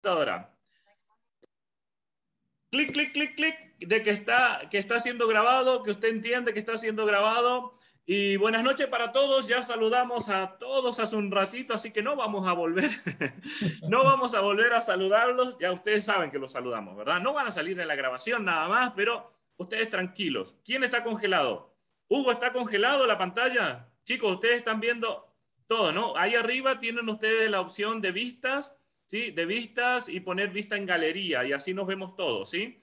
computadora. Clic, clic, clic, clic, de que está, que está siendo grabado, que usted entiende que está siendo grabado. Y buenas noches para todos. Ya saludamos a todos hace un ratito, así que no vamos a volver. no vamos a volver a saludarlos. Ya ustedes saben que los saludamos, ¿verdad? No van a salir en la grabación nada más, pero ustedes tranquilos. ¿Quién está congelado? Hugo, ¿está congelado la pantalla? Chicos, ustedes están viendo todo, ¿no? Ahí arriba tienen ustedes la opción de vistas ¿sí? De vistas y poner vista en galería y así nos vemos todos, ¿sí?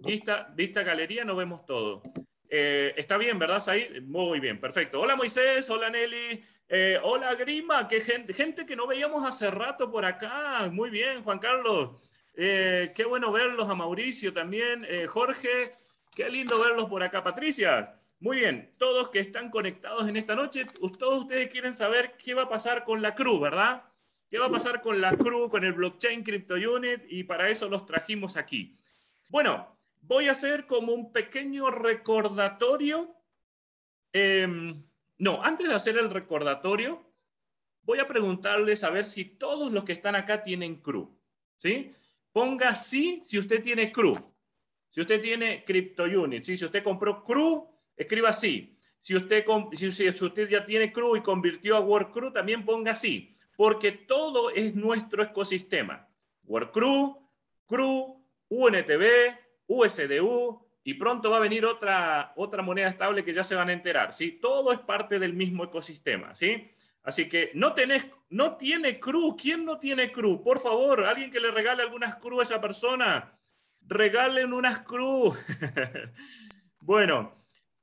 Vista, vista galería, nos vemos todo. Eh, está bien, ¿verdad, Said? Muy bien, perfecto. Hola Moisés, hola Nelly, eh, hola Grima, que gente, gente que no veíamos hace rato por acá. Muy bien, Juan Carlos. Eh, qué bueno verlos a Mauricio también. Jorge, qué lindo verlos por acá. Patricia, muy bien. Todos que están conectados en esta noche, todos ustedes quieren saber qué va a pasar con la cruz, ¿verdad? ¿Qué va a pasar con la CRU, con el blockchain Crypto Unit? Y para eso los trajimos aquí. Bueno, voy a hacer como un pequeño recordatorio. Em, no, antes de hacer el recordatorio, voy a preguntarles a ver si todos los que están acá tienen CRU. ¿Sí? Ponga sí si usted tiene CRU. Si usted tiene Crypto Unit, ¿sí? si usted compró CRU, escriba sí. Si usted, si, si usted ya tiene CRU y convirtió a WorkCRU, también ponga sí porque todo es nuestro ecosistema. WorkCrew, CRU, UNTB, USDU, y pronto va a venir otra, otra moneda estable que ya se van a enterar, ¿sí? Todo es parte del mismo ecosistema, ¿sí? Así que no no tiene CRU. ¿Quién no tiene CRU? Por favor, alguien que le regale algunas CRU a esa persona. Regalen unas CRU. bueno,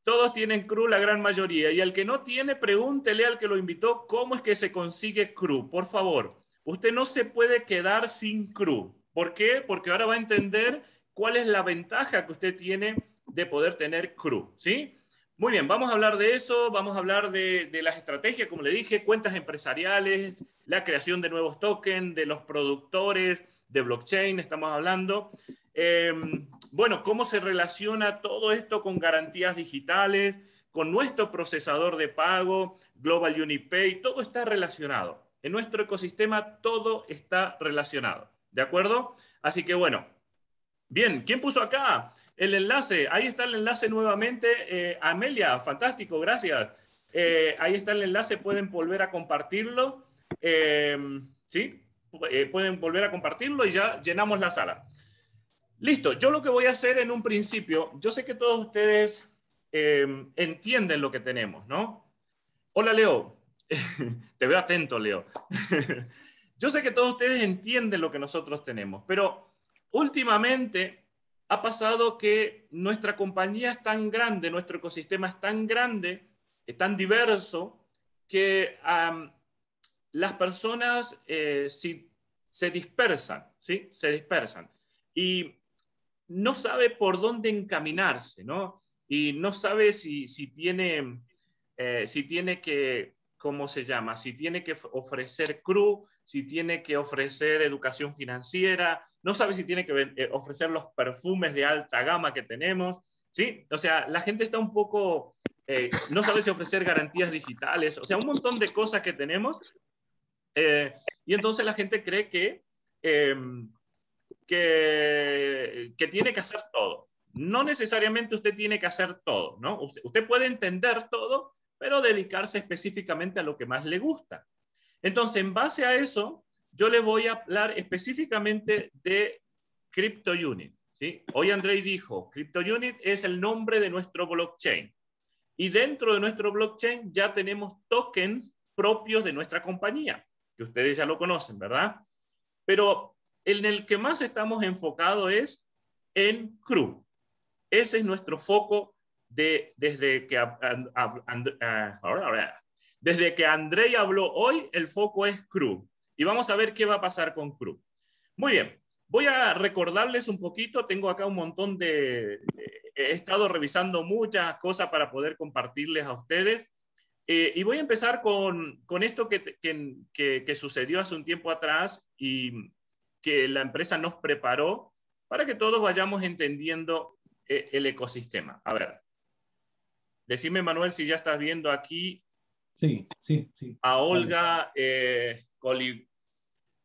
todos tienen CRU, la gran mayoría. Y al que no tiene, pregúntele al que lo invitó cómo es que se consigue CRU. Por favor, usted no se puede quedar sin CRU. ¿Por qué? Porque ahora va a entender cuál es la ventaja que usted tiene de poder tener CRU. ¿Sí? Muy bien, vamos a hablar de eso, vamos a hablar de, de, las estrategias, como le dije, cuentas empresariales, la creación de nuevos tokens, de los productores, de blockchain, estamos hablando. Em, bueno, ¿cómo se relaciona todo esto con garantías digitales, con nuestro procesador de pago, Global Unipay? Todo está relacionado. En nuestro ecosistema todo está relacionado. ¿De acuerdo? Así que bueno. Bien, ¿quién puso acá el enlace? Ahí está el enlace nuevamente. Eh, Amelia, fantástico, gracias. Eh, ahí está el enlace, pueden volver a compartirlo. Em, ¿Sí? Eh, pueden volver a compartirlo y ya llenamos la sala. Listo, yo lo que voy a hacer en un principio, yo sé que todos ustedes eh, entienden lo que tenemos, ¿no? Hola Leo, te veo atento Leo. yo sé que todos ustedes entienden lo que nosotros tenemos, pero últimamente ha pasado que nuestra compañía es tan grande, nuestro ecosistema es tan grande, es tan diverso, que las personas eh, se dispersan, ¿sí? Se dispersan. Y no sabe por dónde encaminarse, ¿no? Y no sabe si, tiene, eh, si tiene que, ¿cómo se llama? Si tiene que ofrecer CRU, si tiene que ofrecer educación financiera, no sabe si tiene que eh, ofrecer los perfumes de alta gama que tenemos, ¿sí? O sea, la gente está un poco, eh, no sabe si ofrecer garantías digitales, o sea, un montón de cosas que tenemos. y entonces la gente cree que que, tiene que hacer todo. No necesariamente usted tiene que hacer todo, ¿no? Usted, puede entender todo, pero dedicarse específicamente a lo que más le gusta. Entonces, en base a eso, yo le voy a hablar específicamente de Crypto Unit. ¿sí? Hoy Andrei dijo, Crypto Unit es el nombre de nuestro blockchain. Y dentro de nuestro blockchain ya tenemos tokens propios de nuestra compañía, que ustedes ya lo conocen, ¿verdad? Pero en el que más estamos enfocados es en CRU. Ese es nuestro foco de, desde, que, desde que Andrei habló hoy, el foco es CRU. Y vamos a ver qué va a pasar con CRU. Muy bien, voy a recordarles un poquito, tengo acá un montón de... He estado revisando muchas cosas para poder compartirles a ustedes. Eh, y voy a empezar con, con esto que, que, que, sucedió hace un tiempo atrás y, que la empresa nos preparó para que todos vayamos entendiendo eh, el ecosistema. A ver, decime Manuel si ya estás viendo aquí sí, sí, sí. a Olga eh,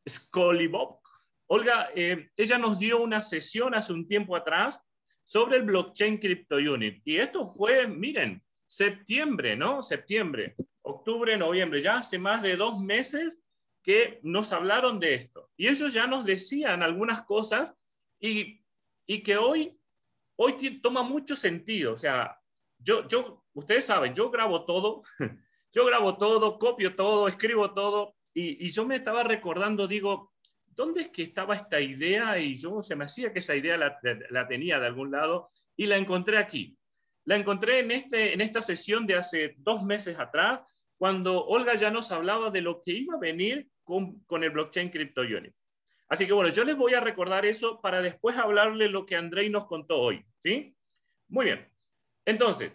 Skolibok. Olga, eh, ella nos dio una sesión hace un tiempo atrás sobre el blockchain Crypto Unit. Y esto fue, miren, septiembre, ¿no? Septiembre, octubre, noviembre, ya hace más de dos meses que nos hablaron de esto. Y ellos ya nos decían algunas cosas y, y que hoy, hoy toma mucho sentido. O sea, yo, yo, ustedes saben, yo grabo todo, yo grabo todo, copio todo, escribo todo, y, y yo me estaba recordando, digo, ¿dónde es que estaba esta idea? Y yo se me hacía que esa idea la, tenía de algún lado y la encontré aquí. La encontré en, este, en esta sesión de hace dos meses atrás, cuando Olga ya nos hablaba de lo que iba a venir con, el blockchain Crypto Unit. Así que bueno, yo les voy a recordar eso para después hablarle lo que Andrei nos contó hoy. ¿Sí? Muy bien. Entonces,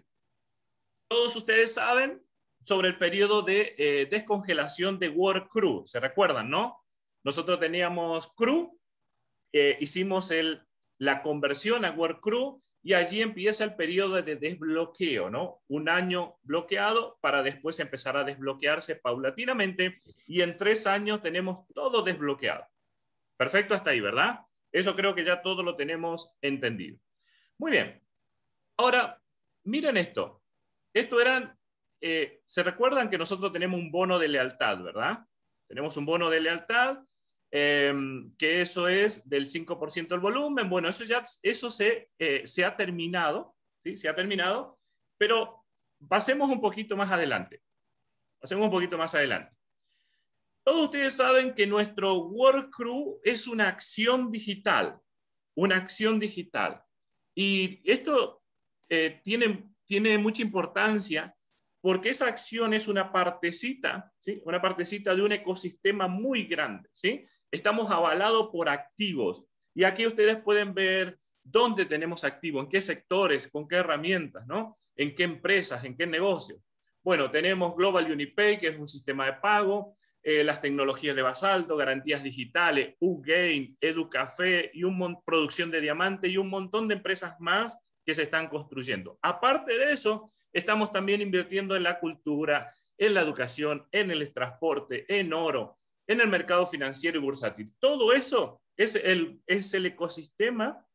todos ustedes saben sobre el periodo de eh, descongelación de World Crew. ¿Se recuerdan, no? Nosotros teníamos Crew, eh, hicimos el, la conversión a Work Crew y allí empieza el periodo de desbloqueo, ¿no? Un año bloqueado para después empezar a desbloquearse paulatinamente y en tres años tenemos todo desbloqueado. Perfecto hasta ahí, ¿verdad? Eso creo que ya todo lo tenemos entendido. Muy bien. Ahora, miren esto. Esto eran, eh, se recuerdan que nosotros tenemos un bono de lealtad, ¿verdad? Tenemos un bono de lealtad Em, que eso es del 5% del volumen. Bueno, eso ya eso se, eh, se ha terminado, ¿sí? Se ha terminado, pero pasemos un poquito más adelante. Pasemos un poquito más adelante. Todos ustedes saben que nuestro Work Crew es una acción digital, una acción digital. Y esto eh, tiene, tiene mucha importancia porque esa acción es una partecita, ¿sí? una partecita de un ecosistema muy grande. ¿sí? Estamos avalados por activos. Y aquí ustedes pueden ver dónde tenemos activos, en qué sectores, con qué herramientas, ¿no? En qué empresas, en qué negocios. Bueno, tenemos Global Unipay, que es un sistema de pago, eh, las tecnologías de basalto, garantías digitales, UGain, EduCafé y un producción de diamante y un montón de empresas más que se están construyendo. Aparte de eso, estamos también invirtiendo en la cultura, en la educación, en el transporte, en oro, en el mercado financiero y bursátil. Todo eso es el, es el ecosistema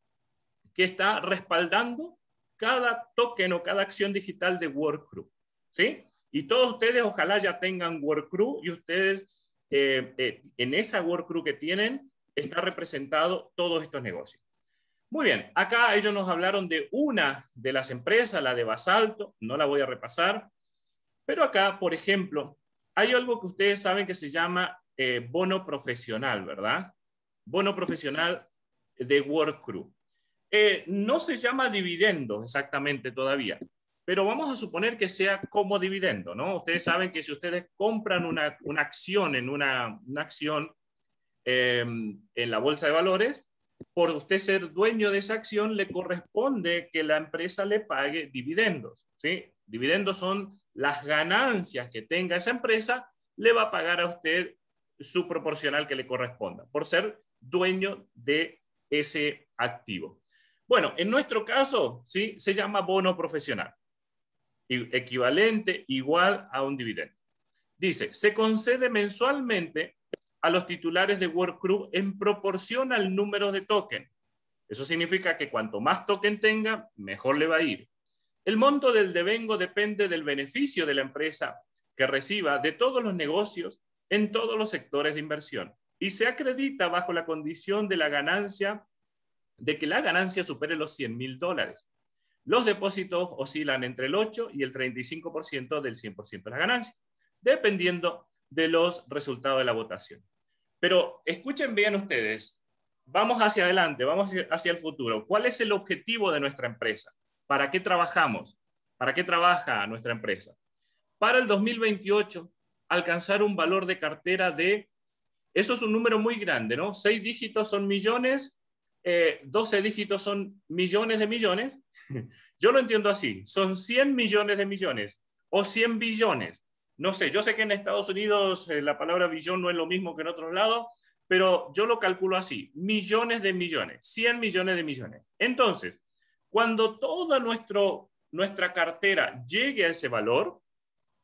que está respaldando cada token o cada acción digital de WorkCrew. ¿Sí? Y todos ustedes ojalá ya tengan WorkCrew y ustedes eh, eh, en esa WorkCrew que tienen está representado todos estos negocios. Muy bien, acá ellos nos hablaron de una de las empresas, la de Basalto, no la voy a repasar, pero acá, por ejemplo, hay algo que ustedes saben que se llama eh, bono profesional, ¿verdad? Bono profesional de World Crew. Eh, no se llama dividendo exactamente todavía, pero vamos a suponer que sea como dividendo, ¿no? Ustedes saben que si ustedes compran una, acción en una, acción em, en la bolsa de valores, por usted ser dueño de esa acción, le corresponde que la empresa le pague dividendos, ¿sí? Dividendos son las ganancias que tenga esa empresa, le va a pagar a usted su proporcional que le corresponda, por ser dueño de ese activo. Bueno, en nuestro caso, ¿sí? se llama bono profesional, equivalente igual a un dividendo. Dice, se concede mensualmente a los titulares de WorkCrew en proporción al número de token. Eso significa que cuanto más token tenga, mejor le va a ir. El monto del devengo depende del beneficio de la empresa que reciba de todos los negocios en todos los sectores de inversión y se acredita bajo la condición de la ganancia, de que la ganancia supere los 100 mil dólares. Los depósitos oscilan entre el 8 y el 35% del 100% de la ganancia, dependiendo de los resultados de la votación. Pero escuchen bien ustedes, vamos hacia adelante, vamos hacia el futuro. ¿Cuál es el objetivo de nuestra empresa? ¿Para qué trabajamos? ¿Para qué trabaja nuestra empresa? Para el 2028 alcanzar un valor de cartera de, eso es un número muy grande, ¿no? Seis dígitos son millones, eh, 12 dígitos son millones de millones. Yo lo entiendo así, son 100 millones de millones o 100 billones. No sé, yo sé que en Estados Unidos eh, la palabra billón no es lo mismo que en otros lados, pero yo lo calculo así, millones de millones, 100 millones de millones. Entonces, cuando toda nuestro, nuestra cartera llegue a ese valor,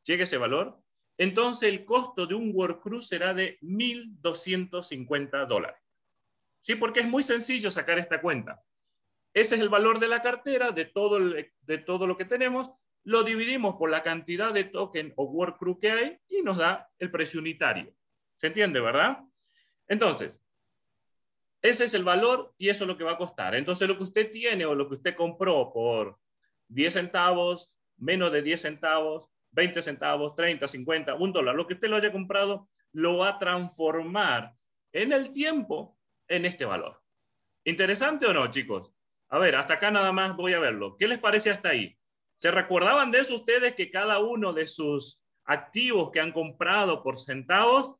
llegue a ese valor, entonces el costo de un World será de 1.250 dólares. ¿Sí? Porque es muy sencillo sacar esta cuenta. Ese es el valor de la cartera, de todo, de todo lo que tenemos. Lo dividimos por la cantidad de token o work que hay y nos da el precio unitario. ¿Se entiende, verdad? Entonces, ese es el valor y eso es lo que va a costar. Entonces, lo que usted tiene o lo que usted compró por 10 centavos, menos de 10 centavos, 20 centavos, 30, 50, un dólar, lo que usted lo haya comprado, lo va a transformar en el tiempo en este valor. ¿Interesante o no, chicos? A ver, hasta acá nada más voy a verlo. ¿Qué les parece hasta ahí? ¿Se recordaban de eso ustedes que cada uno de sus activos que han comprado por centavos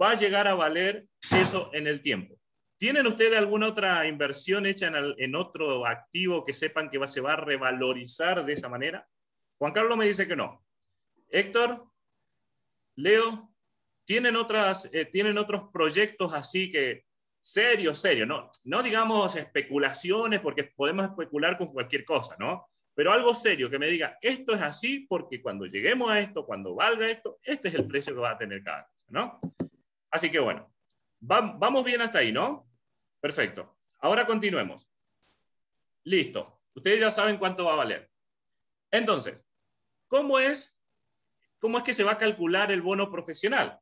va a llegar a valer eso en el tiempo? ¿Tienen ustedes alguna otra inversión hecha en, otro activo que sepan que se va a revalorizar de esa manera? Juan Carlos me dice que no. Héctor, Leo, ¿tienen, otras, eh, ¿tienen otros proyectos así que serios, serios? No, no digamos especulaciones porque podemos especular con cualquier cosa, ¿no? Pero algo serio que me diga, esto es así porque cuando lleguemos a esto, cuando valga esto, este es el precio que va a tener cada cosa, ¿no? Así que bueno, vamos bien hasta ahí, ¿no? Perfecto. Ahora continuemos. Listo. Ustedes ya saben cuánto va a valer. Entonces, ¿cómo es, cómo es que se va a calcular el bono profesional?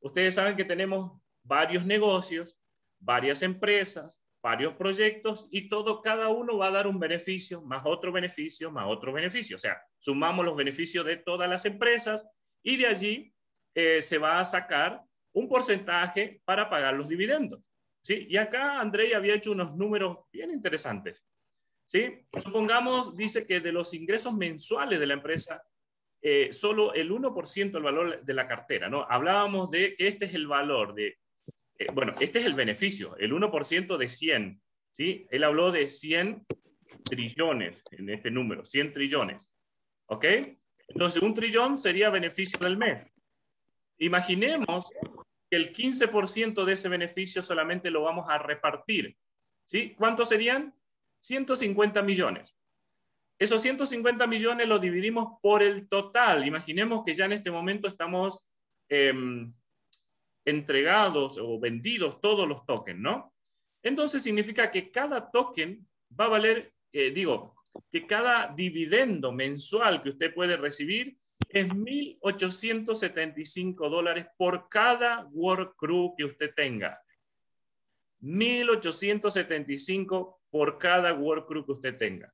Ustedes saben que tenemos varios negocios, varias empresas, varios proyectos y todo, cada uno va a dar un beneficio, más otro beneficio, más otro beneficio. O sea, sumamos los beneficios de todas las empresas y de allí eh, se va a sacar un porcentaje para pagar los dividendos. ¿sí? Y acá Andrei había hecho unos números bien interesantes. ¿sí? Supongamos, dice que de los ingresos mensuales de la empresa, eh, solo el 1% del valor de la cartera, ¿no? Hablábamos de que este es el valor de, eh, bueno, este es el beneficio, el 1% de 100, ¿sí? Él habló de 100 trillones en este número, 100 trillones, ¿ok? Entonces, un trillón sería beneficio del mes. Imaginemos el 15% de ese beneficio solamente lo vamos a repartir. ¿Sí? ¿Cuántos serían? 150 millones. Esos 150 millones los dividimos por el total. Imaginemos que ya en este momento estamos em, entregados o vendidos todos los tokens, ¿no? Entonces significa que cada token va a valer, eh, digo, que cada dividendo mensual que usted puede recibir es 1.875 dólares por cada work crew que usted tenga. 1.875 por cada work crew que usted tenga.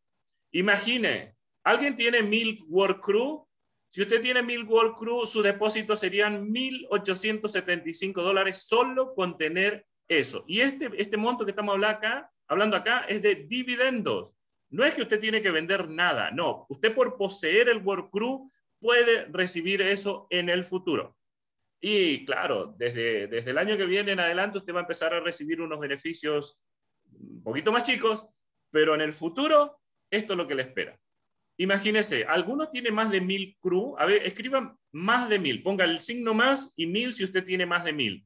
Imagine, alguien tiene 1.000 work crew. Si usted tiene 1.000 work crew, su depósito serían 1.875 dólares solo con tener eso. Y este, este monto que estamos hablando acá, hablando acá es de dividendos. No es que usted tiene que vender nada, no. Usted por poseer el work crew puede recibir eso en el futuro. Y claro, desde, desde el año que viene en adelante usted va a empezar a recibir unos beneficios un poquito más chicos, pero en el futuro esto es lo que le espera. Imagínese, alguno tiene más de mil crew, a ver, escriban más de mil, ponga el signo más y mil si usted tiene más de mil.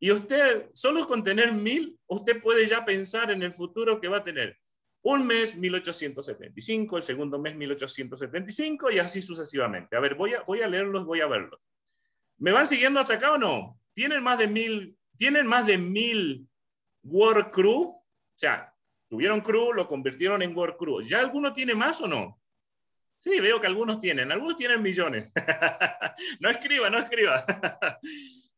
Y usted, solo con tener mil, usted puede ya pensar en el futuro que va a tener un mes 1875, el segundo mes 1875 y así sucesivamente. A ver, voy a, leerlos, voy a verlos. ¿Me van siguiendo hasta acá o no? ¿Tienen más de mil, tienen más de mil World Crew? O sea, tuvieron crew, lo convirtieron en World Crew. ¿Ya alguno tiene más o no? Sí, veo que algunos tienen, algunos tienen millones. no escriba, no escriba.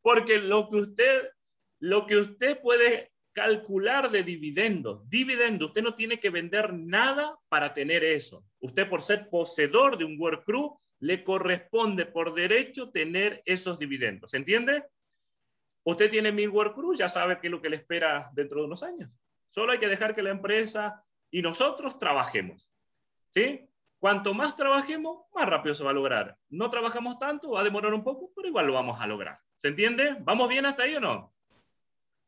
Porque lo que usted, lo que usted puede calcular de dividendos. Dividendo, usted no tiene que vender nada para tener eso. Usted por ser poseedor de un work crew, le corresponde por derecho tener esos dividendos. ¿Se entiende? Usted tiene mil work crew, ya sabe qué es lo que le espera dentro de unos años. Solo hay que dejar que la empresa y nosotros trabajemos. ¿Sí? Cuanto más trabajemos, más rápido se va a lograr. No trabajamos tanto, va a demorar un poco, pero igual lo vamos a lograr. ¿Se entiende? ¿Vamos bien hasta ahí o no?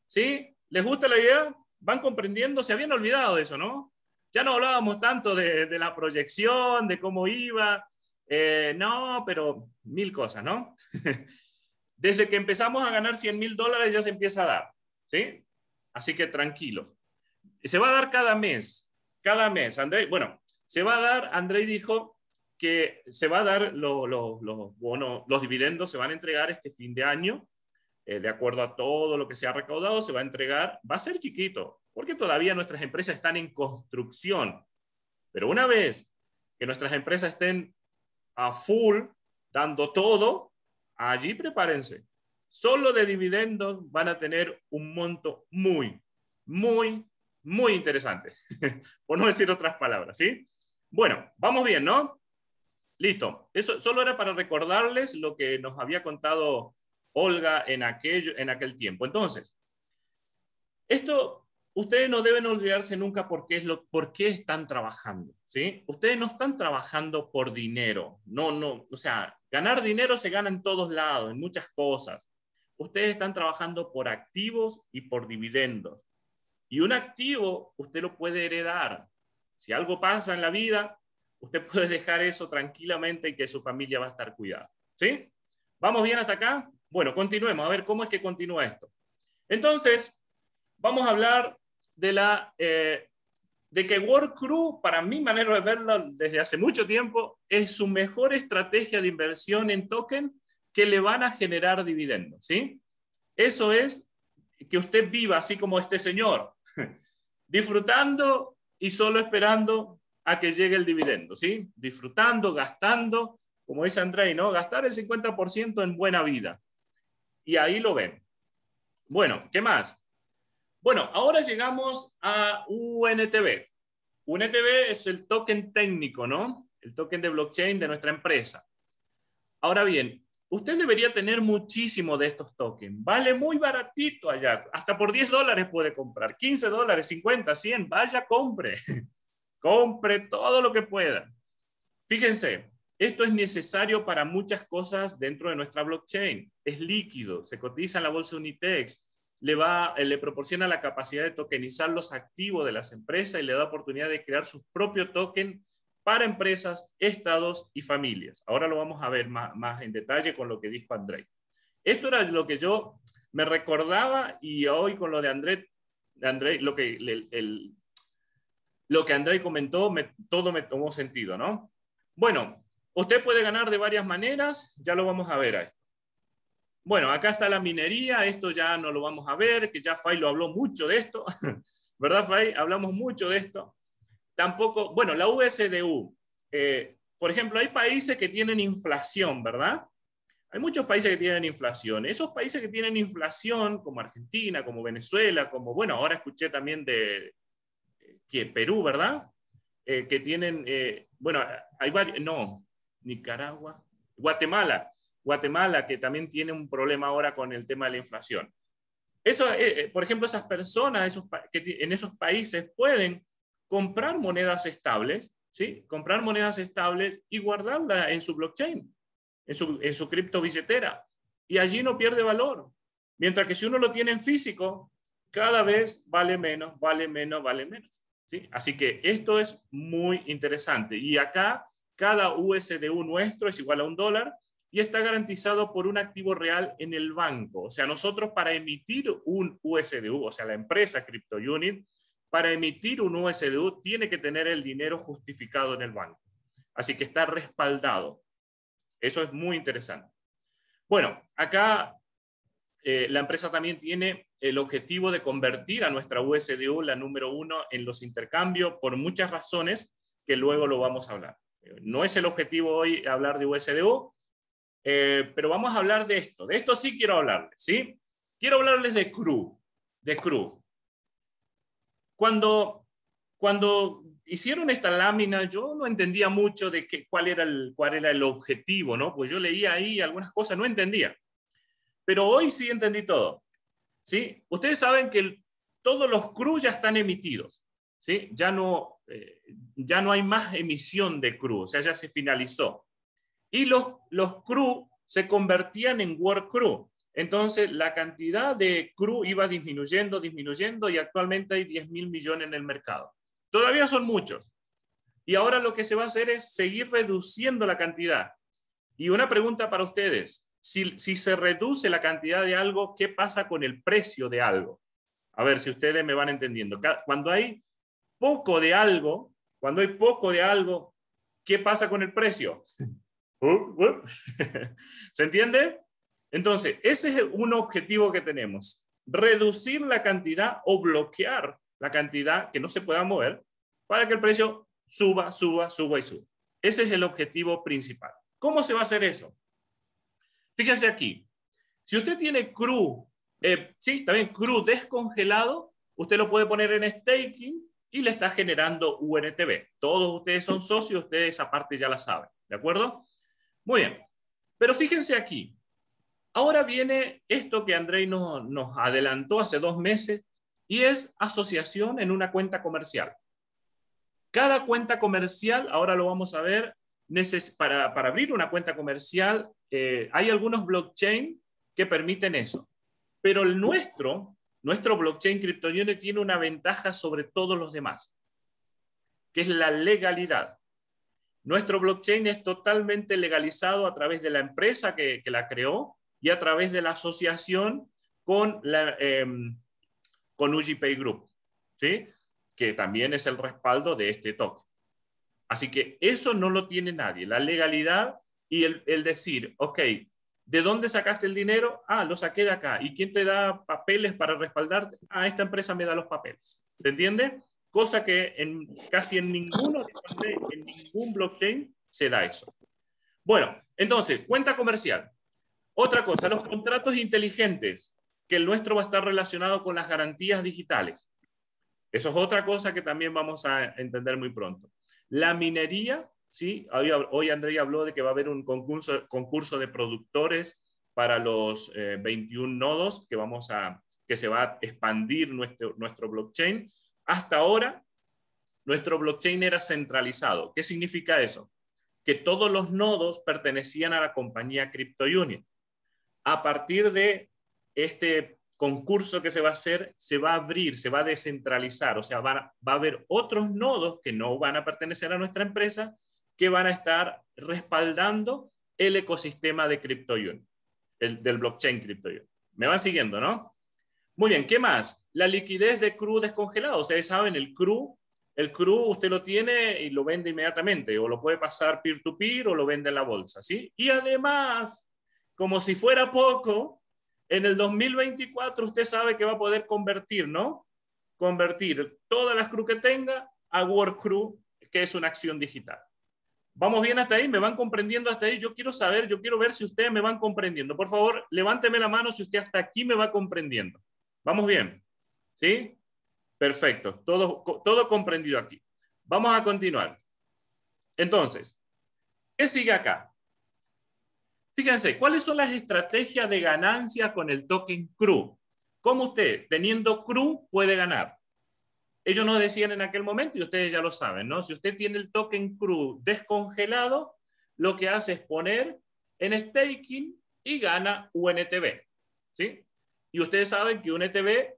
¿Sí? ¿Les gusta la idea? ¿Van comprendiendo? Se habían olvidado de eso, ¿no? Ya no hablábamos tanto de, la proyección, de cómo iba. Eh, no, pero mil cosas, ¿no? Desde que empezamos a ganar 100 mil dólares ya se empieza a dar, ¿sí? Así que tranquilos. Se va a dar cada mes, cada mes. André, bueno, se va a dar, André dijo que se va a dar los, los, los dividendos se van a entregar este fin de año eh, de acuerdo a todo lo que se ha recaudado, se va a entregar, va a ser chiquito, porque todavía nuestras empresas están en construcción. Pero una vez que nuestras empresas estén a full, dando todo, allí prepárense. Solo de dividendos van a tener un monto muy, muy, muy interesante, por no decir otras palabras, ¿sí? Bueno, vamos bien, ¿no? Listo. Eso solo era para recordarles lo que nos había contado Olga en, aquello, en aquel tiempo. Entonces, esto, ustedes no deben olvidarse nunca por qué, es lo, por qué están trabajando, ¿sí? Ustedes no están trabajando por dinero, no, no, o sea, ganar dinero se gana en todos lados, en muchas cosas. Ustedes están trabajando por activos y por dividendos. Y un activo usted lo puede heredar. Si algo pasa en la vida, usted puede dejar eso tranquilamente y que su familia va a estar cuidada. ¿Sí? ¿Vamos bien hasta acá? Bueno, continuemos, a ver cómo es que continúa esto. Entonces, vamos a hablar de la... Eh, de que World Crew, para mi manera de verlo desde hace mucho tiempo, es su mejor estrategia de inversión en token que le van a generar dividendos, ¿sí? Eso es que usted viva así como este señor, disfrutando y solo esperando a que llegue el dividendo, ¿sí? Disfrutando, gastando, como dice Andrei, ¿no? Gastar el 50% en buena vida. Y ahí lo ven. Bueno, ¿qué más? Bueno, ahora llegamos a UNTB. UNTB es el token técnico, ¿no? El token de blockchain de nuestra empresa. Ahora bien, usted debería tener muchísimo de estos tokens. Vale muy baratito allá. Hasta por 10 dólares puede comprar. 15 dólares, 50, 100. Vaya, compre. compre todo lo que pueda. Fíjense, esto es necesario para muchas cosas dentro de nuestra blockchain. Es líquido, se cotiza en la bolsa Unitex, le, va, le proporciona la capacidad de tokenizar los activos de las empresas y le da oportunidad de crear su propio token para empresas, estados y familias. Ahora lo vamos a ver más, en detalle con lo que dijo André. Esto era lo que yo me recordaba y hoy con lo de André, lo que el, André comentó, todo me tomó sentido, ¿no? Bueno, usted puede ganar de varias maneras, ya lo vamos a ver a esto. Bueno, acá está la minería, esto ya no lo vamos a ver, que ya Fay lo habló mucho de esto, ¿verdad Fay? Hablamos mucho de esto. Tampoco, bueno, la USDU. Eh, por ejemplo, hay países que tienen inflación, ¿verdad? Hay muchos países que tienen inflación. Esos países que tienen inflación, como Argentina, como Venezuela, como, bueno, ahora escuché también de que Perú, ¿verdad? Eh, que tienen, eh, bueno, hay varios, no, Nicaragua, Guatemala, Guatemala, que también tiene un problema ahora con el tema de la inflación. Eso, por ejemplo, esas personas esos, que en esos países pueden comprar monedas estables, ¿sí? Comprar monedas estables y guardarla en su blockchain, en su, en su cripto billetera. Y allí no pierde valor. Mientras que si uno lo tiene en físico, cada vez vale menos, vale menos, vale menos. ¿sí? Así que esto es muy interesante. Y acá, cada USDU nuestro es igual a un dólar y está garantizado por un activo real en el banco. O sea, nosotros para emitir un USDU, o sea, la empresa CryptoUnit, para emitir un USDU tiene que tener el dinero justificado en el banco. Así que está respaldado. Eso es muy interesante. Bueno, acá eh, la empresa también tiene el objetivo de convertir a nuestra USDU, la número uno, en los intercambios por muchas razones que luego lo vamos a hablar. No es el objetivo hoy hablar de USDU, eh, pero vamos a hablar de esto. De esto sí quiero hablarles, ¿sí? Quiero hablarles de CRU, de CRU. Cuando, cuando hicieron esta lámina, yo no entendía mucho de qué, cuál, era el, cuál era el objetivo, ¿no? Pues yo leía ahí algunas cosas, no entendía. Pero hoy sí entendí todo. ¿sí? Ustedes saben que todos los CRU ya están emitidos. ¿sí? Ya, no, eh, ya no hay más emisión de CRU, o sea, ya se finalizó. Y los, los CRU se convertían en World CRU. Entonces, la cantidad de CRU iba disminuyendo, disminuyendo y actualmente hay 10 mil millones en el mercado. Todavía son muchos. Y ahora lo que se va a hacer es seguir reduciendo la cantidad. Y una pregunta para ustedes. Si, si se reduce la cantidad de algo, ¿qué pasa con el precio de algo? A ver si ustedes me van entendiendo. Cuando hay poco de algo, cuando hay poco de algo, ¿qué pasa con el precio? Uh, uh. ¿Se entiende? Entonces, ese es un objetivo que tenemos, reducir la cantidad o bloquear la cantidad que no se pueda mover para que el precio suba, suba, suba y suba. Ese es el objetivo principal. ¿Cómo se va a hacer eso? Fíjense aquí, si usted tiene CRU, eh, sí, también CRU descongelado, usted lo puede poner en staking y le está generando UNTB. Todos ustedes son socios, ustedes esa parte ya la saben, ¿de acuerdo? Muy bien, pero fíjense aquí, ahora viene esto que Andrei nos, adelantó hace dos meses y es asociación en una cuenta comercial. Cada cuenta comercial, ahora lo vamos a ver, para, para abrir una cuenta comercial, eh, hay algunos blockchain que permiten eso. Pero el nuestro, nuestro blockchain CryptoUnion tiene una ventaja sobre todos los demás, que es la legalidad. Nuestro blockchain es totalmente legalizado a través de la empresa que, la creó y a través de la asociación con, la, em, con UGPay Group, ¿sí? que también es el respaldo de este token. Así que eso no lo tiene nadie, la legalidad y el, el decir, ok, ¿De dónde sacaste el dinero? Ah, lo saqué de acá. ¿Y quién te da papeles para respaldarte? Ah, esta empresa me da los papeles. ¿Se entiende? Cosa que en, casi en ninguno, en ningún blockchain se da eso. Bueno, entonces, cuenta comercial. Otra cosa, los contratos inteligentes, que el nuestro va a estar relacionado con las garantías digitales. Eso es otra cosa que también vamos a entender muy pronto. La minería ¿sí? Hoy, hoy André habló de que va a haber un concurso, de productores para los 21 eh, nodos que, vamos a, que se va a expandir nuestro, blockchain. Hasta ahora, nuestro blockchain era centralizado. ¿Qué significa eso? Que todos los nodos pertenecían a la compañía CryptoUnion. A partir de este concurso que se va a hacer, se va a abrir, se va a descentralizar, o sea, va, va a haber otros nodos que no van a pertenecer a nuestra empresa, que van a estar respaldando el ecosistema de CryptoUnion, el, del blockchain CryptoUnion. ¿Me van siguiendo, no? Muy bien, ¿qué más? La liquidez de CRU descongelado. Ustedes saben, el CRU, el CRU usted lo tiene y lo vende inmediatamente, o lo puede pasar peer-to-peer o lo vende en la bolsa, ¿sí? Y además, como si fuera poco, en el 2024 usted sabe que va a poder convertir, ¿no? Convertir todas las CRU que tenga a WorkCrew, que es una acción digital. ¿Vamos bien hasta ahí? ¿Me van comprendiendo hasta ahí? Yo quiero saber, yo quiero ver si ustedes me van comprendiendo. Por favor, levánteme la mano si usted hasta aquí me va comprendiendo. ¿Vamos bien? ¿Sí? Perfecto. Todo, todo comprendido aquí. Vamos a continuar. Entonces, ¿qué sigue acá? Fíjense, ¿cuáles son las estrategias de ganancia con el token CRU? ¿Cómo usted, teniendo CRU, puede ganar? Ellos nos decían en aquel momento, y ustedes ya lo saben, ¿no? Si usted tiene el token CRU descongelado, lo que hace es poner en staking y gana UNTB, ¿sí? Y ustedes saben que UNTB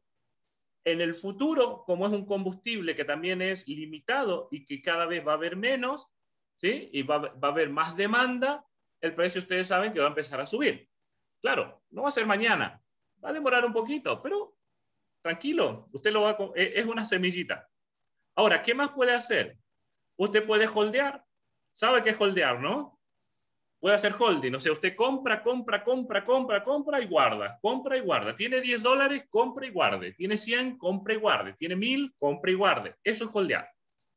en el futuro, como es un combustible que también es limitado y que cada vez va a haber menos, ¿sí? Y va, va a haber más demanda, el precio ustedes saben que va a empezar a subir. Claro, no va a ser mañana, va a demorar un poquito, pero tranquilo, usted lo va e, es una semillita. Ahora, ¿qué más puede hacer? Usted puede holdear. ¿Sabe qué es holdear, no? Puede hacer holding, o sea, usted compra, compra, compra, compra, compra y guarda, compra y guarda. Tiene 10 dólares, compra y guarde. Tiene 100, compra y guarde. Tiene 1000, compra y guarde. Eso es holdear.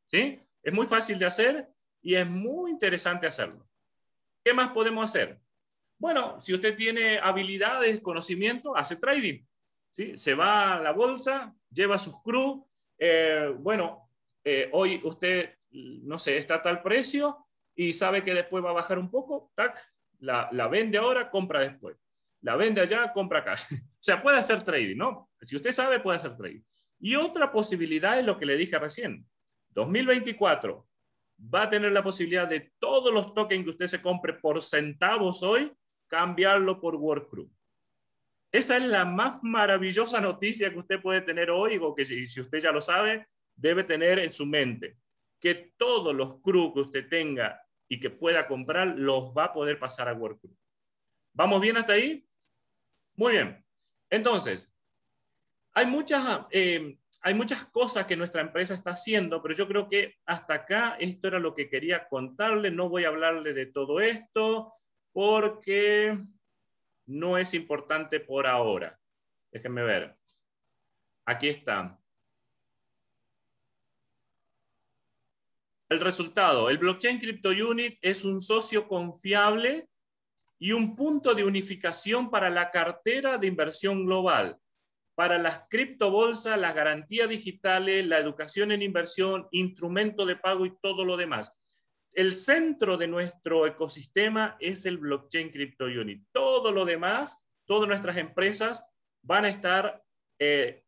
¿Sí? Es muy fácil de hacer y es muy interesante hacerlo. ¿Qué más podemos hacer? Bueno, si usted tiene habilidades, conocimiento, hace trading. Se va a la bolsa, lleva sus crew, eh, bueno, eh, hoy usted, no sé, está a tal precio y sabe que después va a bajar un poco, tac, la, la vende ahora, compra después. La vende allá, compra acá. o sea, puede hacer trading, ¿no? Si usted sabe, puede hacer trading. Y otra posibilidad es lo que le dije recién. 2024 va a tener la posibilidad de todos los tokens que usted se compre por centavos hoy, cambiarlo por Workcrew. Esa es la más maravillosa noticia que usted puede tener hoy, o que si, usted ya lo sabe, debe tener en su mente. Que todos los crew que usted tenga y que pueda comprar, los va a poder pasar a WorkCrew. ¿Vamos bien hasta ahí? Muy bien. Entonces, hay muchas, eh, hay muchas cosas que nuestra empresa está haciendo, pero yo creo que hasta acá esto era lo que quería contarle. No voy a hablarle de todo esto porque no es importante por ahora. Déjenme ver. Aquí está. El resultado, el blockchain Crypto Unit es un socio confiable y un punto de unificación para la cartera de inversión global, para las criptobolsas, las garantías digitales, la educación en inversión, instrumento de pago y todo lo demás. El centro de nuestro ecosistema es el blockchain Crypto Unit. Todo lo demás, todas nuestras empresas van a estar, eh,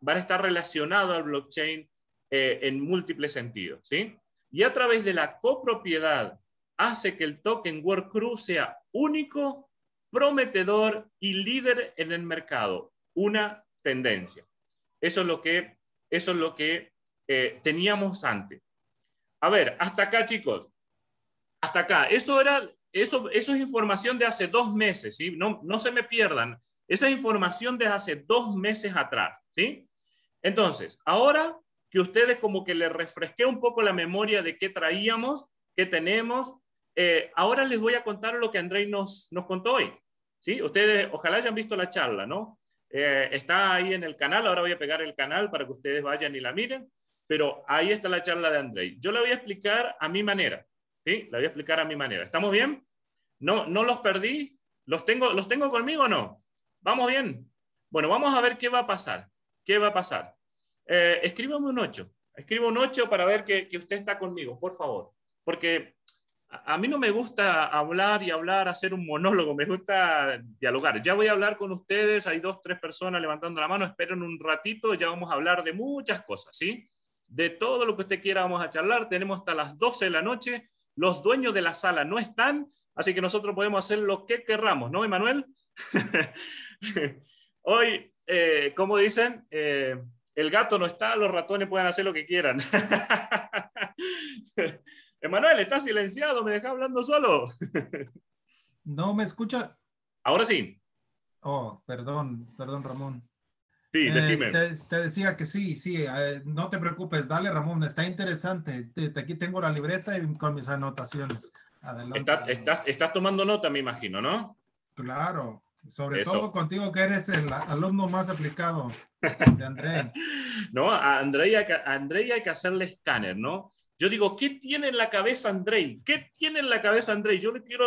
van a estar relacionadas al blockchain eh, en múltiples sentidos. ¿sí? Y a través de la copropiedad hace que el token WorkCrew sea único, prometedor y líder en el mercado. Una tendencia. Eso es lo que, eso es lo que eh, teníamos antes. A ver, hasta acá, chicos. Hasta acá. Eso, era, eso, eso es información de hace dos meses, ¿sí? No, no se me pierdan. Esa información de hace dos meses atrás, ¿sí? Entonces, ahora que ustedes como que les refresqué un poco la memoria de qué traíamos, qué tenemos, eh, ahora les voy a contar lo que Andrei nos, nos contó hoy. ¿sí? Ustedes ojalá hayan visto la charla, ¿no? Eh, está ahí en el canal, ahora voy a pegar el canal para que ustedes vayan y la miren, pero ahí está la charla de Andrei. Yo la voy a explicar a mi manera, ¿sí? La voy a explicar a mi manera. ¿Estamos bien? ¿No, no los perdí? ¿Los tengo, ¿Los tengo conmigo o no? ¿Vamos bien? Bueno, vamos a ver qué va a pasar. ¿Qué va a pasar? Eh, escríbame un 8. Escriba un 8 para ver que usted está conmigo, por favor. Porque a mí no me gusta hablar y hablar, hacer un monólogo, me gusta dialogar. Ya voy a hablar con ustedes, hay dos, tres personas levantando la mano, esperen un ratito, ya vamos a hablar de muchas cosas, ¿sí? De todo lo que usted quiera vamos a charlar, tenemos hasta las 12 de la noche, los dueños de la sala no están, así que nosotros podemos hacer lo que querramos, ¿no, Emanuel? Hoy, eh, como dicen, eh, el gato no está, los ratones pueden hacer lo que quieran. Emanuel, ¿estás silenciado? ¿Me deja hablando solo? no, ¿me escucha? Ahora sí. Oh, perdón, perdón, Ramón. Sí, eh, decime. te, decía que sí, sí, eh, no te preocupes, dale, Ramón, está interesante. aquí tengo la libreta y con mis anotaciones. Adelante. estás, tomando nota, me imagino, ¿no? Claro, sobre todo contigo que eres el alumno más aplicado de André. no, a André hay que hacerle escáner, ¿no? Yo digo, ¿qué tiene en la cabeza Andrei? ¿Qué tiene en la cabeza Andrei? Yo le quiero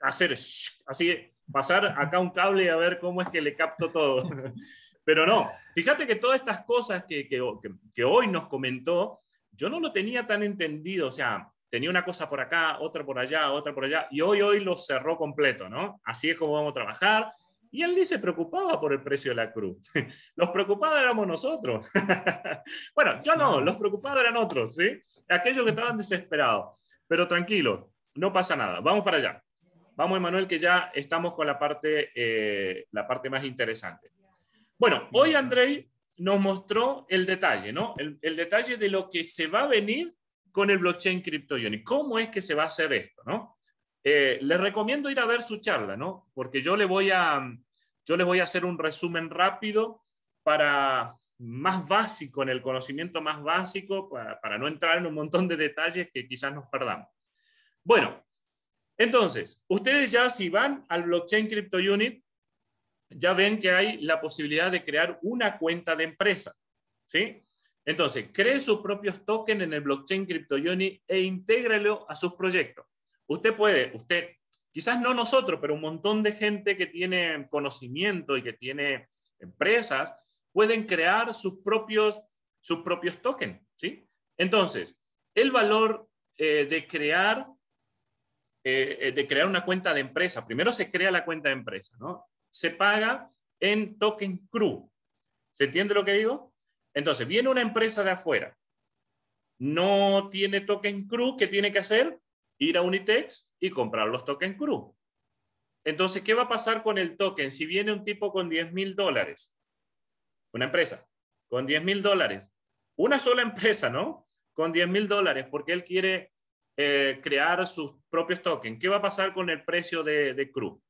hacer así, pasar acá un cable y a ver cómo es que le capto todo. Pero no, fíjate que todas estas cosas que, que, que, hoy nos comentó, yo no lo tenía tan entendido, o sea, tenía una cosa por acá, otra por allá, otra por allá, y hoy, hoy lo cerró completo, ¿no? Así es como vamos a trabajar, y él ni se preocupaba por el precio de la cruz. Los preocupados éramos nosotros. bueno, yo no, los preocupados eran otros, ¿sí? Aquellos que estaban desesperados. Pero tranquilo, no pasa nada. Vamos para allá. Vamos, Emanuel, que ya estamos con la parte, eh, la parte más interesante. Bueno, hoy Andrei nos mostró el detalle, ¿no? El, detalle de lo que se va a venir con el blockchain CryptoUni. ¿Cómo es que se va a hacer esto, no? Eh, les recomiendo ir a ver su charla, ¿no? Porque yo le voy a, yo les voy a hacer un resumen rápido para más básico, en el conocimiento más básico, para, no entrar en un montón de detalles que quizás nos perdamos. Bueno, entonces, ustedes ya si van al Blockchain Crypto Unit, ya ven que hay la posibilidad de crear una cuenta de empresa, ¿sí? Entonces, cree sus propios tokens en el Blockchain Crypto Unit e intégrelo a sus proyectos. Usted puede, usted quizás no nosotros, pero un montón de gente que tiene conocimiento y que tiene empresas, pueden crear sus propios, sus propios tokens, ¿sí? Entonces, el valor eh, de crear eh, de crear una cuenta de empresa, primero se crea la cuenta de empresa, ¿no? Se paga en token CRU. ¿Se entiende lo que digo? Entonces, viene una empresa de afuera, no tiene token CRU, ¿qué tiene que hacer? Ir a Unitex y comprar los tokens CRU. Entonces, ¿qué va a pasar con el token? Si viene un tipo con 10 mil dólares, una empresa con 10 mil dólares, una sola empresa, ¿no? Con 10 mil dólares, porque él quiere eh, crear sus propios tokens. ¿Qué va a pasar con el precio de, de CRU?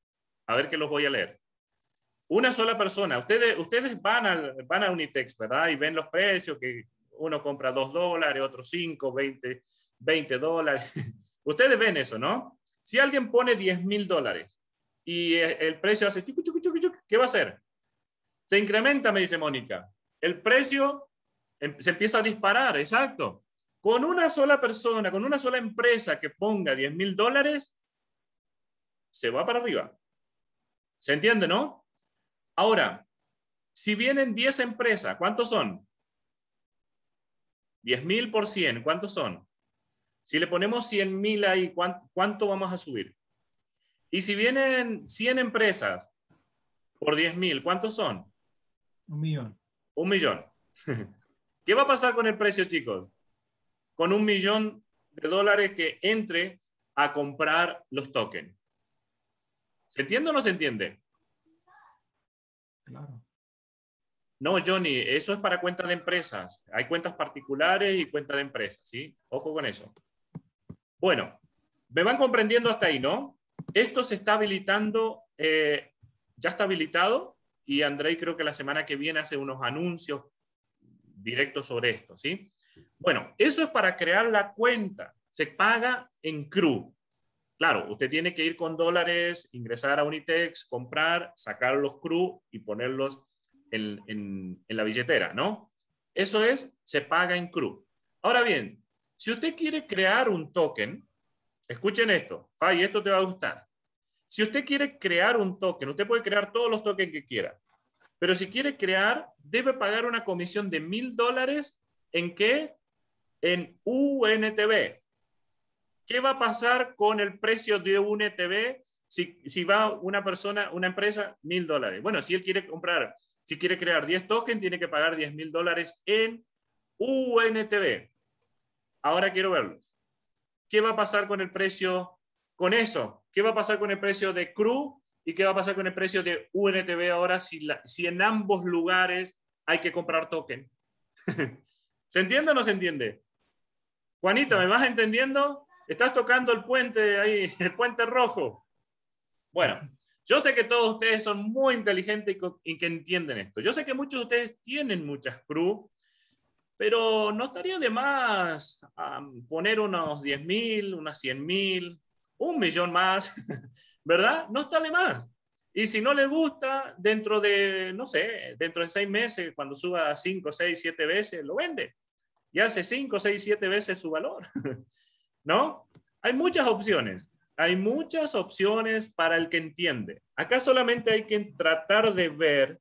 A ver que los voy a leer. Una sola persona. Ustedes, ustedes van, a, van a Unitex, ¿verdad? Y ven los precios, que uno compra 2 dólares, otro 5, 20, 20 dólares. Ustedes ven eso, ¿no? Si alguien pone 10 mil dólares y el precio hace chucu, chucu, chucu, ¿qué va a hacer? Se incrementa, me dice Mónica. El precio em, se empieza a disparar, exacto. Con una sola persona, con una sola empresa que ponga 10 mil dólares, se va para arriba. ¿Se entiende, no? Ahora, si vienen 10 empresas, ¿cuántos son? 10 mil por 100, ¿cuántos son? Si le ponemos 100 mil ahí, ¿cuánto, vamos a subir? Y si vienen 100 empresas por 10 mil, ¿cuántos son? Un millón. Un millón. ¿Qué va a pasar con el precio, chicos? Con un millón de dólares que entre a comprar los tokens. ¿Se entiende o no se entiende? Claro. No, Johnny, eso es para cuentas de empresas. Hay cuentas particulares y cuentas de empresas, ¿sí? Ojo con eso. Bueno, me van comprendiendo hasta ahí, ¿no? Esto se está habilitando, eh, ya está habilitado y Andrei creo que la semana que viene hace unos anuncios directos sobre esto, ¿sí? Bueno, eso es para crear la cuenta. Se paga en CRU. Claro, usted tiene que ir con dólares, ingresar a Unitex, comprar, sacar los CRU y ponerlos en, la billetera, ¿no? Eso es, se paga en CRU. Ahora bien, si usted quiere crear un token, escuchen esto, Fay, esto te va a gustar. Si usted quiere crear un token, usted puede crear todos los tokens que quiera, pero si quiere crear, debe pagar una comisión de mil dólares en qué? En UNTB. ¿Qué va a pasar con el precio de UNTB si, si va una persona, una empresa, mil dólares? Bueno, si él quiere comprar si quiere crear 10 tokens, tiene que pagar 10 mil dólares en UNTB. Ahora quiero verlos. ¿Qué va a pasar con el precio con eso? ¿Qué va a pasar con el precio de CRU y qué va a pasar con el precio de UNTB ahora si, si en ambos lugares hay que comprar token? ¿Se entiende o no se entiende? Juanita, ¿me vas entendiendo? Estás tocando el puente ahí, el puente rojo. Bueno, yo sé que todos ustedes son muy inteligentes y, que entienden esto. Yo sé que muchos de ustedes tienen muchas crew, pero no estaría de más poner unos 10 mil, unas 100 mil, un millón más, ¿verdad? No está de más. Y si no le gusta, dentro de, no sé, dentro de seis meses, cuando suba 5, 6, 7 veces, lo vende. Y hace 5, 6, 7 veces su valor. ¿No? Hay muchas opciones. Hay muchas opciones para el que entiende. Acá solamente hay que tratar de ver.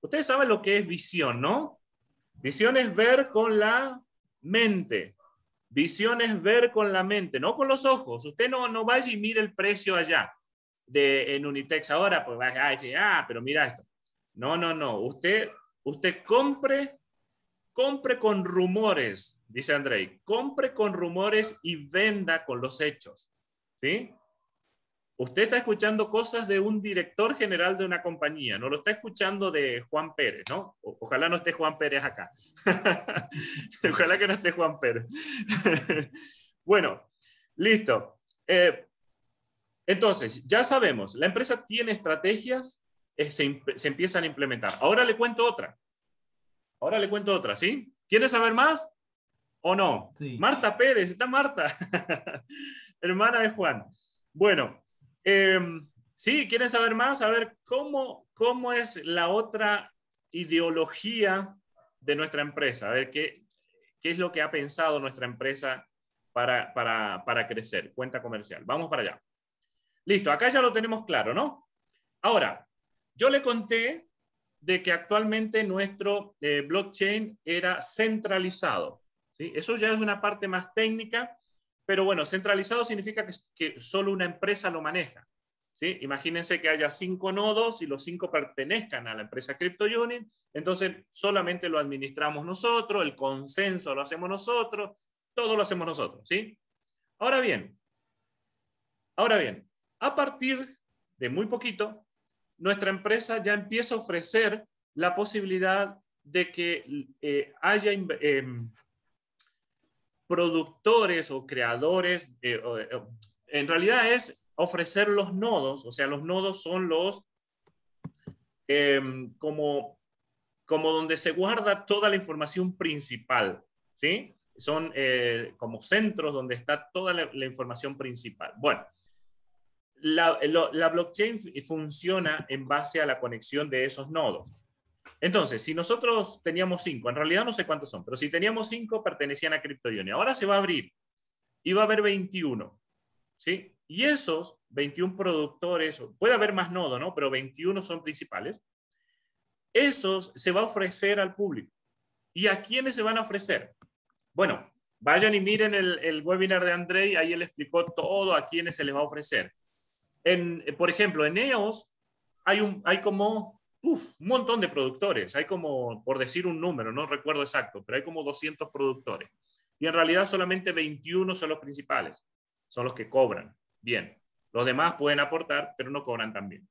Ustedes saben lo que es visión, ¿no? Visión es ver con la mente. Visión es ver con la mente, no con los ojos. Usted no, no vaya y mire el precio allá de, en Unitex ahora, pues vaya a decir, ah, pero mira esto. No, no, no. Usted, usted compre, compre con rumores, dice Andrei. Compre con rumores y venda con los hechos. ¿sí? Usted está escuchando cosas de un director general de una compañía, no lo está escuchando de Juan Pérez, ¿no? ojalá no esté Juan Pérez acá. ojalá que no esté Juan Pérez. bueno, listo. Eh, entonces, ya sabemos, la empresa tiene estrategias, eh, se, se, empiezan a implementar. Ahora le cuento otra. Ahora le cuento otra, ¿sí? ¿Quiere saber más? ¿O no? Marta Pérez, está Marta. hermana de Juan. Bueno, em, sí, ¿quieren saber más? A ver, ¿cómo, ¿cómo es la otra ideología de nuestra empresa? A ver, ¿qué, qué es lo que ha pensado nuestra empresa para, para, para crecer? Cuenta comercial. Vamos para allá. Listo, acá ya lo tenemos claro, ¿no? Ahora, yo le conté de que actualmente nuestro eh, blockchain era centralizado. ¿sí? Eso ya es una parte más técnica pero bueno, centralizado significa que, solo una empresa lo maneja. ¿sí? Imagínense que haya cinco nodos y los cinco pertenezcan a la empresa CryptoUnit, entonces solamente lo administramos nosotros, el consenso lo hacemos nosotros, todo lo hacemos nosotros. ¿sí? Ahora bien, ahora bien, a partir de muy poquito, nuestra empresa ya empieza a ofrecer la posibilidad de que eh, haya em, productores o creadores, eh, eh, en realidad es ofrecer los nodos, o sea, los nodos son los em, como, como donde se guarda toda la información principal, ¿sí? Son eh, como centros donde está toda la, información principal. Bueno, la, la blockchain funciona en base a la conexión de esos nodos. Entonces, si nosotros teníamos cinco, en realidad no sé cuántos son, pero si teníamos cinco, pertenecían a CryptoUni. Ahora se va a abrir y va a haber 21. ¿sí? Y esos 21 productores, puede haber más nodos, ¿no? Pero 21 son principales. Esos se va a ofrecer al público. ¿Y a quiénes se van a ofrecer? Bueno, vayan y miren el, webinar de Andrei, ahí él explicó todo a quiénes se les va a ofrecer. En, por ejemplo, en EOS hay, un, hay como un montón de productores, hay como, por decir un número, no recuerdo exacto, pero hay como 200 productores. Y en realidad solamente 21 son los principales, son los que cobran. Bien, los demás pueden aportar, pero no cobran tan bien.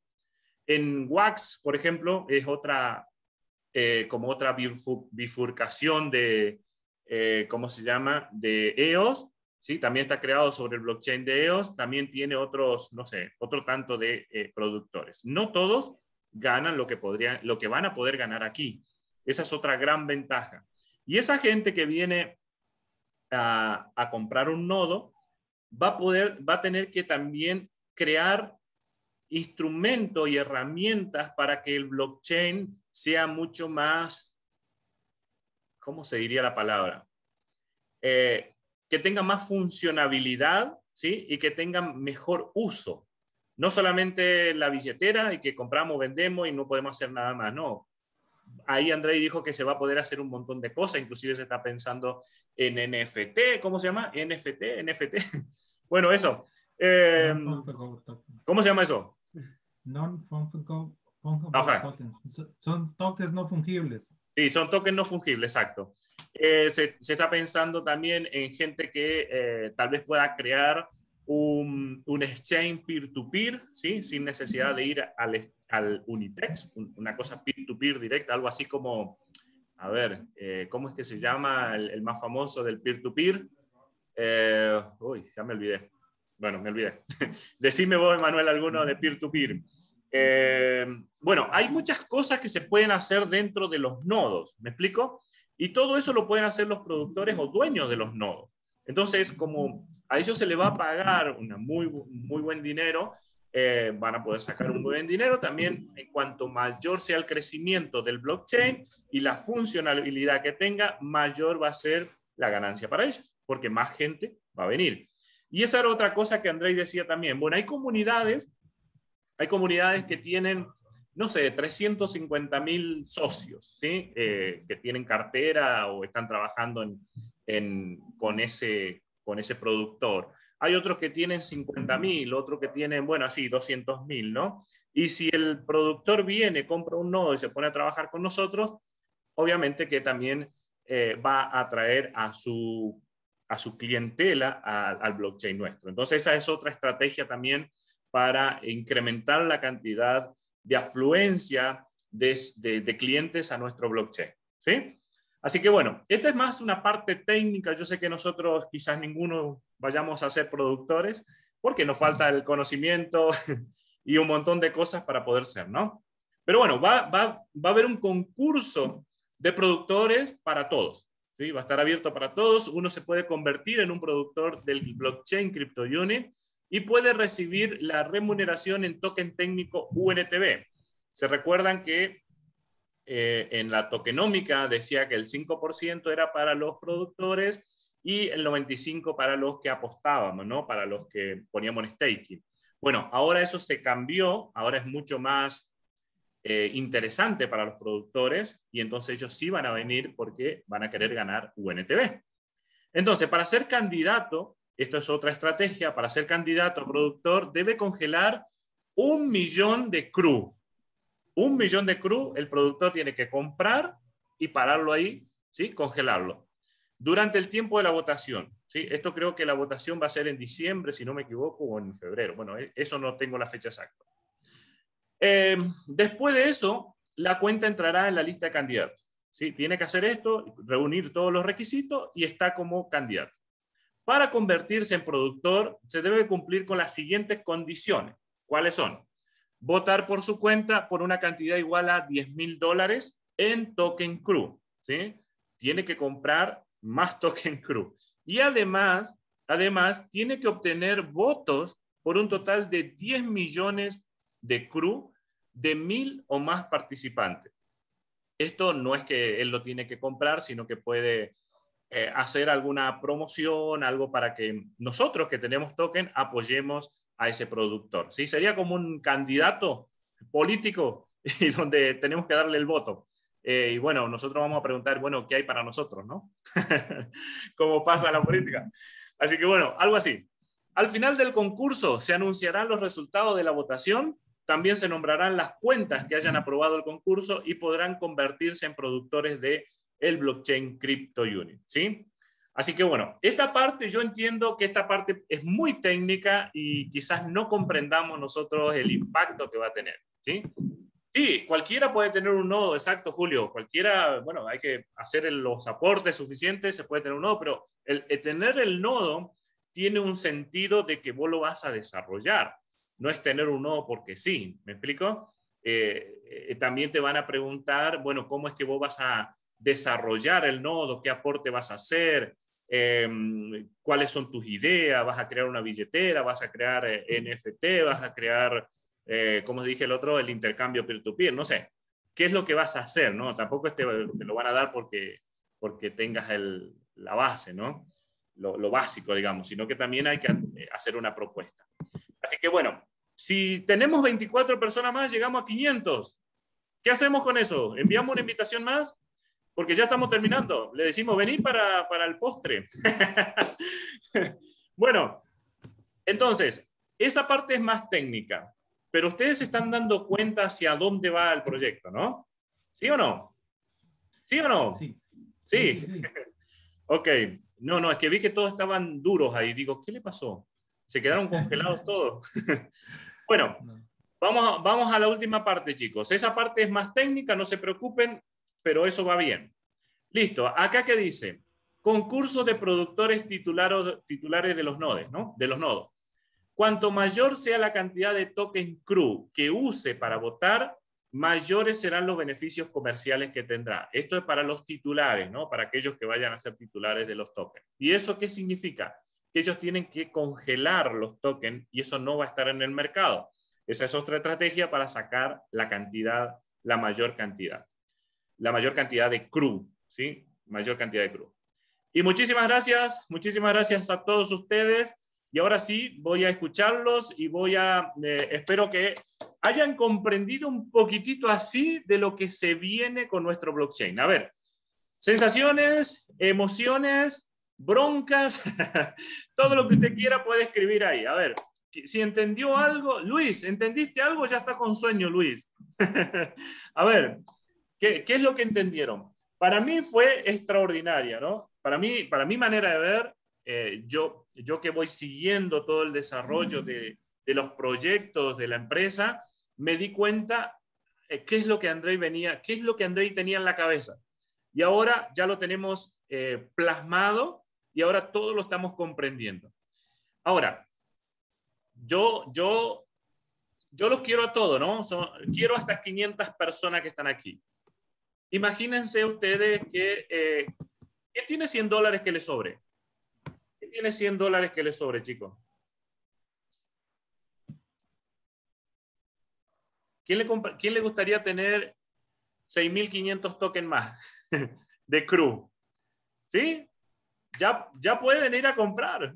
En Wax, por ejemplo, es otra, eh, como otra bifurcación de, eh, ¿cómo se llama?, de EOS, ¿sí? También está creado sobre el blockchain de EOS, también tiene otros, no sé, otro tanto de eh, productores. No todos ganan lo que, podrían, lo que van a poder ganar aquí. Esa es otra gran ventaja. Y esa gente que viene a, comprar un nodo va a poder, va a tener que también crear instrumentos y herramientas para que el blockchain sea mucho más, ¿cómo se diría la palabra? Eh, que tenga más funcionabilidad, ¿sí? Y que tenga mejor uso. No solamente la billetera y que compramos, vendemos y no podemos hacer nada más, no. Ahí André dijo que se va a poder hacer un montón de cosas, inclusive se está pensando en NFT, ¿cómo se llama? NFT, NFT. bueno, eso. Eh, ¿Cómo se llama eso? Non-fungible tokens. Son tokens no fungibles. Sí, son tokens no fungibles, exacto. Eh, se, se, está pensando también en gente que eh, tal vez pueda crear un, un exchange peer-to-peer, ¿sí? sin necesidad de ir al, al Unitex, una cosa peer-to-peer directa, algo así como, a ver, eh, ¿cómo es que se llama el, el más famoso del peer-to-peer? uy, ya me olvidé. Bueno, me olvidé. Decime vos, Manuel, alguno de peer-to-peer. Eh, bueno, hay muchas cosas que se pueden hacer dentro de los nodos, ¿me explico? Y todo eso lo pueden hacer los productores o dueños de los nodos. Entonces, como a ellos se les va a pagar un muy, muy buen dinero, eh, van a poder sacar un buen dinero. También, en cuanto mayor sea el crecimiento del blockchain y la funcionalidad que tenga, mayor va a ser la ganancia para ellos, porque más gente va a venir. Y esa era otra cosa que Andrés decía también. Bueno, hay comunidades, hay comunidades que tienen, no sé, 350 mil socios, ¿sí? Eh, que tienen cartera o están trabajando en, con, ese, con ese productor. Hay otros que tienen 50 mil, otros que tienen, bueno, así, 200 mil, ¿no? Y si el productor viene, compra un nodo y se pone a trabajar con nosotros, obviamente que también eh, va a atraer a su a su clientela al blockchain nuestro. Entonces, esa es otra estrategia también para incrementar la cantidad de afluencia de, clientes a nuestro blockchain. ¿sí? Así que bueno, esta es más una parte técnica. Yo sé que nosotros quizás ninguno vayamos a ser productores porque nos falta el conocimiento y un montón de cosas para poder ser, ¿no? Pero bueno, va, va, va a haber un concurso de productores para todos. Va a estar abierto para todos. Uno se puede convertir en un productor del blockchain CryptoUni y puede recibir la remuneración en token técnico UNTB. Se recuerdan que eh, en la tokenómica decía que el 5% era para los productores y el 95% para los que apostábamos, ¿no? Para los que poníamos en staking. Bueno, ahora eso se cambió, ahora es mucho más eh, interesante para los productores y entonces ellos sí van a venir porque van a querer ganar UNTB. Entonces, para ser candidato, esto es otra estrategia, para ser candidato a productor debe congelar un millón de CRU. Un millón de CRU el productor tiene que comprar y pararlo ahí, ¿sí? congelarlo. Durante el tiempo de la votación, ¿sí? esto creo que la votación va a ser en diciembre, si no me equivoco, o en febrero. Bueno, e, eso no tengo la fecha exacta. Eh, después de eso, la cuenta entrará en la lista de candidatos. ¿sí? Tiene que hacer esto, reunir todos los requisitos y está como candidato. Para convertirse en productor, se debe cumplir con las siguientes condiciones. ¿Cuáles son? Votar por su cuenta por una cantidad igual a 10 mil dólares en Token Crew. ¿sí? Tiene que comprar más Token Crew. Y además, además, tiene que obtener votos por un total de 10 millones de crew de mil o más participantes. Esto no es que él lo tiene que comprar, sino que puede eh, hacer alguna promoción, algo para que nosotros que tenemos token apoyemos a ese productor. ¿sí? Sería como un candidato político y donde tenemos que darle el voto. Eh, y bueno, nosotros vamos a preguntar, bueno, ¿qué hay para nosotros, no? ¿Cómo pasa la política? Así que bueno, algo así. Al final del concurso se anunciarán los resultados de la votación, también se nombrarán las cuentas que hayan aprobado el concurso y podrán convertirse en productores de el blockchain Crypto Unit, ¿sí? Así que bueno, esta parte yo entiendo que esta parte es muy técnica y quizás no comprendamos nosotros el impacto que va a tener, ¿sí? Sí, cualquiera puede tener un nodo, exacto, Julio. Cualquiera, bueno, hay que hacer los aportes suficientes, se puede tener un nodo, pero el, tener el nodo tiene un sentido de que vos lo vas a desarrollar. No es tener un nodo porque sí, ¿me explico? Eh, eh, también te van a preguntar, bueno, ¿cómo es que vos vas a desarrollar el nodo? ¿Qué aporte vas a hacer? Em, ¿Cuáles son tus ideas? ¿Vas a crear una billetera? ¿Vas a crear eh, NFT? ¿Vas a crear eh, como dije el otro, el intercambio peer-to-peer, no sé, ¿qué es lo que vas a hacer? ¿no? Tampoco te, te lo van a dar porque, porque tengas el, la base, ¿no? Lo, lo, básico, digamos, sino que también hay que eh, hacer una propuesta. Así que bueno, si tenemos 24 personas más, llegamos a 500. ¿Qué hacemos con eso? ¿Enviamos una invitación más? Porque ya estamos terminando. Le decimos, venir para, para el postre. bueno, entonces, esa parte es más técnica pero ustedes se están dando cuenta hacia dónde va el proyecto, ¿no? ¿Sí o no? ¿Sí o no? Sí. Sí. ok. No, no, es que vi que todos estaban duros ahí. Digo, ¿qué le pasó? ¿Se quedaron congelados todos? bueno, vamos, vamos a la última parte, chicos. Esa parte es más técnica, no se preocupen, pero eso va bien. Listo. Acá que dice, concurso de productores titulares de los nodos, ¿no? De los nodos. Cuanto mayor sea la cantidad de token CRU que use para votar, mayores serán los beneficios comerciales que tendrá. Esto es para los titulares, ¿no? Para aquellos que vayan a ser titulares de los tokens. ¿Y eso qué significa? Que ellos tienen que congelar los tokens y eso no va a estar en el mercado. Esa es otra estrategia para sacar la cantidad, la mayor cantidad. La mayor cantidad de CRU, ¿sí? Mayor cantidad de CRU. Y muchísimas gracias, muchísimas gracias a todos ustedes. Y ahora sí, voy a escucharlos y voy a, eh, espero que hayan comprendido un poquitito así de lo que se viene con nuestro blockchain. A ver, sensaciones, emociones, broncas, todo lo que usted quiera puede escribir ahí. A ver, si entendió algo, Luis, ¿entendiste algo? Ya está con sueño, Luis. a ver, ¿qué, ¿qué, es lo que entendieron? Para mí fue extraordinaria, ¿no? Para mí, para mi manera de ver, eh, yo, yo que voy siguiendo todo el desarrollo de, los proyectos de la empresa, me di cuenta eh, qué es lo que Andrei venía, qué es lo que Andrei tenía en la cabeza. Y ahora ya lo tenemos eh, plasmado y ahora todo lo estamos comprendiendo. Ahora, yo, yo, yo los quiero a todos, ¿no? quiero a estas 500 personas que están aquí. Imagínense ustedes que, eh, tiene 100 dólares que le sobre? tiene 100 dólares que le sobre, chicos? ¿Quién le, ¿Quién le gustaría tener 6.500 tokens más de crew? ¿Sí? Ya, ya pueden ir a comprar.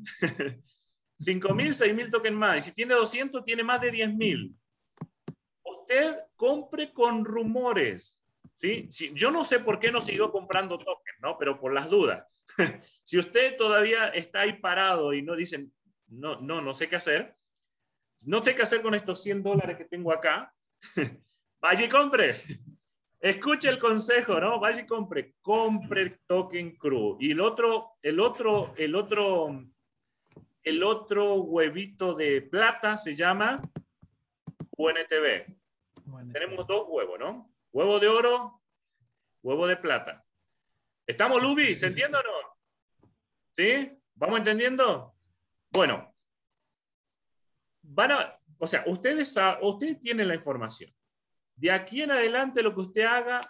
5.000, 6.000 tokens más. Y si tiene 200, tiene más de 10.000. Usted compre con rumores. ¿Sí? Yo no sé por qué no siguió comprando tokens, ¿no? Pero por las dudas. si usted todavía está ahí parado y no dicen, no, no, no sé qué hacer, no sé qué hacer con estos 100 dólares que tengo acá, vaya y compre. Escuche el consejo, ¿no? Vaya y compre, compre token crew. Y el otro, el otro, el otro, el otro huevito de plata se llama UNTV. Tenemos dos huevos, ¿no? Huevo de oro, huevo de plata. ¿Estamos, Lubi? ¿Se entiende o no? ¿Sí? ¿Vamos entendiendo? Bueno, van a, o sea, ustedes, ustedes tienen la información. De aquí en adelante lo que usted haga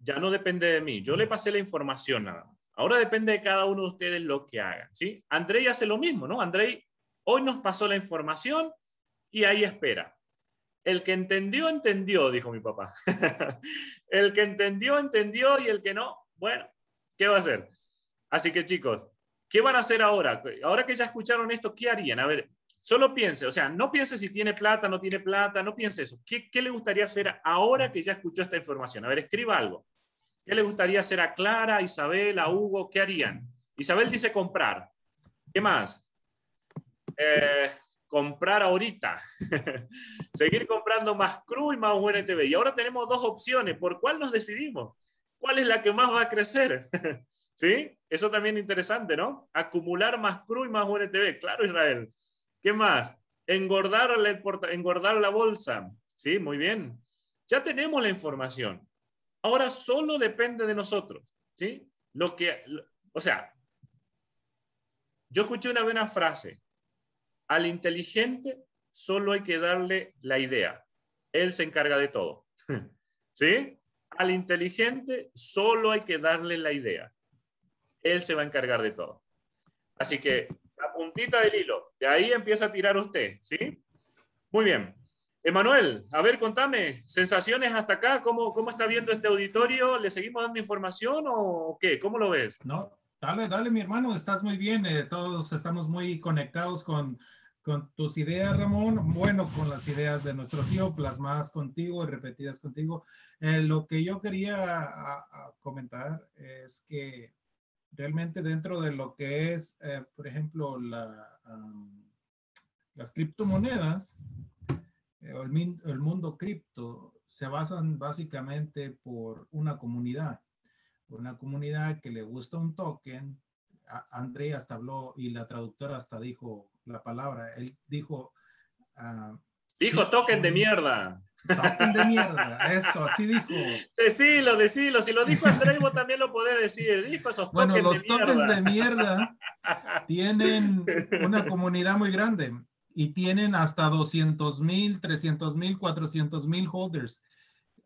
ya no depende de mí. Yo le pasé la información nada más. Ahora depende de cada uno de ustedes lo que hagan, ¿sí? Andrei hace lo mismo, ¿no? Andrei Hoy nos pasó la información y ahí espera. El que entendió, entendió, dijo mi papá. el que entendió, entendió y el que no, bueno, ¿qué va a hacer? Así que chicos, ¿qué van a hacer ahora? Ahora que ya escucharon esto, ¿qué harían? A ver, solo piense, o sea, no piense si tiene plata, no tiene plata, no piense eso. ¿Qué, le gustaría hacer ahora que ya escuchó esta información? A ver, escriba algo. ¿Qué le gustaría hacer a Clara, Isabel, a Hugo? ¿Qué harían? Isabel dice comprar. ¿Qué más? Eh, comprar ahorita. Seguir comprando más CRU y más UNTV. Y ahora tenemos dos opciones. ¿Por cuál nos decidimos? ¿Cuál es la que más va a crecer? ¿Sí? Eso también es interesante, ¿no? Acumular más CRU y más UNTV. Claro, Israel. ¿Qué más? Engordar la, engordar la bolsa. Sí, muy bien. Ya tenemos la información. Ahora solo depende de nosotros, ¿sí? Lo que, o sea, yo escuché una buena frase. Al inteligente solo hay que darle la idea. Él se encarga de todo. ¿Sí? Al inteligente solo hay que darle la idea. Él se va a encargar de todo. Así que la puntita del hilo, de ahí empieza a tirar usted, ¿sí? Muy bien. Emanuel, a ver, contame, sensaciones hasta acá, ¿cómo, cómo está viendo este auditorio? ¿Le seguimos dando información o qué? ¿Cómo lo ves? No, dale, dale, mi hermano, estás muy bien, eh, todos estamos muy conectados con, con tus ideas, Ramón, bueno, con las ideas de nuestro CEO, plasmadas contigo y repetidas contigo. Eh, lo que yo quería comentar es que realmente dentro de lo que es, eh, por ejemplo, la, las criptomonedas, eh, el, el mundo cripto, se basan básicamente por una comunidad, una comunidad que le gusta un token. André hasta habló y la traductora hasta dijo la palabra, él dijo... Uh, dijo token de mierda. Token de mierda, eso, así dijo. Decilo, decilo. Si lo dijo André, vos también lo podés decir. Dijo esos bueno, los tokens de mierda tienen una comunidad muy grande y tienen hasta 200 mil, 300 mil, 400 mil holders.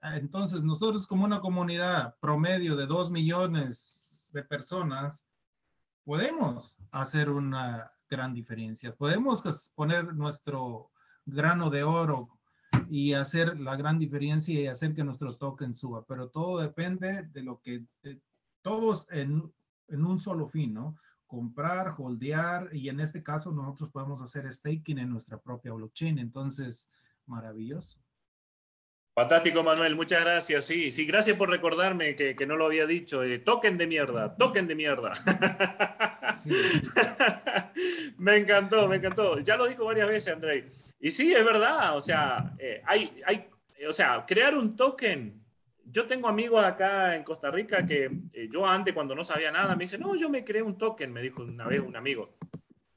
Entonces, nosotros como una comunidad promedio de 2 millones de personas, podemos hacer una gran diferencia. Podemos poner nuestro grano de oro y hacer la gran diferencia y hacer que nuestro token suba, pero todo depende de lo que todos en, en, un solo fin, ¿no? Comprar, holdear y en este caso nosotros podemos hacer staking en nuestra propia blockchain. Entonces, maravilloso. Fantástico, Manuel, muchas gracias. Sí, sí, gracias por recordarme que, que no lo había dicho. Eh, token de mierda, token de mierda. me encantó, me encantó. Ya lo dijo varias veces, André. Y sí, es verdad, o sea, eh, hay, hay, o sea, crear un token. Yo tengo amigos acá en Costa Rica que eh, yo antes, cuando no sabía nada, me dice, no, yo me creé un token, me dijo una vez un amigo.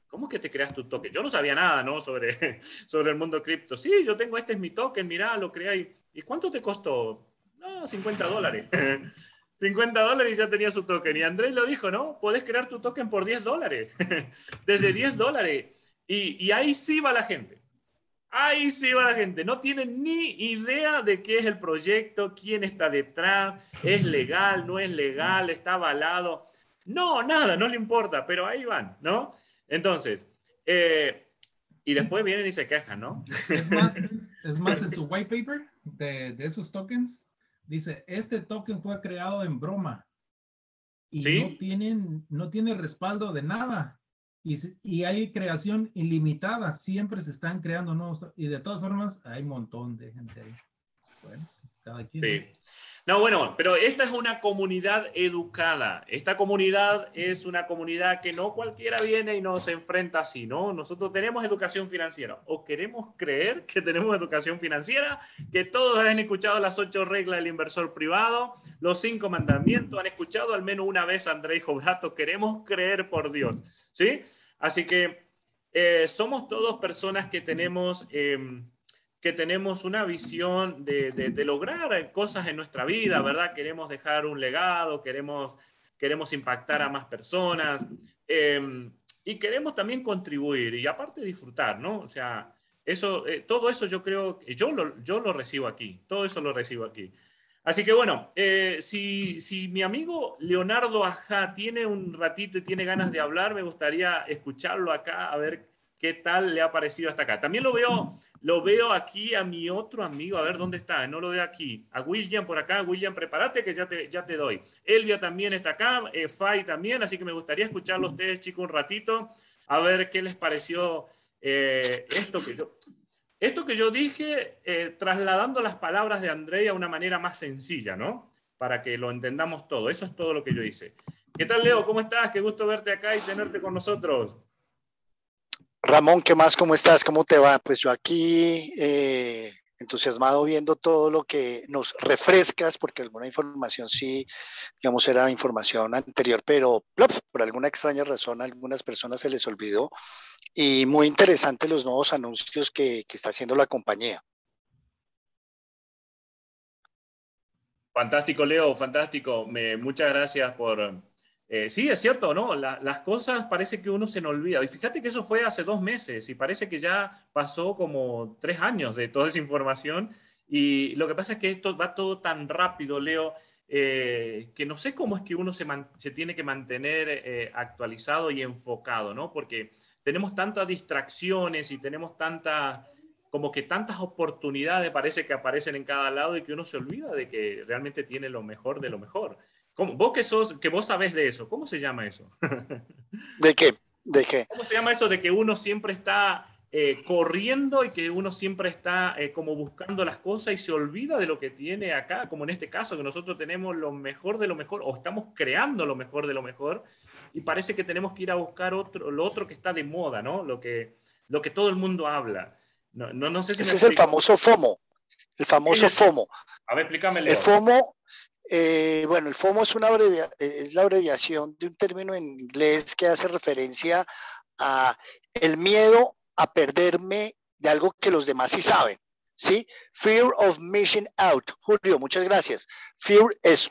¿Cómo que te creas tu token? Yo no sabía nada, ¿no? Sobre, sobre el mundo cripto. Sí, yo tengo, este es mi token, mirá, lo creé. ¿Y cuánto te costó? No, 50 dólares. 50 dólares y ya tenía su token. Y Andrés lo dijo, ¿no? Podés crear tu token por 10 dólares. Desde 10 dólares. Y, y ahí sí va la gente. Ahí sí va la gente. No tienen ni idea de qué es el proyecto, quién está detrás, es legal, no es legal, está avalado. No, nada, no le importa, pero ahí van, ¿no? Entonces, eh, y después vienen y se quejan, ¿no? Es más, es más en su white paper de, de, esos tokens, dice, este token fue creado en broma y no, tienen, no tiene respaldo de nada y, hay creación ilimitada, siempre se están creando nuevos, y de todas formas hay un montón de gente ahí. Bueno, cada quien. Sí. No, bueno, pero esta es una comunidad educada. Esta comunidad es una comunidad que no cualquiera viene y nos enfrenta así, ¿no? Nosotros tenemos educación financiera o queremos creer que tenemos educación financiera, que todos han escuchado las ocho reglas del inversor privado, los cinco mandamientos, han escuchado al menos una vez a André Jobrato, queremos creer por Dios, ¿sí? Así que eh, somos todos personas que tenemos, em, que tenemos una visión de, lograr cosas en nuestra vida, ¿verdad? Queremos dejar un legado, queremos, queremos impactar a más personas em, y queremos también contribuir y aparte disfrutar, ¿no? O sea, eso, eh, todo eso yo creo, yo yo lo recibo aquí, todo eso lo recibo aquí. Así que bueno, eh, si, si, mi amigo Leonardo Ajá tiene un ratito y tiene ganas de hablar, me gustaría escucharlo acá, a ver qué tal le ha parecido hasta acá. También lo veo, lo veo aquí a mi otro amigo, a ver dónde está, no lo veo aquí. A William por acá, William, prepárate que ya te, ya te doy. Elvia también está acá, eh, Fai también, así que me gustaría escucharlo a ustedes, chicos, un ratito, a ver qué les pareció eh, esto que yo... Esto que yo dije, eh, trasladando las palabras de Andrea a una manera más sencilla, ¿no? Para que lo entendamos todo. Eso es todo lo que yo hice. ¿Qué tal, Leo? ¿Cómo estás? Qué gusto verte acá y tenerte con nosotros. Ramón, ¿qué más? ¿Cómo estás? ¿Cómo te va? Pues yo aquí eh, entusiasmado viendo todo lo que nos refrescas, porque alguna información sí, digamos, era información anterior, pero por alguna extraña razón a algunas personas se les olvidó. Y muy interesante los nuevos anuncios que, está haciendo la compañía. Fantástico, Leo, fantástico. Muchas gracias por, eh, sí, es cierto, ¿no? las cosas parece que uno se nos olvida. Y fíjate que eso fue hace dos meses y parece que ya pasó como tres años de toda esa información. Y lo que pasa es que esto va todo tan rápido, Leo, eh, que no sé cómo es que uno se, se tiene que mantener eh, actualizado y enfocado, ¿no? Porque tenemos tantas distracciones y tenemos tantas, como que tantas oportunidades parece que aparecen en cada lado y que uno se olvida de que realmente tiene lo mejor de lo mejor. Vos que sos, que vos sabés de eso, ¿cómo se llama eso? ¿De qué? ¿De qué? ¿Cómo se llama eso de que uno siempre está eh, corriendo y que uno siempre está eh, como buscando las cosas y se olvida de lo que tiene acá, como en este caso, que nosotros tenemos lo mejor de lo mejor o estamos creando lo mejor de lo mejor y parece que tenemos que ir a buscar otro, lo otro que está de moda, ¿no? Lo que, lo que todo el mundo habla. No, no, sé si Ese es el famoso FOMO. El famoso FOMO. A ver, explícame. El FOMO eh, bueno, el FOMO es, una la abreviación de un término en inglés que hace referencia a el miedo a perderme de algo que los demás sí saben. ¿Sí? Fear of missing out. Julio, muchas gracias. Fear es,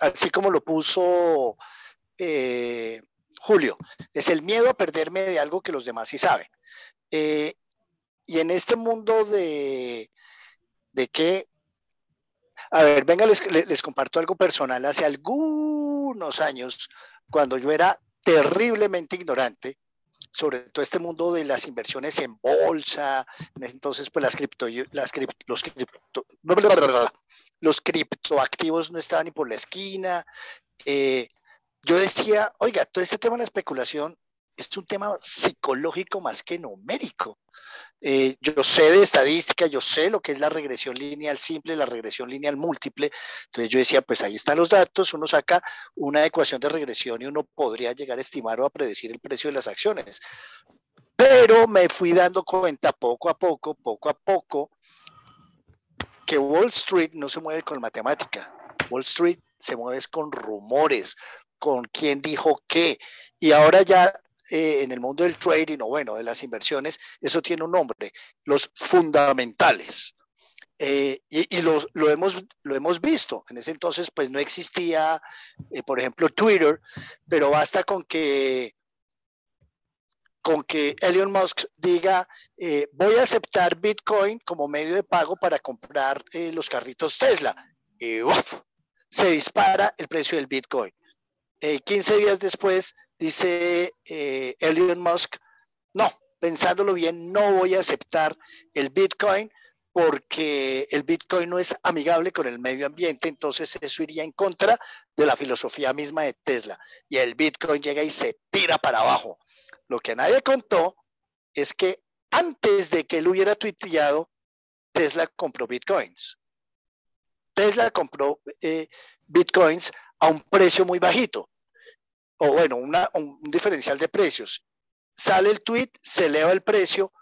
así como lo puso eh, Julio, es el miedo a perderme de algo que los demás sí saben. Eh, y en este mundo de, de que a ver, venga, les, comparto algo personal. Hace algunos años, cuando yo era terriblemente ignorante, sobre todo este mundo de las inversiones en bolsa, entonces pues las cripto, las los, cripto, los criptoactivos no estaban ni por la esquina. Eh, yo decía, oiga, todo este tema de la especulación es un tema psicológico más que numérico. Eh, yo sé de estadística, yo sé lo que es la regresión lineal simple, la regresión lineal múltiple. Entonces yo decía, pues ahí están los datos, uno saca una ecuación de regresión y uno podría llegar a estimar o a predecir el precio de las acciones. Pero me fui dando cuenta poco a poco, poco a poco, que Wall Street no se mueve con matemática. Wall Street se mueve con rumores, con quién dijo qué. Y ahora ya eh, en el mundo del trading o bueno, de las inversiones, eso tiene un nombre, los fundamentales. Eh, y, lo, hemos, lo hemos visto. En ese entonces, pues no existía, eh, por ejemplo, Twitter, pero basta con que con que Elon Musk diga, voy a aceptar Bitcoin como medio de pago para comprar los carritos Tesla. Y se dispara el precio del Bitcoin. 15 días después dice eh, Elon Musk, no, pensándolo bien, no voy a aceptar el Bitcoin porque el Bitcoin no es amigable con el medio ambiente, entonces eso iría en contra de la filosofía misma de Tesla. Y el Bitcoin llega y se tira para abajo. Lo que nadie contó es que antes de que él hubiera tuiteado, Tesla compró Bitcoins. Tesla compró eh, Bitcoins a un precio muy bajito o bueno, un diferencial de precios. Sale el tweet, se eleva el precio,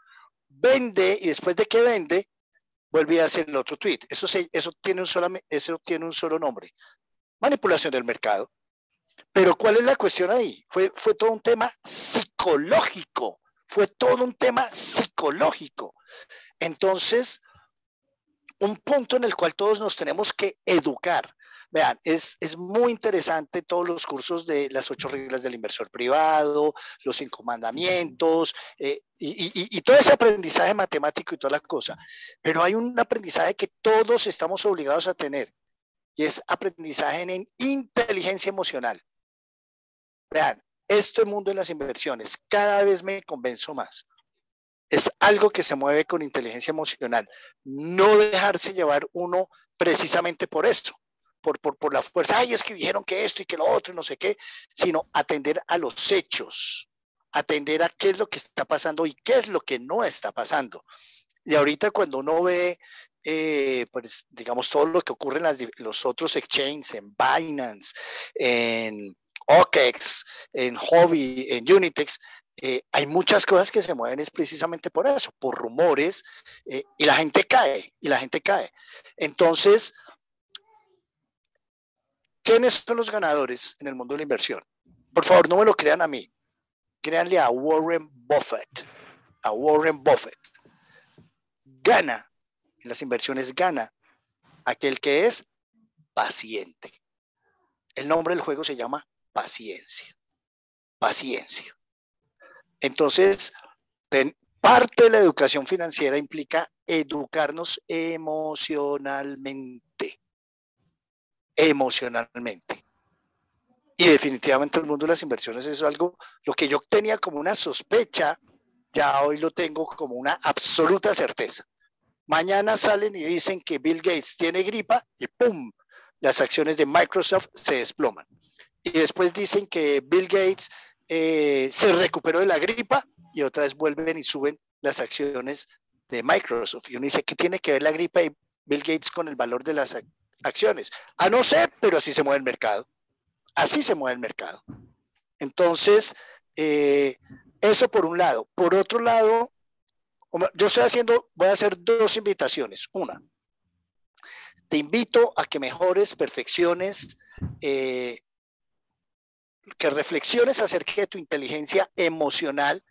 vende y después de que vende, vuelve a hacer el otro tweet. Eso, eso, tiene un solo, eso tiene un solo nombre. Manipulación del mercado. Pero ¿cuál es la cuestión ahí? Fue, fue todo un tema psicológico. Fue todo un tema psicológico. Entonces, un punto en el cual todos nos tenemos que educar. Vean, es, muy interesante todos los cursos de las ocho reglas del inversor privado, los cinco mandamientos eh, y, todo ese aprendizaje matemático y toda la cosa. Pero hay un aprendizaje que todos estamos obligados a tener y es aprendizaje en inteligencia emocional. Vean, este mundo de las inversiones cada vez me convenzo más. algo que se mueve con inteligencia emocional. No dejarse llevar uno precisamente por eso, por, por, por la fuerza, ay, es que dijeron que esto y que lo otro y no sé qué, sino atender a los hechos, atender a qué es lo que está pasando y qué es lo que no está pasando. Y ahorita cuando uno ve, eh, pues digamos, todo lo que ocurre en los otros exchanges, en Binance, en OKEX, en Hobby, en Unitex, eh, hay muchas cosas que se mueven es precisamente por eso, por rumores, eh, y la gente cae, y la gente cae. Entonces, ¿quiénes son los ganadores en el mundo de la inversión? Por favor, no me lo crean a mí, créanle a Warren Buffett, a Warren Buffett. Gana, en las inversiones gana aquel que es paciente. El nombre del juego se llama paciencia. Paciencia. Entonces, parte de la educación financiera implica educarnos emocionalmente. Emocionalmente. Y definitivamente el mundo de las inversiones es algo, lo que yo tenía como una sospecha, ya hoy lo tengo como una absoluta certeza. Mañana salen y dicen que Bill Gates tiene gripa y ¡pum! Las acciones de Microsoft se desploman. Y después dicen que Bill Gates eh, se recuperó de la gripa y otra vez vuelven y suben las acciones de Microsoft. Y uno dice, ¿qué tiene que ver la gripa y Bill Gates con el valor de las acciones? A no ser, pero así se mueve el mercado. Así se mueve el mercado. Entonces, eh, eso por un lado. Por otro lado, yo estoy haciendo, voy a hacer dos invitaciones. Una, te invito a que mejores, perfecciones eh, que reflexiones acerca de tu inteligencia emocional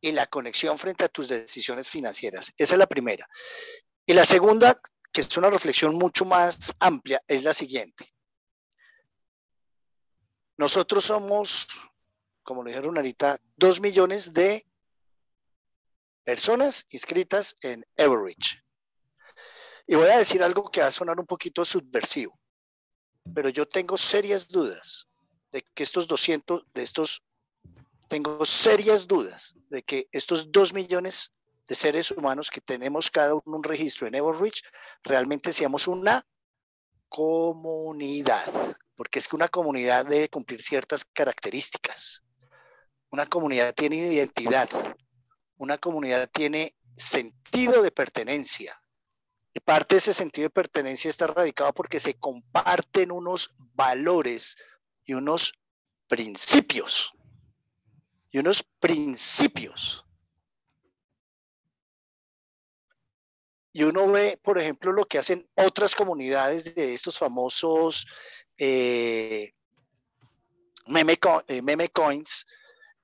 y la conexión frente a tus decisiones financieras. Esa es la primera. Y la segunda, que es una reflexión mucho más amplia, es la siguiente. Nosotros somos, como lo dijeron ahorita, dos millones de personas inscritas en Everidge. Y voy a decir algo que va a sonar un poquito subversivo, pero yo tengo serias dudas de que estos 200, de estos, tengo serias dudas de que estos 2 millones de seres humanos que tenemos cada uno un registro en Everreach, realmente seamos una comunidad, porque es que una comunidad debe cumplir ciertas características. Una comunidad tiene identidad, una comunidad tiene sentido de pertenencia. Y parte de ese sentido de pertenencia está radicado porque se comparten unos valores, y unos principios. Y unos principios. Y uno ve, por ejemplo, lo que hacen otras comunidades de estos famosos eh, meme, eh, meme coins,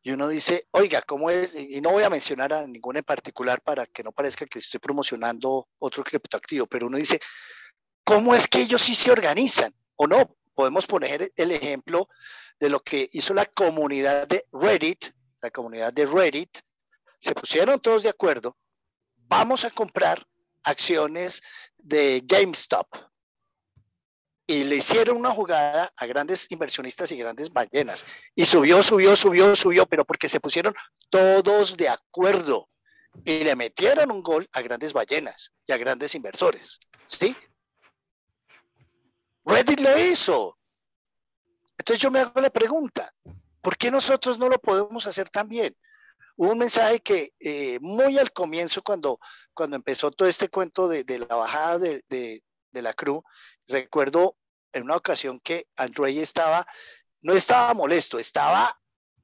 y uno dice, oiga, ¿cómo es? Y no voy a mencionar a ninguno en particular para que no parezca que estoy promocionando otro criptoactivo, pero uno dice, ¿cómo es que ellos sí se organizan? ¿O no? podemos poner el ejemplo de lo que hizo la comunidad de Reddit, la comunidad de Reddit, se pusieron todos de acuerdo, vamos a comprar acciones de GameStop. Y le hicieron una jugada a grandes inversionistas y grandes ballenas. Y subió, subió, subió, subió, pero porque se pusieron todos de acuerdo. Y le metieron un gol a grandes ballenas y a grandes inversores. ¿Sí? Reddit lo hizo. Entonces yo me hago la pregunta, ¿por qué nosotros no lo podemos hacer también? Hubo un mensaje que eh, muy al comienzo, cuando, cuando empezó todo este cuento de, la bajada de, la cruz, recuerdo en una ocasión que Andrei estaba, no estaba molesto, estaba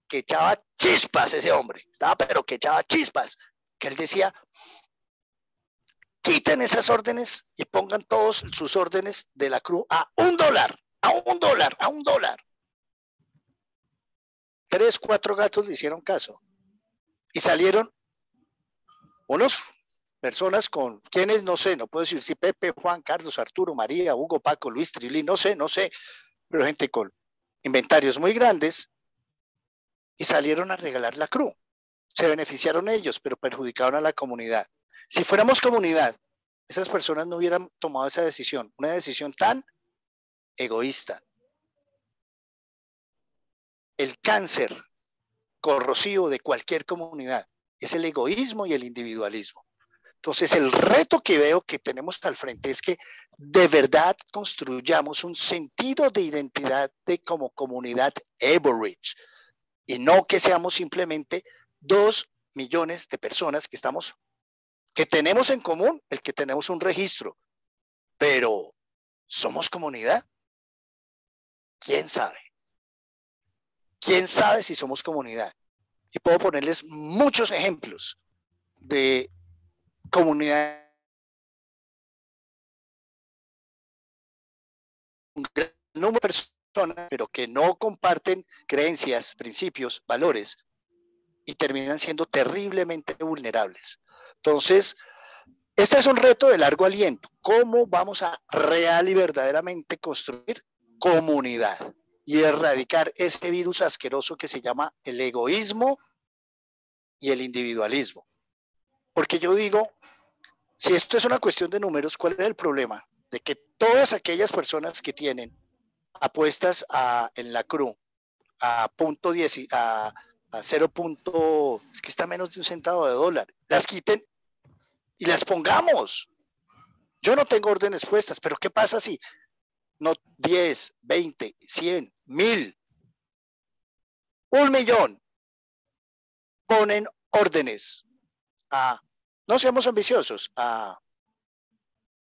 que echaba chispas ese hombre, estaba pero que echaba chispas, que él decía, quiten esas órdenes y pongan todos sus órdenes de la cruz a un dólar, a un dólar, a un dólar. Tres, cuatro gatos le hicieron caso y salieron unos personas con quienes no sé, no puedo decir si Pepe, Juan, Carlos, Arturo, María, Hugo, Paco, Luis, Trilí, no sé, no sé, pero gente con inventarios muy grandes y salieron a regalar la cruz. Se beneficiaron ellos, pero perjudicaron a la comunidad. Si fuéramos comunidad, esas personas no hubieran tomado esa decisión, una decisión tan egoísta. El cáncer corrosivo de cualquier comunidad es el egoísmo y el individualismo. Entonces, el reto que veo que tenemos al frente es que de verdad construyamos un sentido de identidad de como comunidad Everidge y no que seamos simplemente dos millones de personas que estamos, que tenemos en común el que tenemos un registro, pero ¿somos comunidad? ¿Quién sabe? ¿Quién sabe si somos comunidad? Y puedo ponerles muchos ejemplos de comunidad. Un gran número de personas, pero que no comparten creencias, principios, valores y terminan siendo terriblemente vulnerables. Entonces, este es un reto de largo aliento. ¿Cómo vamos a real y verdaderamente construir comunidad y erradicar ese virus asqueroso que se llama el egoísmo y el individualismo? Porque yo digo, si esto es una cuestión de números, ¿cuál es el problema? De que todas aquellas personas que tienen apuestas en la CRU a punto 10, a, a 0. es que está menos de un centavo de dólar, las quiten y las pongamos. Yo no tengo órdenes puestas, pero ¿qué pasa si no 10, 20, 100, 1000, un millón ponen órdenes a no seamos ambiciosos, a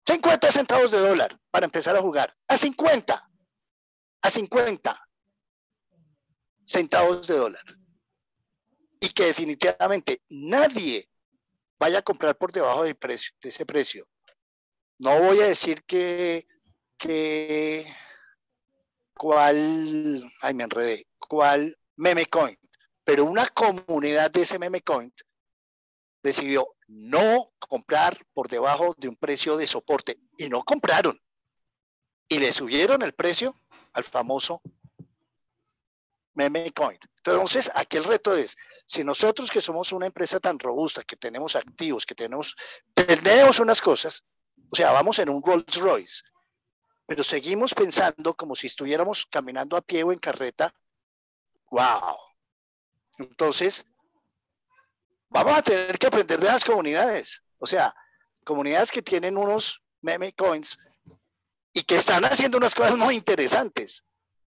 50 centavos de dólar para empezar a jugar, a 50, a 50 centavos de dólar. Y que definitivamente nadie vaya a comprar por debajo de, precio, de ese precio. No voy a decir que, que cuál, ay me enredé, cuál meme coin, pero una comunidad de ese meme coin decidió no comprar por debajo de un precio de soporte y no compraron. Y le subieron el precio al famoso meme coin. Entonces, aquí el reto es, si nosotros que somos una empresa tan robusta, que tenemos activos, que tenemos, tenemos unas cosas, o sea, vamos en un Rolls Royce, pero seguimos pensando como si estuviéramos caminando a pie o en carreta, wow. Entonces, vamos a tener que aprender de las comunidades. O sea, comunidades que tienen unos meme coins y que están haciendo unas cosas muy interesantes.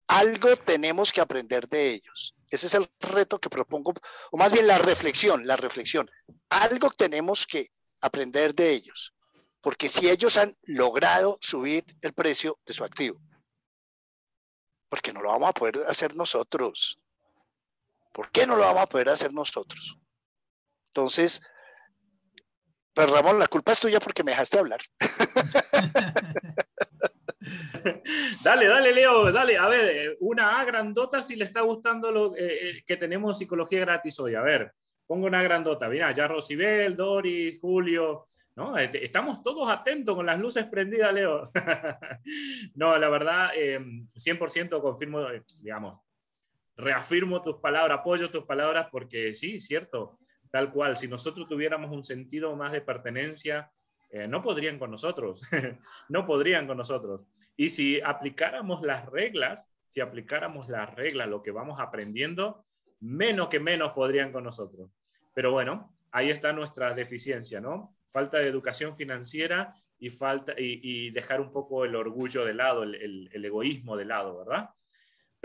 Algo tenemos que aprender de ellos. Ese es el reto que propongo, o más bien la reflexión, la reflexión. Algo tenemos que aprender de ellos, porque si ellos han logrado subir el precio de su activo, ¿por qué no lo vamos a poder hacer nosotros? ¿Por qué no lo vamos a poder hacer nosotros? Entonces, pues Ramón, la culpa es tuya porque me dejaste hablar. dale, dale, Leo, dale. A ver, eh, una A grandota si le está gustando lo eh, eh, que tenemos psicología gratis hoy. A ver, pongo una grandota. Mira, ya Rosibel, Doris, Julio. ¿no? Estamos todos atentos con las luces prendidas, Leo. no, la verdad, 100% confirmo, digamos, reafirmo tus palabras, apoyo tus palabras porque sí, cierto tal cual. Si nosotros tuviéramos un sentido más de pertenencia, eh, no podrían con nosotros, no podrían con nosotros. Y si aplicáramos las reglas, si aplicáramos las reglas, lo que vamos aprendiendo, menos que menos podrían con nosotros. Pero bueno, ahí está nuestra deficiencia, ¿no? Falta de educación financiera y, falta, y, dejar un poco el orgullo de lado, el, egoísmo de lado, ¿verdad?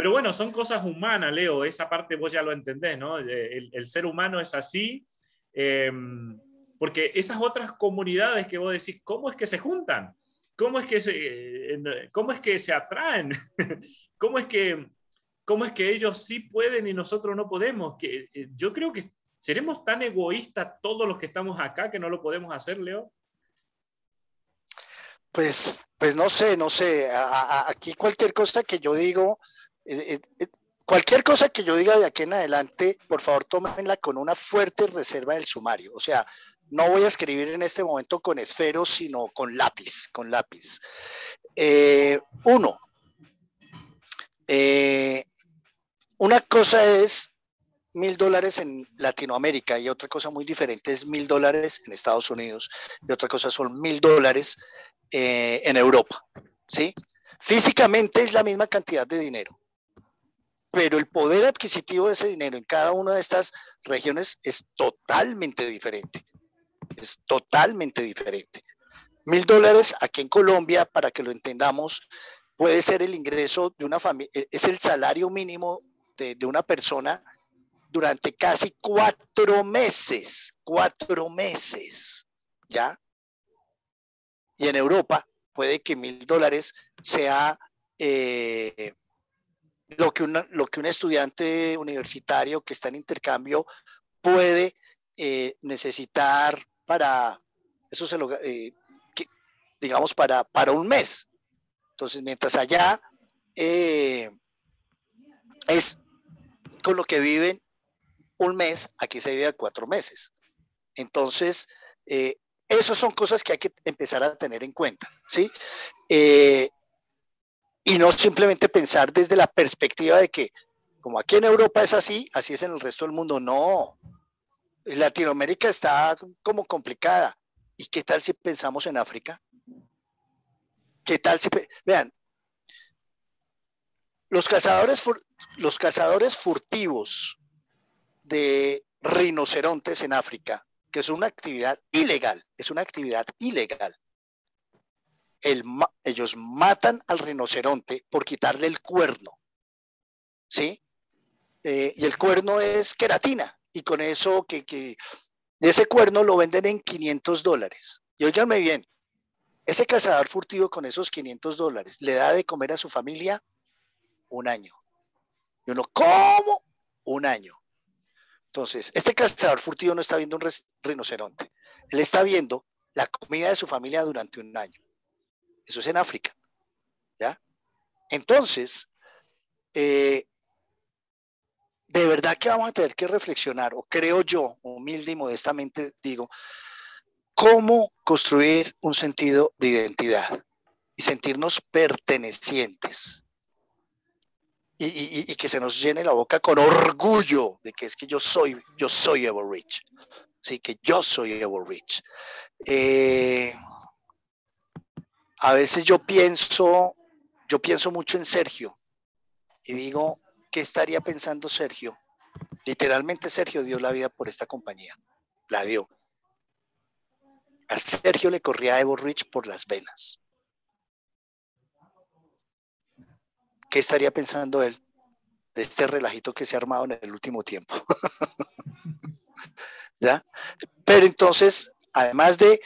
Pero bueno, son cosas humanas, Leo, esa parte vos ya lo entendés, ¿no? El, ser humano es así, em, porque esas otras comunidades que vos decís, ¿cómo es que se juntan? ¿Cómo es que se, cómo es que se atraen? ¿Cómo es que, ¿Cómo es que ellos sí pueden y nosotros no podemos? Que, eh, yo creo que seremos tan egoístas todos los que estamos acá que no lo podemos hacer, Leo. Pues, pues no sé, no sé. aquí cualquier cosa que yo digo, eh, eh, eh, cualquier cosa que yo diga de aquí en adelante, por favor tómenla con una fuerte reserva del sumario. O sea, no voy a escribir en este momento con esferos, sino con lápiz, con lápiz. uno, una cosa es mil dólares en Latinoamérica y otra cosa muy diferente es mil dólares en Estados Unidos y otra cosa son mil dólares en Europa, ¿sí? Físicamente es la misma cantidad de dinero, pero el poder adquisitivo de ese dinero en cada una de estas regiones es totalmente diferente. Es totalmente diferente. Mil dólares aquí en Colombia, para que lo entendamos, puede ser el ingreso de una familia, e, es el salario mínimo de, de una persona durante casi cuatro meses, cuatro meses, ¿ya? Y en Europa puede que mil dólares sea eh, lo, que lo que un estudiante universitario que está en intercambio puede eh, necesitar para, eso se lo, eh, digamos, para, para un mes. Entonces, mientras allá es con lo que viven un mes, aquí se vive cuatro meses. Entonces, eh, esas son cosas que hay que empezar a tener en cuenta, ¿sí? Y no simplemente pensar desde la perspectiva de que, como aquí en Europa es así, así es en el resto del mundo. No, Latinoamérica está como complicada. ¿Y qué tal si pensamos en África? ¿Qué tal si... Vean, los cazadores, los cazadores furtivos de rinocerontes en África, que es una actividad ilegal, es una actividad ilegal. Ellos matan al rinoceronte por quitarle el cuerno, ¿sí? Eh, y el cuerno es queratina, y con eso que, que ese cuerno lo venden en 500 dólares. Y óiganme bien, ese cazador furtivo con esos 500 dólares le da de comer a su familia un año. Y uno, ¿cómo? Un año. Entonces, este cazador furtivo no está viendo un rinoceronte. Él está viendo la comida de su familia durante un año. Eso es en África. ¿Ya? Entonces, eh, de verdad que vamos a tener que reflexionar, o creo yo, humilde y modestamente digo, cómo construir un sentido de identidad y sentirnos pertenecientes y, que se nos llene la boca con orgullo de que es que yo soy, yo soy Evo Rich. Sí, que yo soy Evo Rich. Eh, a veces yo pienso, yo pienso mucho en Sergio y digo, ¿qué estaría pensando Sergio? Literalmente Sergio dio la vida por esta compañía, la dio. A Sergio le corría a Evo Rich por las venas. ¿qué estaría pensando él de este relajito que se ha armado en el último tiempo? ¿Ya? Pero entonces, además de,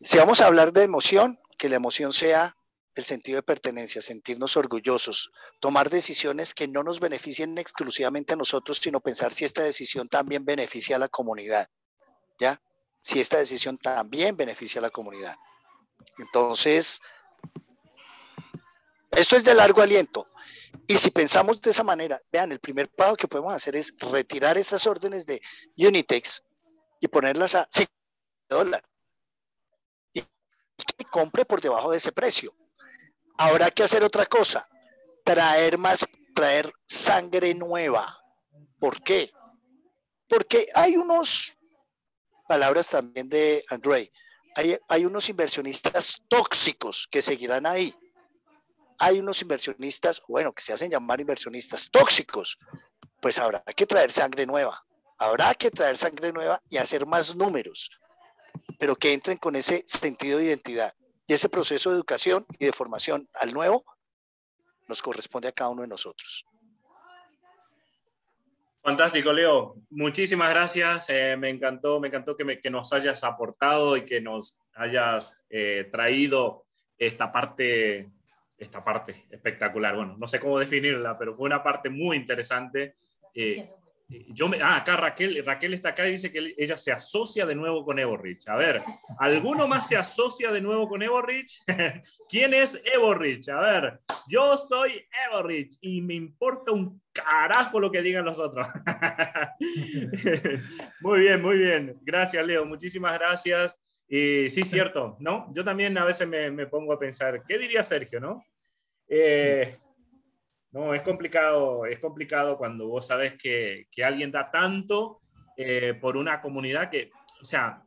si vamos a hablar de emoción, que la emoción sea el sentido de pertenencia, sentirnos orgullosos, tomar decisiones que no nos beneficien exclusivamente a nosotros, sino pensar si esta decisión también beneficia a la comunidad, ¿ya? Si esta decisión también beneficia a la comunidad. Entonces, esto es de largo aliento. Y si pensamos de esa manera, vean, el primer paso que podemos hacer es retirar esas órdenes de Unitex y ponerlas a 5 dólares. Que compre por debajo de ese precio. Habrá que hacer otra cosa, traer más, traer sangre nueva. ¿Por qué? Porque hay unos, palabras también de André, hay, hay unos inversionistas tóxicos que seguirán ahí hay unos inversionistas, bueno, que se hacen llamar inversionistas tóxicos, pues habrá que traer sangre nueva, habrá que traer sangre nueva y hacer más números, pero que entren con ese sentido de identidad. Y ese proceso de educación y de formación al nuevo nos corresponde a cada uno de nosotros. Fantástico, Leo. Muchísimas gracias. Eh, me encantó, me encantó que, me, que, nos hayas aportado y que nos hayas eh, traído esta parte esta parte espectacular. Bueno, no sé cómo definirla, pero fue una parte muy interesante. Eh, yo me, ah, acá Raquel, Raquel está acá y dice que ella se asocia de nuevo con Evo Rich. A ver, ¿alguno más se asocia de nuevo con Evo Rich? ¿Quién es Evo Rich? A ver, yo soy Evo Rich y me importa un carajo lo que digan los otros. muy bien, muy bien. Gracias, Leo. Muchísimas gracias. Y sí, cierto, ¿no? Yo también a veces me, me pongo a pensar, ¿qué diría Sergio, no? Eh, no, es complicado, es complicado cuando vos sabes que, que alguien da tanto eh, por una comunidad que, o sea,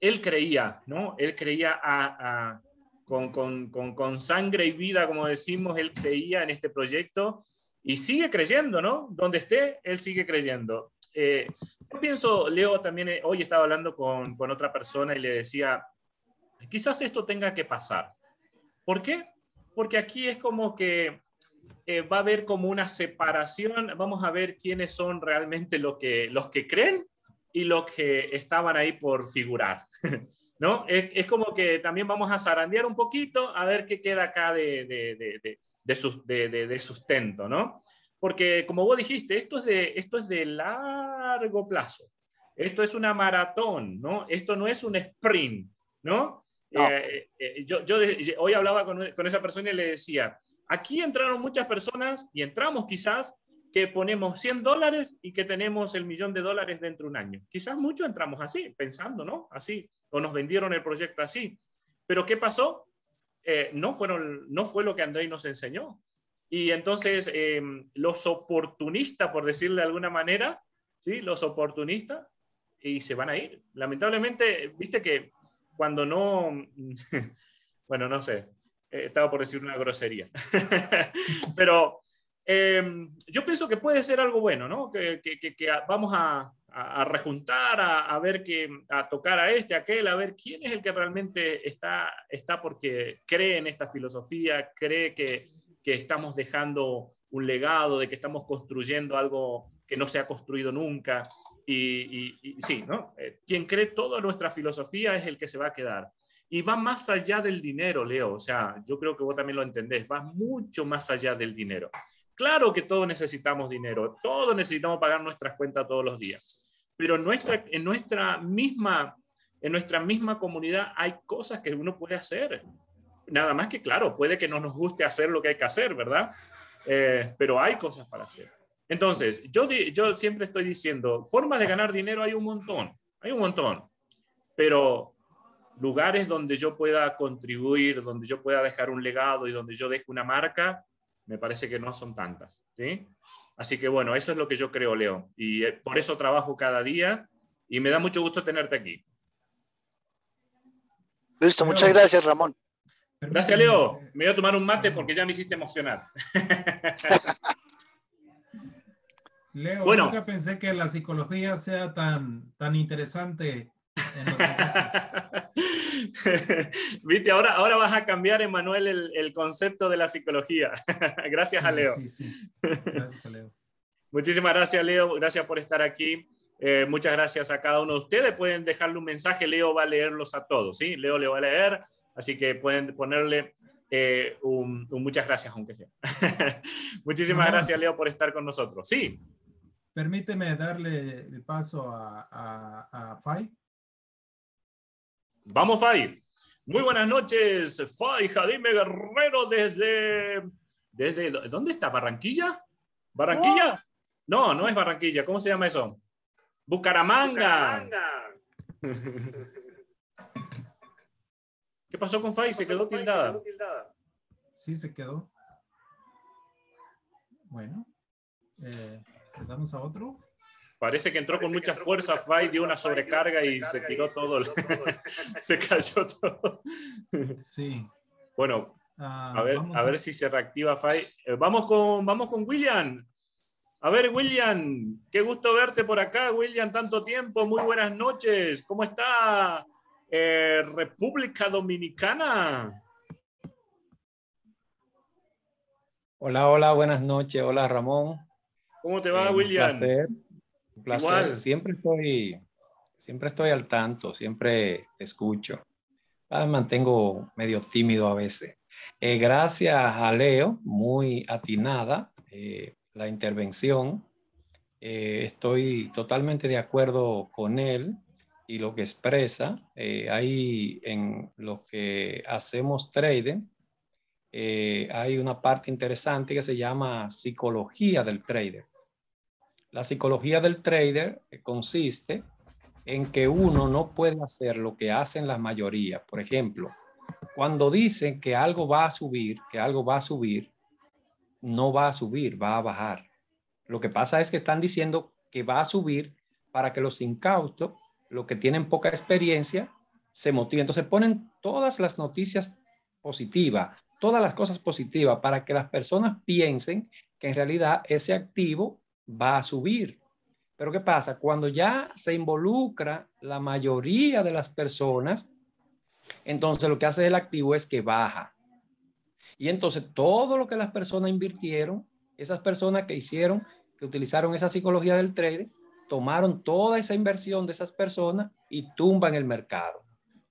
él creía, ¿no? Él creía a, con, con, con, con, sangre y vida, como decimos, él creía en este proyecto y sigue creyendo, ¿no? Donde esté, él sigue creyendo. Eh, yo pienso, Leo también, eh, hoy estaba hablando con, con otra persona y le decía, quizás esto tenga que pasar. ¿Por qué? Porque aquí es como que eh, va a haber como una separación, vamos a ver quiénes son realmente lo que, los que creen y los que estaban ahí por figurar. ¿No? Es, es, como que también vamos a zarandear un poquito a ver qué queda acá de, de, de, de, sustento, ¿no? Porque como vos dijiste, esto es, de, esto es de largo plazo. Esto es una maratón, ¿no? Esto no es un sprint, ¿no? Eh, eh, yo, yo hoy hablaba con, con esa persona y le decía, Aquí entraron muchas personas y entramos quizás que ponemos 100 dólares y que tenemos el millón de dólares dentro de un año. Quizás muchos entramos así, pensando, ¿no? Así, o nos vendieron el proyecto así. Pero ¿qué pasó? Eh, no, fueron, no fue lo que André nos enseñó. Y entonces eh, los oportunistas, por decirle de alguna manera, ¿sí? Los oportunistas, y se van a ir. Lamentablemente, viste que cuando no, bueno, no sé, estaba por decir una grosería. Pero em, yo pienso que puede ser algo bueno, ¿no? Que, que, que vamos a, a, rejuntar, a, a, ver que, a tocar a este, a aquel, a ver quién es el que realmente está, está porque cree en esta filosofía, cree que, que estamos dejando un legado, de que estamos construyendo algo que no se ha construido nunca. Y, y, y sí, ¿no? Eh, quien cree toda nuestra filosofía es el que se va a quedar. Y va más allá del dinero, Leo. O sea, yo creo que vos también lo entendés. Va mucho más allá del dinero. Claro que todos necesitamos dinero. Todos necesitamos pagar nuestras cuentas todos los días. Pero en nuestra, en nuestra, misma, en nuestra misma comunidad hay cosas que uno puede hacer. Nada más que, claro, puede que no nos guste hacer lo que hay que hacer, ¿verdad? Eh, pero hay cosas para hacer. Entonces, yo, yo siempre estoy diciendo, formas de ganar dinero hay un montón, hay un montón, pero lugares donde yo pueda contribuir, donde yo pueda dejar un legado y donde yo deje una marca, me parece que no son tantas, ¿sí? Así que bueno, eso es lo que yo creo, Leo, y eh, por eso trabajo cada día y me da mucho gusto tenerte aquí. Listo, muchas gracias, Ramón. Gracias, Leo. Me voy a tomar un mate porque ya me hiciste emocionar. Leo, bueno. nunca pensé que la psicología sea tan, tan interesante Viste, ahora, ahora vas a cambiar, Emanuel, el, el concepto de la psicología. gracias a Leo. Sí, sí. Gracias a Leo. Muchísimas gracias, Leo. Gracias por estar aquí. Eh, muchas gracias a cada uno de ustedes. Pueden dejarle un mensaje. Leo va a leerlos a todos. ¿sí? Leo le va a leer. Así que pueden ponerle eh, un, un, muchas gracias, aunque sea. Muchísimas no. gracias, Leo, por estar con nosotros. Sí. Permíteme darle el paso a, a, a Fai. Vamos, Fai. Muy buenas noches, Fai Jadime Guerrero desde... desde ¿Dónde está? ¿Barranquilla? ¿Barranquilla? No, no es Barranquilla. ¿Cómo se llama eso? Bucaramanga. Bucaramanga. ¿Qué pasó con Fai? ¿Se quedó tildada? Sí, se quedó. Bueno, eh, ¿le damos a otro? Parece que entró Parece con mucha fuerza Fai, dio una sobrecarga y se tiró todo, el... se cayó todo. Sí. Bueno, uh, a, ver, a, a, ver si se reactiva Fai. Eh, vamos, con, vamos con William. A ver, William, qué gusto verte por acá, William, tanto tiempo. Muy buenas noches. ¿Cómo está eh, República Dominicana? Hola, hola, buenas noches. Hola, Ramón. ¿Cómo te va, eh, William? Un placer. Un placer. Igual. Siempre estoy, siempre estoy al tanto, siempre te escucho. Ah, mantengo medio tímido a veces. Eh, gracias a Leo, muy atinada eh, la intervención. Eh, estoy totalmente de acuerdo con él y lo que expresa. Eh, ahí en lo que hacemos trading, hay una parte interesante que se llama psicología del trader. La psicología del trader consiste en que uno no puede hacer lo que hacen las mayorías. Por ejemplo, cuando dicen que algo va a subir, que algo va a subir, no va a subir, va a bajar. Lo que pasa es que están diciendo que va a subir para que los incautos, los que tienen poca experiencia, se motiven. Entonces ponen todas las noticias positivas, todas las cosas positivas para que las personas piensen que en realidad ese activo va a subir. Pero ¿qué pasa? Cuando ya se involucra la mayoría de las personas, entonces lo que hace el activo es que baja. Y entonces todo lo que las personas invirtieron, esas personas que hicieron, que utilizaron esa psicología del trading, tomaron toda esa inversión de esas personas y tumban el mercado.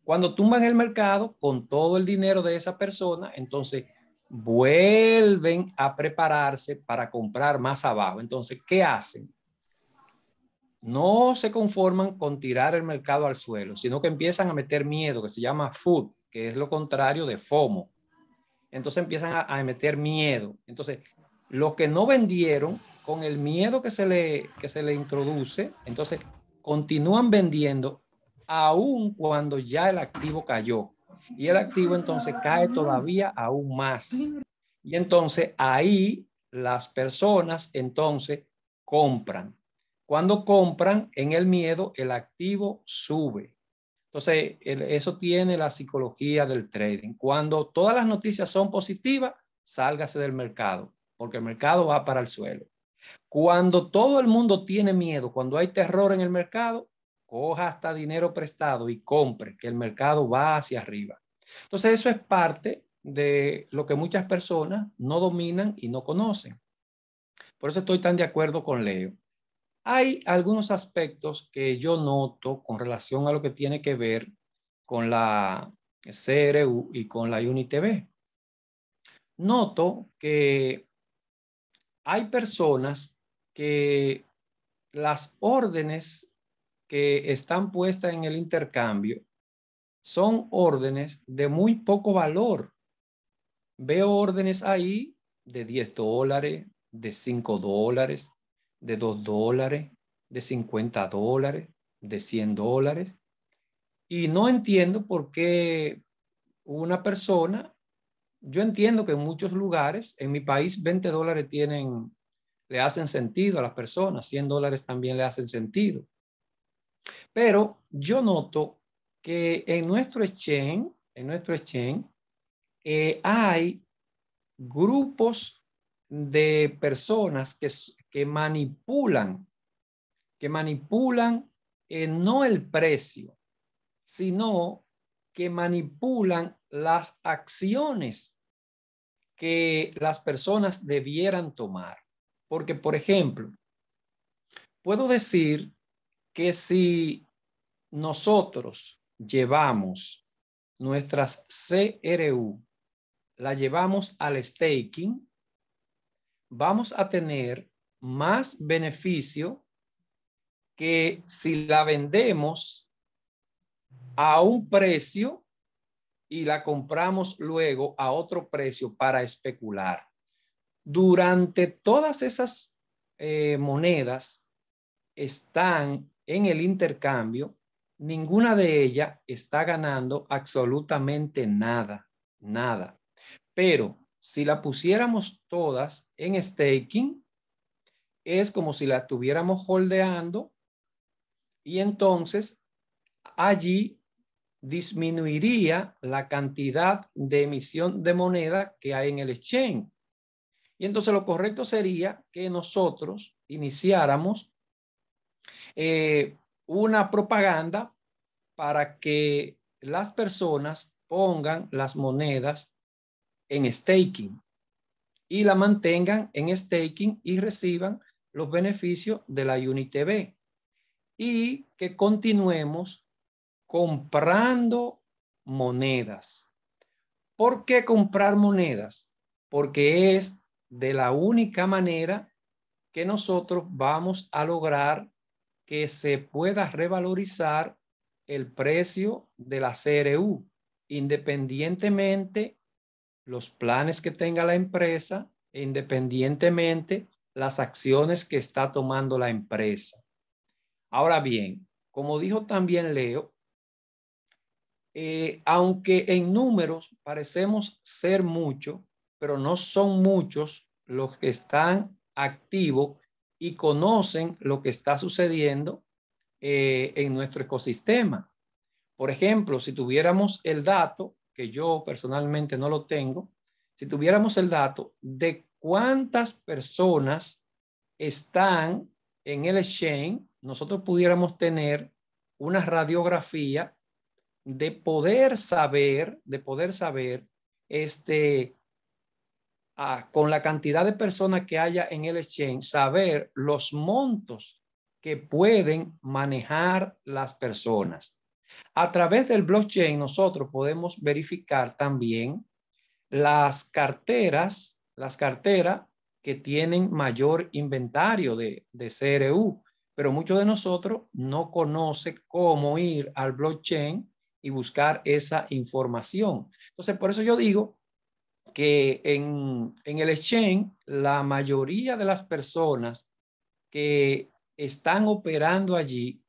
Cuando tumban el mercado con todo el dinero de esa persona, entonces vuelven a prepararse para comprar más abajo. Entonces, ¿qué hacen? No se conforman con tirar el mercado al suelo, sino que empiezan a meter miedo, que se llama food, que es lo contrario de FOMO. Entonces empiezan a, meter miedo. Entonces, los que no vendieron con el miedo que se le, que se le introduce, entonces continúan vendiendo aún cuando ya el activo cayó. Y el activo entonces cae todavía aún más. Y entonces ahí las personas entonces compran. Cuando compran en el miedo, el activo sube. Entonces, eso tiene la psicología del trading. Cuando todas las noticias son positivas, sálgase del mercado, porque el mercado va para el suelo. Cuando todo el mundo tiene miedo, cuando hay terror en el mercado, coja hasta dinero prestado y compre, que el mercado va hacia arriba. Entonces, eso es parte de lo que muchas personas no dominan y no conocen. Por eso estoy tan de acuerdo con Leo. Hay algunos aspectos que yo noto con relación a lo que tiene que ver con la CRU y con la UNITV. Noto que hay personas que las órdenes que están puestas en el intercambio son órdenes de muy poco valor. Veo órdenes ahí de 10 dólares, de 5 dólares, de 2 dólares, de 50 dólares, de 100 dólares. Y no entiendo por qué una persona yo entiendo que en muchos lugares, en mi país, 20 dólares tienen, le hacen sentido a las personas, 100 dólares también le hacen sentido. Pero yo noto que en nuestro exchange, en nuestro exchange, eh, hay grupos de personas que, que manipulan, que manipulan eh, no el precio, sino que manipulan las acciones que las personas debieran tomar. Porque, por ejemplo, puedo decir que si nosotros llevamos nuestras CRU, la llevamos al staking, vamos a tener más beneficio que si la vendemos a un precio y la compramos luego a otro precio para especular. Durante todas esas eh, monedas están en el intercambio, ninguna de ellas está ganando absolutamente nada, nada. Pero si la pusiéramos todas en staking, es como si la estuviéramos holdeando y entonces allí disminuiría la cantidad de emisión de moneda que hay en el exchange. Y entonces lo correcto sería que nosotros iniciáramos eh, una propaganda para que las personas pongan las monedas en staking y la mantengan en staking y reciban los beneficios de la UNITV y que continuemos comprando monedas. ¿Por qué comprar monedas? Porque es de la única manera que nosotros vamos a lograr que se pueda revalorizar el precio de la CRU, independientemente los planes que tenga la empresa, e independientemente las acciones que está tomando la empresa. Ahora bien, como dijo también Leo, eh, aunque en números parecemos ser muchos, pero no son muchos los que están activos y conocen lo que está sucediendo eh, en nuestro ecosistema. Por ejemplo, si tuviéramos el dato, que yo personalmente no lo tengo, si tuviéramos el dato de cuántas personas están en el exchange, nosotros pudiéramos tener una radiografía de poder saber, de poder saber, este, con la cantidad de personas que haya en el exchange, saber los montos que pueden manejar las personas. A través del blockchain nosotros podemos verificar también las carteras, las carteras que tienen mayor inventario de, de CRU, pero muchos de nosotros no conoce cómo ir al blockchain y buscar esa información. Entonces, por eso yo digo que en, en el exchange, la mayoría de las personas que están operando allí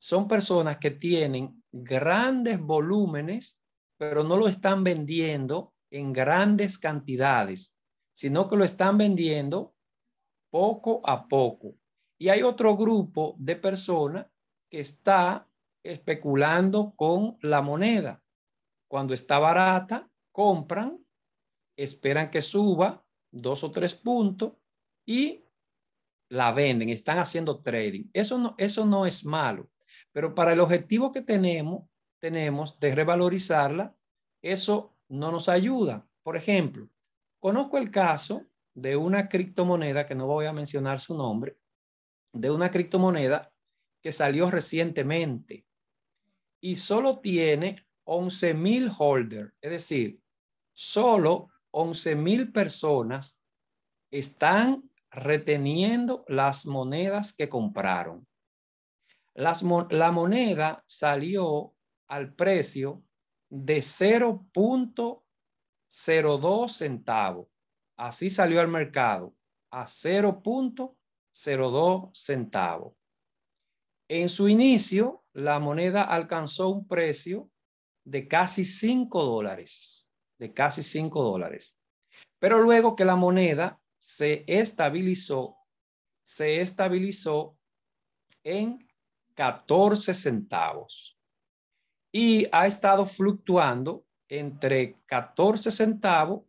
son personas que tienen grandes volúmenes, pero no lo están vendiendo en grandes cantidades, sino que lo están vendiendo poco a poco. Y hay otro grupo de personas que está especulando con la moneda. Cuando está barata, compran, esperan que suba dos o tres puntos y la venden, están haciendo trading. Eso no, eso no es malo, pero para el objetivo que tenemos, tenemos de revalorizarla, eso no nos ayuda. Por ejemplo, conozco el caso de una criptomoneda, que no voy a mencionar su nombre, de una criptomoneda que salió recientemente y solo tiene 11 mil holders, es decir, solo 11 mil personas están reteniendo las monedas que compraron. La moneda salió al precio de 0.02 centavos. Así salió al mercado a 0.02 centavos. En su inicio, la moneda alcanzó un precio de casi 5 dólares, de casi 5 dólares. Pero luego que la moneda se estabilizó, se estabilizó en 14 centavos y ha estado fluctuando entre 14 centavos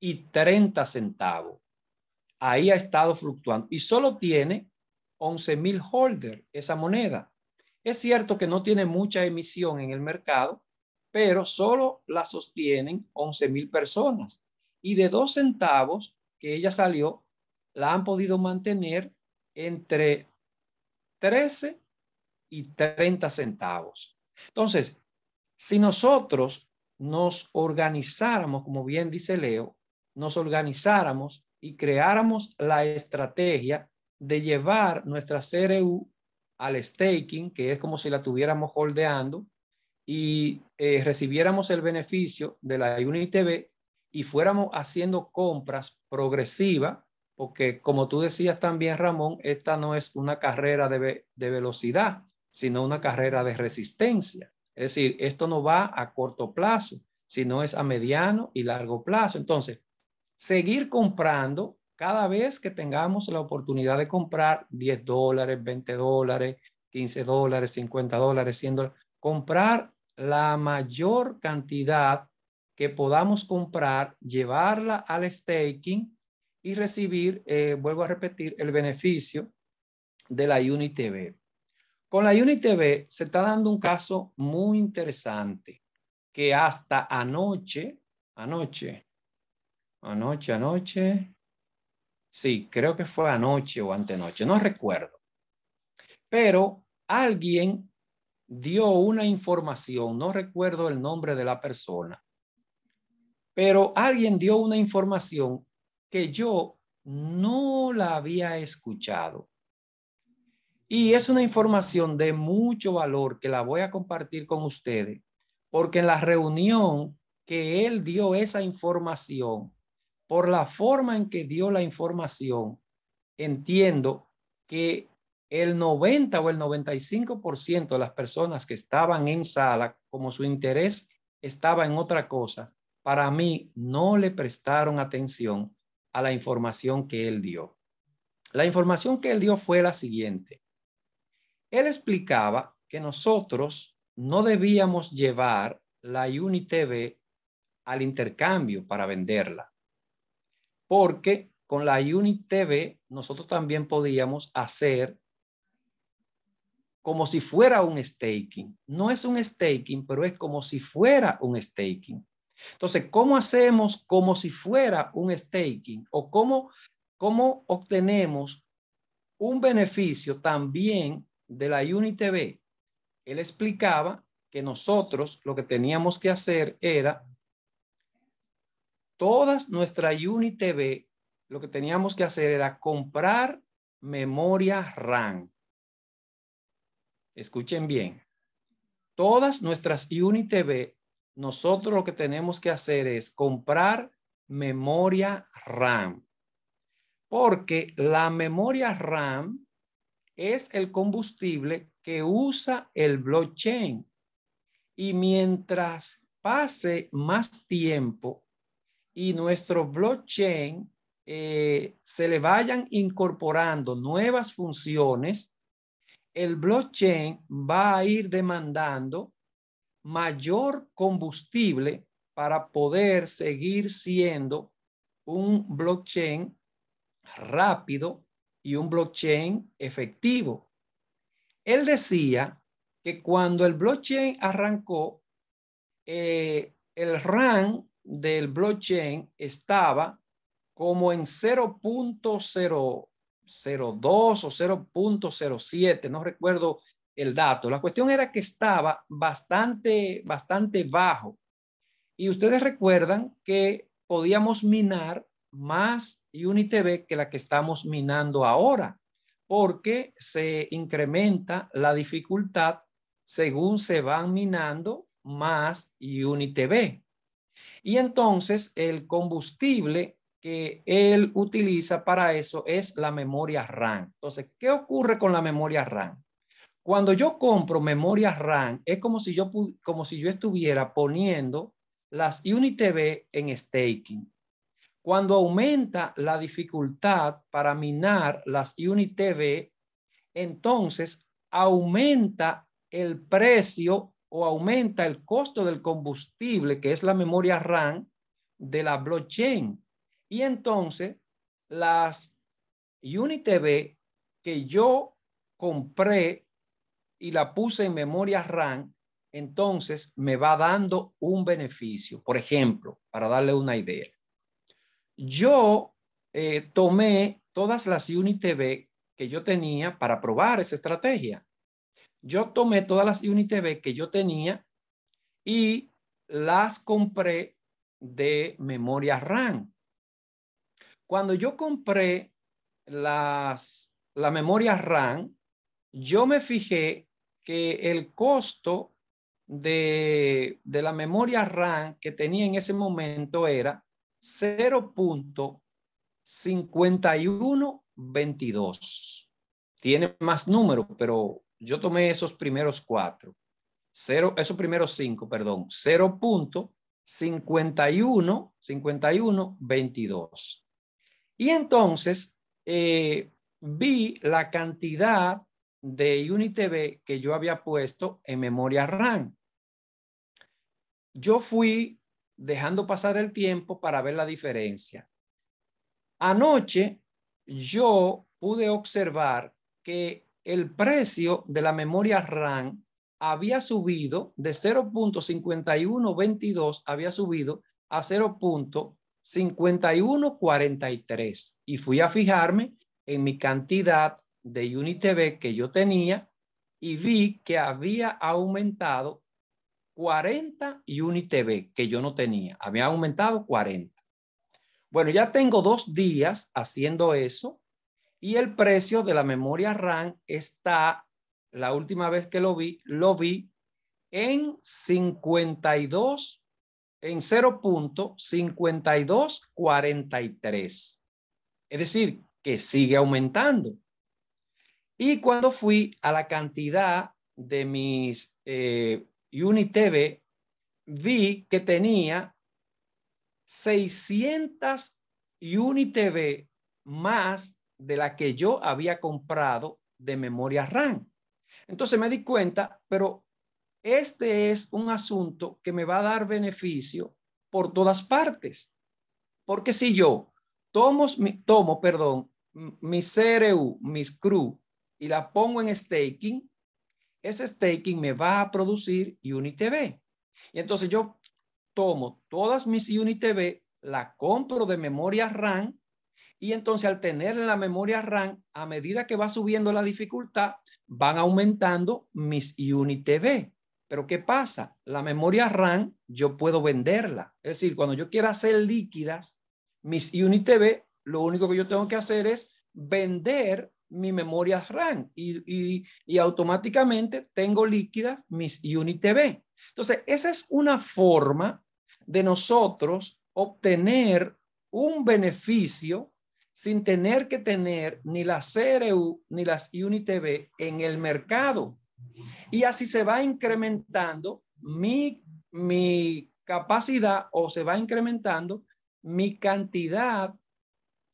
y 30 centavos. Ahí ha estado fluctuando y solo tiene 11 mil holders esa moneda. Es cierto que no tiene mucha emisión en el mercado, pero solo la sostienen 11 mil personas. Y de dos centavos que ella salió, la han podido mantener entre 13 y 30 centavos. Entonces, si nosotros nos organizáramos, como bien dice Leo, nos organizáramos y creáramos la estrategia de llevar nuestra CRU al staking, que es como si la tuviéramos holdeando, y eh, recibiéramos el beneficio de la UniTV y fuéramos haciendo compras progresivas, porque como tú decías también, Ramón, esta no es una carrera de, de velocidad, sino una carrera de resistencia. Es decir, esto no va a corto plazo, sino es a mediano y largo plazo. Entonces, seguir comprando cada vez que tengamos la oportunidad de comprar 10 dólares, 20 dólares, 15 dólares, 50 dólares, 100 dólares, comprar la mayor cantidad que podamos comprar, llevarla al staking y recibir, eh, vuelvo a repetir, el beneficio de la UniTV. Con la UniTV se está dando un caso muy interesante que hasta anoche, anoche, anoche, anoche, sí, creo que fue anoche o antenoche, no recuerdo. Pero alguien dio una información, no recuerdo el nombre de la persona, pero alguien dio una información que yo no la había escuchado. Y es una información de mucho valor que la voy a compartir con ustedes, porque en la reunión que él dio esa información, por la forma en que dio la información, entiendo que el 90 o el 95% de las personas que estaban en sala, como su interés estaba en otra cosa, para mí no le prestaron atención a la información que él dio. La información que él dio fue la siguiente. Él explicaba que nosotros no debíamos llevar la UniTV al intercambio para venderla. porque con la Unit TV nosotros también podíamos hacer como si fuera un staking. No es un staking, pero es como si fuera un staking. Entonces, ¿cómo hacemos como si fuera un staking? ¿O cómo, cómo obtenemos un beneficio también de la UniTV? Él explicaba que nosotros lo que teníamos que hacer era todas nuestras UniTV, lo que teníamos que hacer era comprar memoria RAM. Escuchen bien. Todas nuestras UniTV nosotros lo que tenemos que hacer es comprar memoria RAM. Porque la memoria RAM es el combustible que usa el blockchain. Y mientras pase más tiempo y nuestro blockchain eh, se le vayan incorporando nuevas funciones, el blockchain va a ir demandando mayor combustible para poder seguir siendo un blockchain rápido y un blockchain efectivo. Él decía que cuando el blockchain arrancó, eh, el RAM del blockchain estaba como en 0.002 o 0.07, no recuerdo el dato. La cuestión era que estaba bastante, bastante bajo. Y ustedes recuerdan que podíamos minar más UniTV que la que estamos minando ahora, porque se incrementa la dificultad según se van minando más UniTV. Y entonces el combustible que él utiliza para eso es la memoria RAM. Entonces, ¿qué ocurre con la memoria RAM? Cuando yo compro memoria RAM, es como si yo, como si yo estuviera poniendo las UniTV en staking. Cuando aumenta la dificultad para minar las UniTV, entonces aumenta el precio o aumenta el costo del combustible, que es la memoria RAM de la blockchain. Y entonces las UniTV que yo compré y la puse en memoria RAM, entonces me va dando un beneficio. Por ejemplo, para darle una idea, yo eh, tomé todas las UniTV que yo tenía para probar esa estrategia. Yo tomé todas las UniTV que yo tenía y las compré de memoria RAM. Cuando yo compré las, la memoria RAM, yo me fijé que el costo de, la memoria RAM que tenía en ese momento era 0.5122. Tiene más números, pero yo tomé esos primeros cuatro. Cero, esos primeros cinco, perdón. 0.51, 51, 22. Y entonces eh, vi la cantidad de UniTV que yo había puesto en memoria RAM. Yo fui dejando pasar el tiempo para ver la diferencia. Anoche yo pude observar que el precio de la memoria RAM había subido de 0.5122, había subido a 0.5143 y fui a fijarme en mi cantidad de UniTV que yo tenía y vi que había aumentado 40 UniTV que yo no tenía. Había aumentado 40. Bueno, ya tengo dos días haciendo eso y el precio de la memoria RAM está, la última vez que lo vi, lo vi en 52, en 0.5243. Es decir, que sigue aumentando. Y cuando fui a la cantidad de mis eh, UniTV, vi que tenía 600 UniTV más de la que yo había comprado de memoria RAM. Entonces me di cuenta, pero este es un asunto que me va a dar beneficio por todas partes. Porque si yo tomo, tomo perdón, mi CRU, mis CRU, y la pongo en staking, ese staking me va a producir UniTV. Y entonces yo tomo todas mis UniTV, la compro de memoria RAM y entonces al tener la memoria RAM, a medida que va subiendo la dificultad, van aumentando mis UniTV. Pero ¿qué pasa? La memoria RAM yo puedo venderla. Es decir, cuando yo quiera hacer líquidas, mis UniTV, lo único que yo tengo que hacer es vender mi memoria RAM y, y, automáticamente tengo líquidas mis UniTV. Entonces, esa es una forma de nosotros obtener un beneficio sin tener que tener ni la CRU ni las UniTV en el mercado. Y así se va incrementando mi, mi capacidad o se va incrementando mi cantidad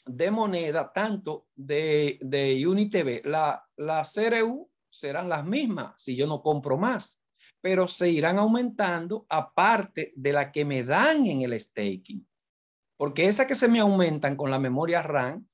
de moneda, tanto de, de UniTV. La, la CRU serán las mismas si yo no compro más, pero se irán aumentando aparte de la que me dan en el staking. Porque esa que se me aumentan con la memoria RAM,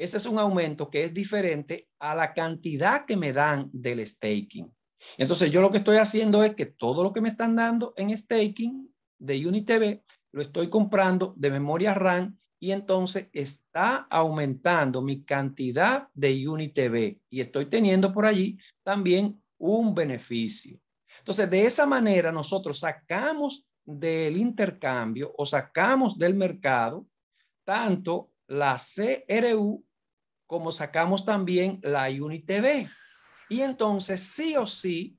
ese es un aumento que es diferente a la cantidad que me dan del staking. Entonces yo lo que estoy haciendo es que todo lo que me están dando en staking de UniTV lo estoy comprando de memoria RAM y entonces está aumentando mi cantidad de UniTV y estoy teniendo por allí también un beneficio. Entonces, de esa manera nosotros sacamos del intercambio o sacamos del mercado tanto la CRU como sacamos también la UniTV. Y entonces sí o sí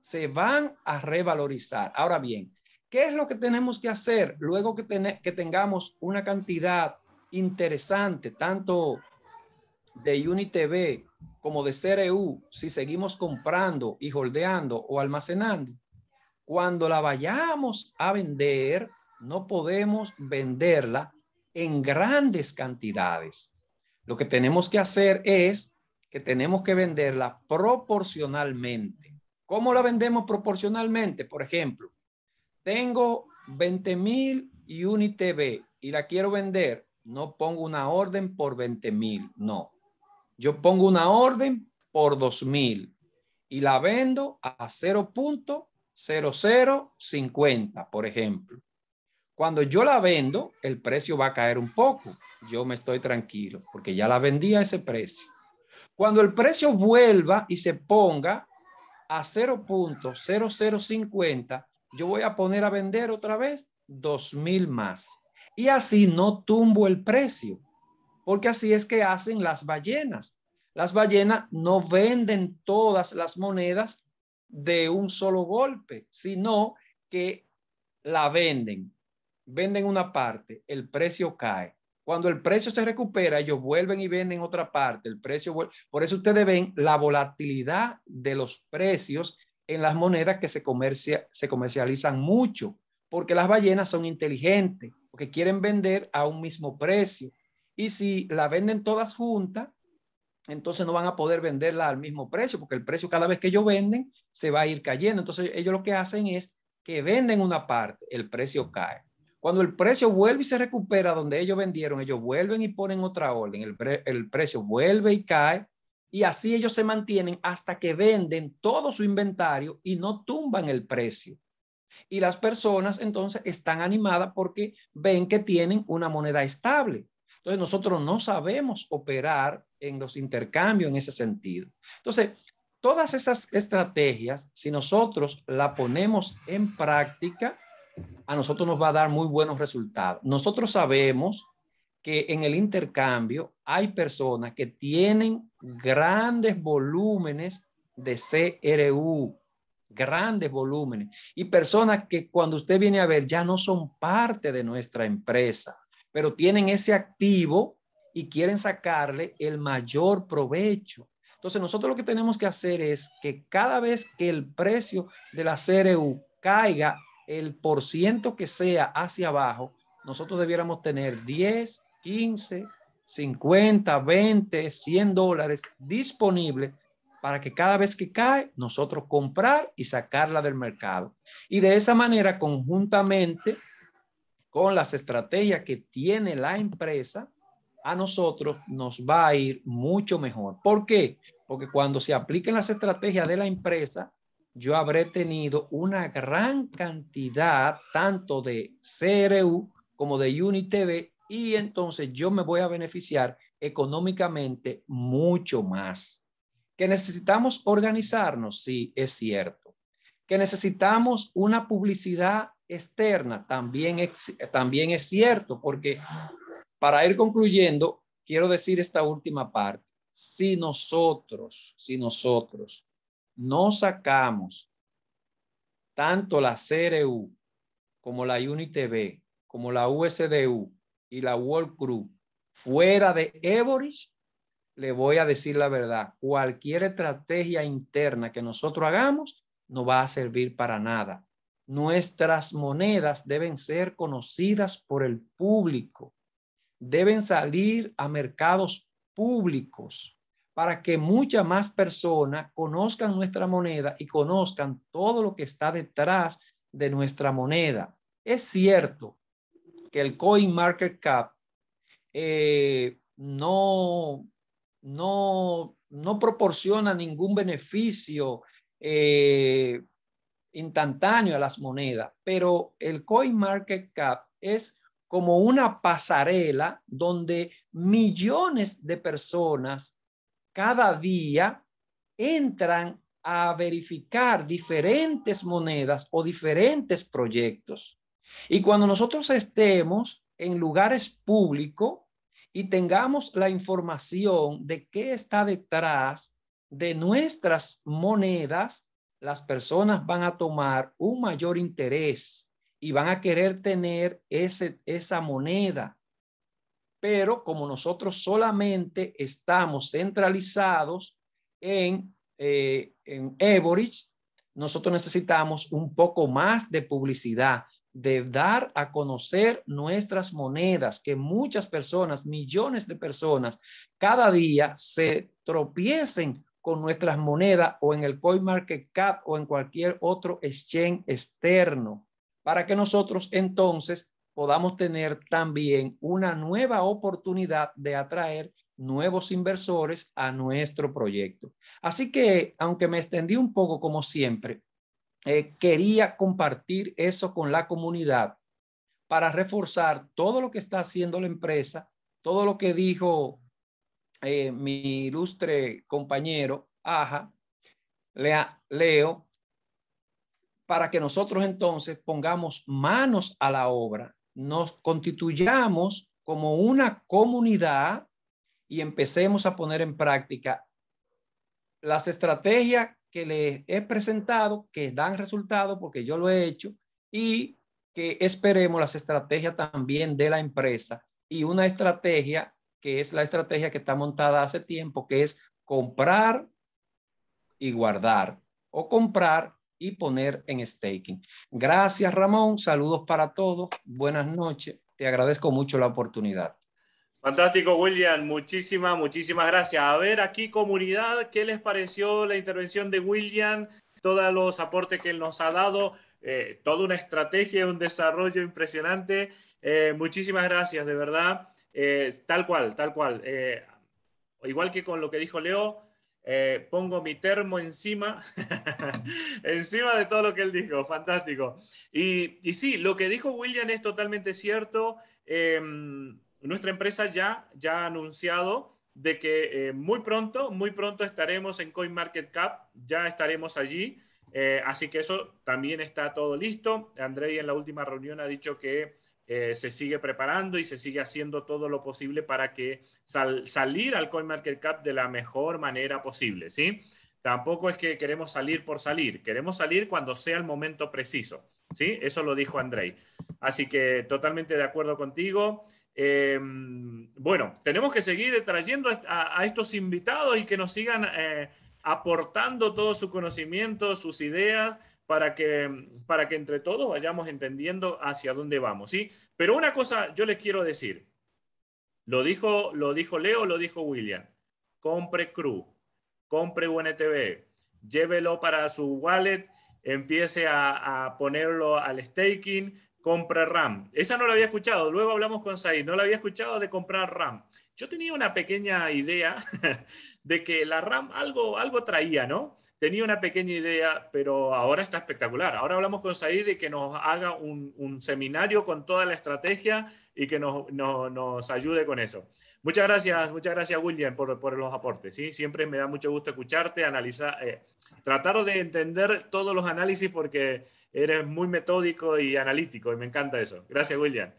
se van a revalorizar. Ahora bien, ¿qué es lo que tenemos que hacer luego que, que tengamos una cantidad interesante, tanto de UniTV como de CRU, si seguimos comprando y holdeando o almacenando? Cuando la vayamos a vender, no podemos venderla en grandes cantidades. Lo que tenemos que hacer es que tenemos que venderla proporcionalmente. ¿Cómo la vendemos proporcionalmente? Por ejemplo, tengo 20 mil UniTV y la quiero vender. No pongo una orden por 20 mil, no. Yo pongo una orden por 2 mil y la vendo a 0.0050, por ejemplo. Cuando yo la vendo, el precio va a caer un poco. Yo me estoy tranquilo porque ya la vendí a ese precio. Cuando el precio vuelva y se ponga a 0.0050, yo voy a poner a vender otra vez 2000 más. Y así no tumbo el precio, porque así es que hacen las ballenas. Las ballenas no venden todas las monedas de un solo golpe, sino que la venden venden una parte, el precio cae. Cuando el precio se recupera, ellos vuelven y venden otra parte, el precio vuelve. Por eso ustedes ven la volatilidad de los precios en las monedas que se, comercia, se comercializan mucho, porque las ballenas son inteligentes, porque quieren vender a un mismo precio. Y si la venden todas juntas, entonces no van a poder venderla al mismo precio, porque el precio cada vez que ellos venden se va a ir cayendo. Entonces ellos lo que hacen es que venden una parte, el precio cae. Cuando el precio vuelve y se recupera donde ellos vendieron, ellos vuelven y ponen otra orden, el, precio vuelve y cae y así ellos se mantienen hasta que venden todo su inventario y no tumban el precio. Y las personas entonces están animadas porque ven que tienen una moneda estable. Entonces nosotros no sabemos operar en los intercambios en ese sentido. Entonces, todas esas estrategias, si nosotros la ponemos en práctica, a nosotros nos va a dar muy buenos resultados. Nosotros sabemos que en el intercambio hay personas que tienen grandes volúmenes de CRU, grandes volúmenes, y personas que cuando usted viene a ver ya no son parte de nuestra empresa, pero tienen ese activo y quieren sacarle el mayor provecho. Entonces nosotros lo que tenemos que hacer es que cada vez que el precio de la CRU caiga el por ciento que sea hacia abajo, nosotros debiéramos tener 10, 15, 50, 20, 100 dólares disponibles para que cada vez que cae, nosotros comprar y sacarla del mercado. Y de esa manera, conjuntamente con las estrategias que tiene la empresa, a nosotros nos va a ir mucho mejor. ¿Por qué? Porque cuando se apliquen las estrategias de la empresa, yo habré tenido una gran cantidad tanto de CRU como de UniTV y entonces yo me voy a beneficiar económicamente mucho más. Que necesitamos organizarnos, sí, es cierto. Que necesitamos una publicidad externa, también es, también es cierto, porque para ir concluyendo, quiero decir esta última parte. Si nosotros, si nosotros no sacamos tanto la CRU como la UniTV, como la USDU y la World Crew fuera de Evoris, le voy a decir la verdad, cualquier estrategia interna que nosotros hagamos no va a servir para nada. Nuestras monedas deben ser conocidas por el público, deben salir a mercados públicos para que muchas más personas conozcan nuestra moneda y conozcan todo lo que está detrás de nuestra moneda. Es cierto que el Coin Market Cap eh, no, no, no proporciona ningún beneficio eh, instantáneo a las monedas, pero el Coin Market Cap es como una pasarela donde millones de personas cada día entran a verificar diferentes monedas o diferentes proyectos. Y cuando nosotros estemos en lugares públicos y tengamos la información de qué está detrás de nuestras monedas, las personas van a tomar un mayor interés y van a querer tener ese, esa moneda pero como nosotros solamente estamos centralizados en, eh, en nosotros necesitamos un poco más de publicidad, de dar a conocer nuestras monedas, que muchas personas, millones de personas, cada día se tropiecen con nuestras monedas o en el CoinMarketCap o en cualquier otro exchange externo, para que nosotros entonces podamos tener también una nueva oportunidad de atraer nuevos inversores a nuestro proyecto. Así que, aunque me extendí un poco como siempre, eh, quería compartir eso con la comunidad para reforzar todo lo que está haciendo la empresa, todo lo que dijo eh, mi ilustre compañero Aja, Leo, para que nosotros entonces pongamos manos a la obra nos constituyamos como una comunidad y empecemos a poner en práctica las estrategias que les he presentado, que dan resultado porque yo lo he hecho, y que esperemos las estrategias también de la empresa. Y una estrategia que es la estrategia que está montada hace tiempo, que es comprar y guardar o comprar y poner en staking. Gracias, Ramón. Saludos para todos. Buenas noches. Te agradezco mucho la oportunidad. Fantástico, William. Muchísimas, muchísimas gracias. A ver, aquí comunidad, ¿qué les pareció la intervención de William? Todos los aportes que él nos ha dado, eh, toda una estrategia, un desarrollo impresionante. Eh, muchísimas gracias, de verdad. Eh, tal cual, tal cual. igual que con lo que dijo Leo, eh, pongo mi termo encima, encima de todo lo que él dijo, fantástico. Y, y sí, lo que dijo William es totalmente cierto. Em, nuestra empresa ya, ya ha anunciado de que eh, muy pronto, muy pronto estaremos en CoinMarketCap, ya estaremos allí. Eh, así que eso también está todo listo. Andrei en la última reunión ha dicho que eh, se sigue preparando y se sigue haciendo todo lo posible para que salir al CoinMarketCap de la mejor manera posible, ¿sí? Tampoco es que queremos salir por salir, queremos salir cuando sea el momento preciso, ¿sí? Eso lo dijo Andrei. Así que totalmente de acuerdo contigo. Em, bueno, tenemos que seguir trayendo a, estos invitados y que nos sigan eh, aportando todo su conocimiento, sus ideas, para que, para que entre todos vayamos entendiendo hacia dónde vamos, ¿sí? Pero una cosa yo les quiero decir, lo dijo, lo dijo Leo, lo dijo William, compre Crew, compre UNTV, llévelo para su wallet, empiece a, ponerlo al staking, compre RAM. Esa no la había escuchado, luego hablamos con Said, no la había escuchado de comprar RAM. yo tenía una pequeña idea de que la RAM algo, algo traía, ¿no? Tenía una pequeña idea, pero ahora está espectacular. Ahora hablamos con Said de que nos haga un, seminario con toda la estrategia y que nos, nos, ayude con eso. Muchas gracias, muchas gracias William por, por, los aportes. ¿sí? Siempre me da mucho gusto escucharte, analizar, eh, tratar de entender todos los análisis porque eres muy metódico y analítico y me encanta eso. Gracias William.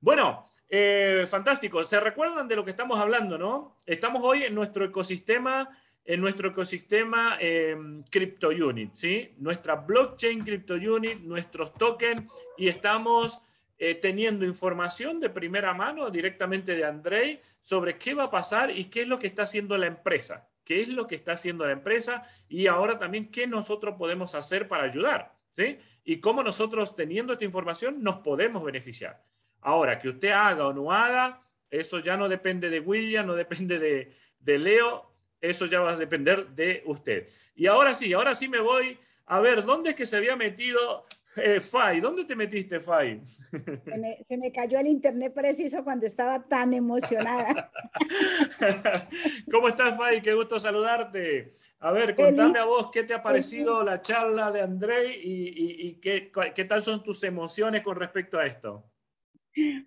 Bueno, eh, fantástico. ¿Se recuerdan de lo que estamos hablando, no? Estamos hoy en nuestro ecosistema en nuestro ecosistema eh, Crypto Unit, ¿sí? Nuestra blockchain Crypto Unit, nuestros tokens, y estamos eh, teniendo información de primera mano directamente de Andrei sobre qué va a pasar y qué es lo que está haciendo la empresa, qué es lo que está haciendo la empresa y ahora también qué nosotros podemos hacer para ayudar, ¿sí? Y cómo nosotros teniendo esta información nos podemos beneficiar. Ahora, que usted haga o no haga, eso ya no depende de William, no depende de, de Leo, eso ya va a depender de usted. Y ahora sí, ahora sí me voy a ver dónde es que se había metido eh, Fai. ¿Dónde te metiste, Fai? Se me, cayó el internet preciso cuando estaba tan emocionada. ¿Cómo estás, Fai? Qué gusto saludarte. A ver, contame a vos qué te ha parecido la charla de Andrei y, qué, qué, tal son tus emociones con respecto a esto.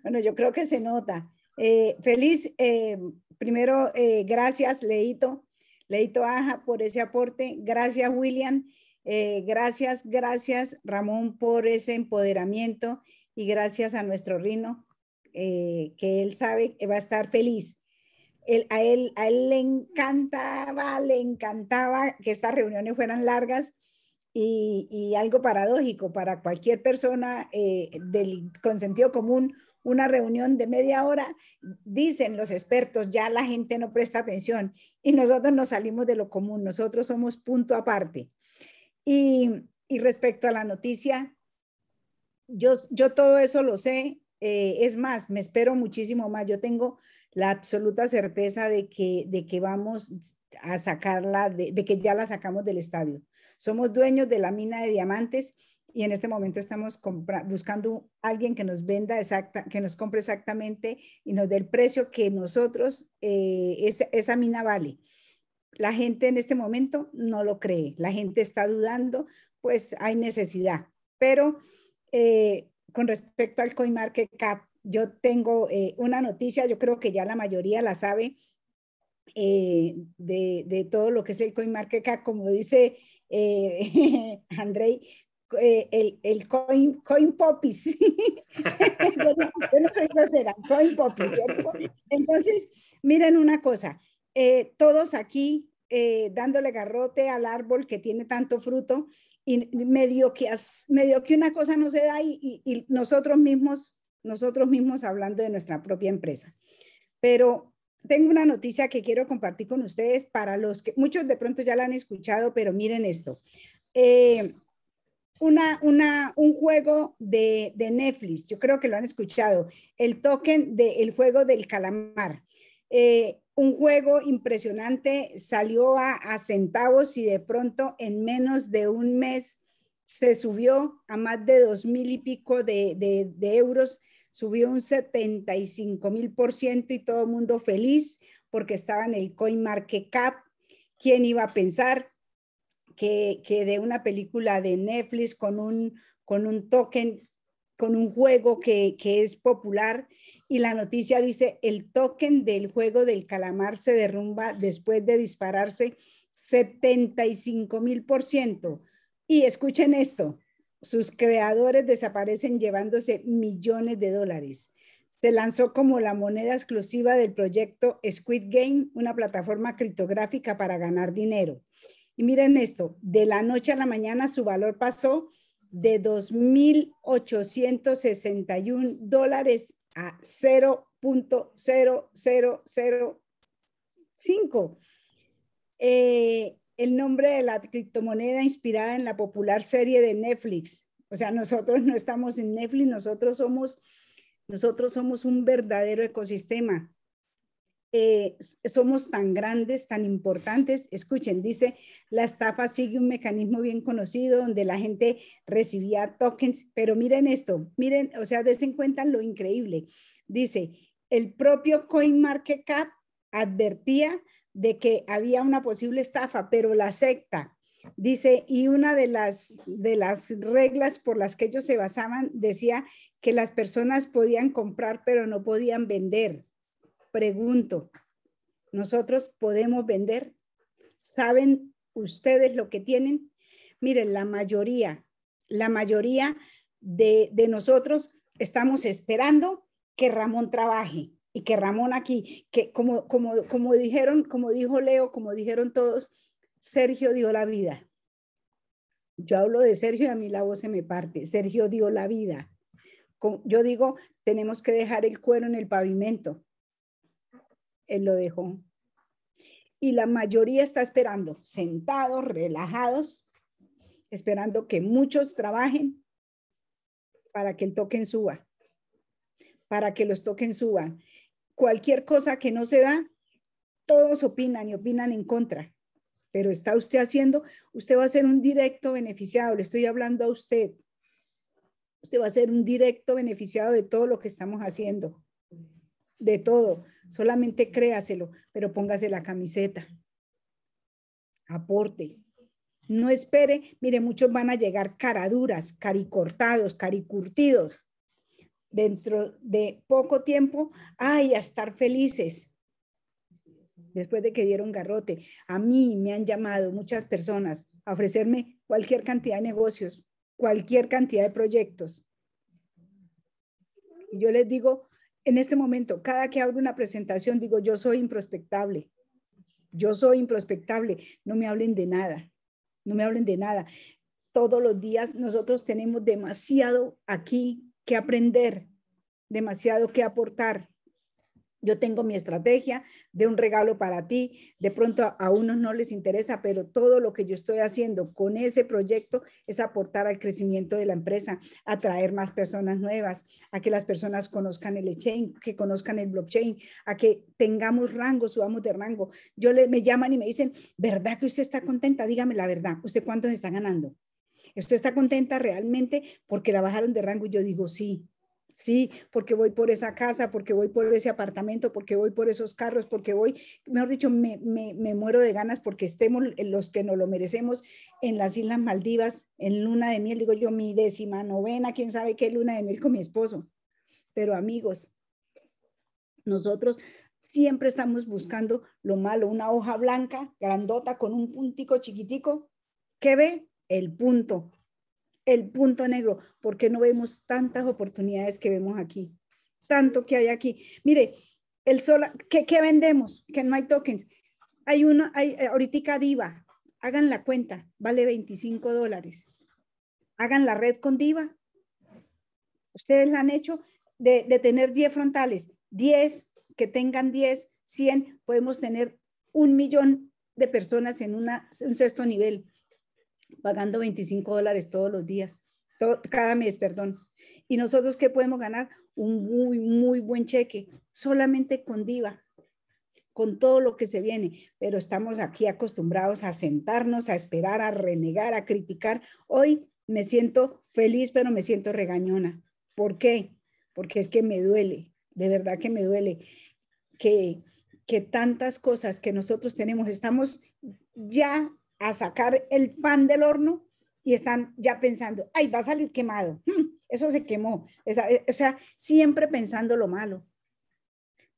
Bueno, yo creo que se nota. Eh, feliz, eh, primero, gracias, Leito, Leito Aja, por ese aporte. Gracias, William. Eh, gracias, gracias, Ramón, por ese empoderamiento y gracias a nuestro Rino, eh, que él sabe que va a estar feliz. a, él, a él le encantaba, le encantaba que estas reuniones fueran largas y, algo paradójico para cualquier persona eh, del, con sentido común una reunión de media hora, dicen los expertos, ya la gente no presta atención y nosotros nos salimos de lo común, nosotros somos punto aparte. Y, respecto a la noticia, yo, yo todo eso lo sé, eh, es más, me espero muchísimo más, yo tengo la absoluta certeza de que, de que vamos a sacarla, de que ya la sacamos del estadio. Somos dueños de la mina de diamantes y en este momento estamos buscando alguien que nos venda exacta, que nos compre exactamente y nos dé el precio que nosotros, eh, esa, mina vale. La gente en este momento no lo cree, la gente está dudando, pues hay necesidad. Pero eh, con respecto al CoinMarketCap, yo tengo eh, una noticia, yo creo que ya la mayoría la sabe, de, de, todo lo que es el CoinMarketCap, como dice eh, Andrei, eh, el, el coin, coin popis. yo, no, soy grosera, coin popis. Entonces, miren una cosa, eh, todos aquí eh, dándole garrote al árbol que tiene tanto fruto y medio que, medio que una cosa no se da y, y, nosotros mismos, nosotros mismos hablando de nuestra propia empresa. Pero tengo una noticia que quiero compartir con ustedes para los que muchos de pronto ya la han escuchado, pero miren esto. Eh, una, una, un juego de, de, Netflix, yo creo que lo han escuchado, el token del juego del calamar. Eh, un juego impresionante, salió a, centavos y de pronto en menos de un mes se subió a más de dos mil y pico de, de, de euros, subió un 75 mil por ciento y todo el mundo feliz porque estaba en el CoinMarketCap. ¿Quién iba a pensar? Que, de una película de Netflix con un, con un token, con un juego que, es popular y la noticia dice, el token del juego del calamar se derrumba después de dispararse 75 mil por ciento. Y escuchen esto, sus creadores desaparecen llevándose millones de dólares. Se lanzó como la moneda exclusiva del proyecto Squid Game, una plataforma criptográfica para ganar dinero. Y miren esto, de la noche a la mañana su valor pasó de 2.861 dólares a 0.0005. Eh, el nombre de la criptomoneda inspirada en la popular serie de Netflix. O sea, nosotros no estamos en Netflix, nosotros somos, nosotros somos un verdadero ecosistema. Eh, somos tan grandes, tan importantes. Escuchen, dice, la estafa sigue un mecanismo bien conocido donde la gente recibía tokens, pero miren esto, miren, o sea, des en cuenta lo increíble. Dice, el propio CoinMarketCap advertía de que había una posible estafa, pero la secta dice, y una de las, de las reglas por las que ellos se basaban decía que las personas podían comprar, pero no podían vender. Pregunto, ¿nosotros podemos vender? ¿Saben ustedes lo que tienen? Miren, la mayoría, la mayoría de, de nosotros estamos esperando que Ramón trabaje y que Ramón aquí, que como, como, como dijeron, como dijo Leo, como dijeron todos, Sergio dio la vida. Yo hablo de Sergio y a mí la voz se me parte. Sergio dio la vida. Yo digo, tenemos que dejar el cuero en el pavimento. Él lo dejó. Y la mayoría está esperando, sentados, relajados, esperando que muchos trabajen para que el token suba para que los toquen suban. Cualquier cosa que no se da, todos opinan y opinan en contra. Pero está usted haciendo, usted va a ser un directo beneficiado, le estoy hablando a usted. Usted va a ser un directo beneficiado de todo lo que estamos haciendo. De todo. Solamente créaselo, pero póngase la camiseta. Aporte. No espere, mire, muchos van a llegar caraduras, caricortados, caricurtidos dentro de poco tiempo, ay, a estar felices. Después de que dieron garrote, a mí me han llamado muchas personas a ofrecerme cualquier cantidad de negocios, cualquier cantidad de proyectos. Y yo les digo, en este momento, cada que abro una presentación, digo, yo soy improspectable. Yo soy improspectable. No me hablen de nada. No me hablen de nada. Todos los días nosotros tenemos demasiado aquí que aprender, demasiado que aportar. Yo tengo mi estrategia de un regalo para ti. De pronto a unos no les interesa, pero todo lo que yo estoy haciendo con ese proyecto es aportar al crecimiento de la empresa, atraer más personas nuevas, a que las personas conozcan el chain, que conozcan el blockchain, a que tengamos rango, subamos de rango. Yo le, me llaman y me dicen, ¿verdad que usted está contenta? Dígame la verdad. ¿Usted cuántos está ganando? ¿Usted está contenta realmente porque la bajaron de rango? Y yo digo, sí, sí, porque voy por esa casa, porque voy por ese apartamento, porque voy por esos carros, porque voy, mejor dicho, me, me, me muero de ganas porque estemos los que nos lo merecemos en las Islas Maldivas, en luna de miel, digo yo, mi décima novena, quién sabe qué luna de miel con mi esposo. Pero amigos, nosotros siempre estamos buscando lo malo, una hoja blanca, grandota, con un puntico chiquitico, ¿qué ve? el punto, el punto negro, porque no vemos tantas oportunidades que vemos aquí, tanto que hay aquí. Mire, el sol, ¿qué, vendemos? Que no hay tokens. Hay una, hay eh, ahorita Diva, hagan la cuenta, vale 25 dólares. Hagan la red con Diva. Ustedes la han hecho de, tener 10 frontales, 10, que tengan 10, 100, podemos tener un millón de personas en una, un sexto nivel pagando 25 dólares todos los días, cada mes, perdón. ¿Y nosotros qué podemos ganar? Un muy, muy buen cheque, solamente con DIVA, con todo lo que se viene, pero estamos aquí acostumbrados a sentarnos, a esperar, a renegar, a criticar. Hoy me siento feliz, pero me siento regañona. ¿Por qué? Porque es que me duele, de verdad que me duele que, que tantas cosas que nosotros tenemos, estamos ya a sacar el pan del horno y están ya pensando, ay, va a salir quemado, hmm, eso se quemó. Eh, o sea, siempre pensando lo malo.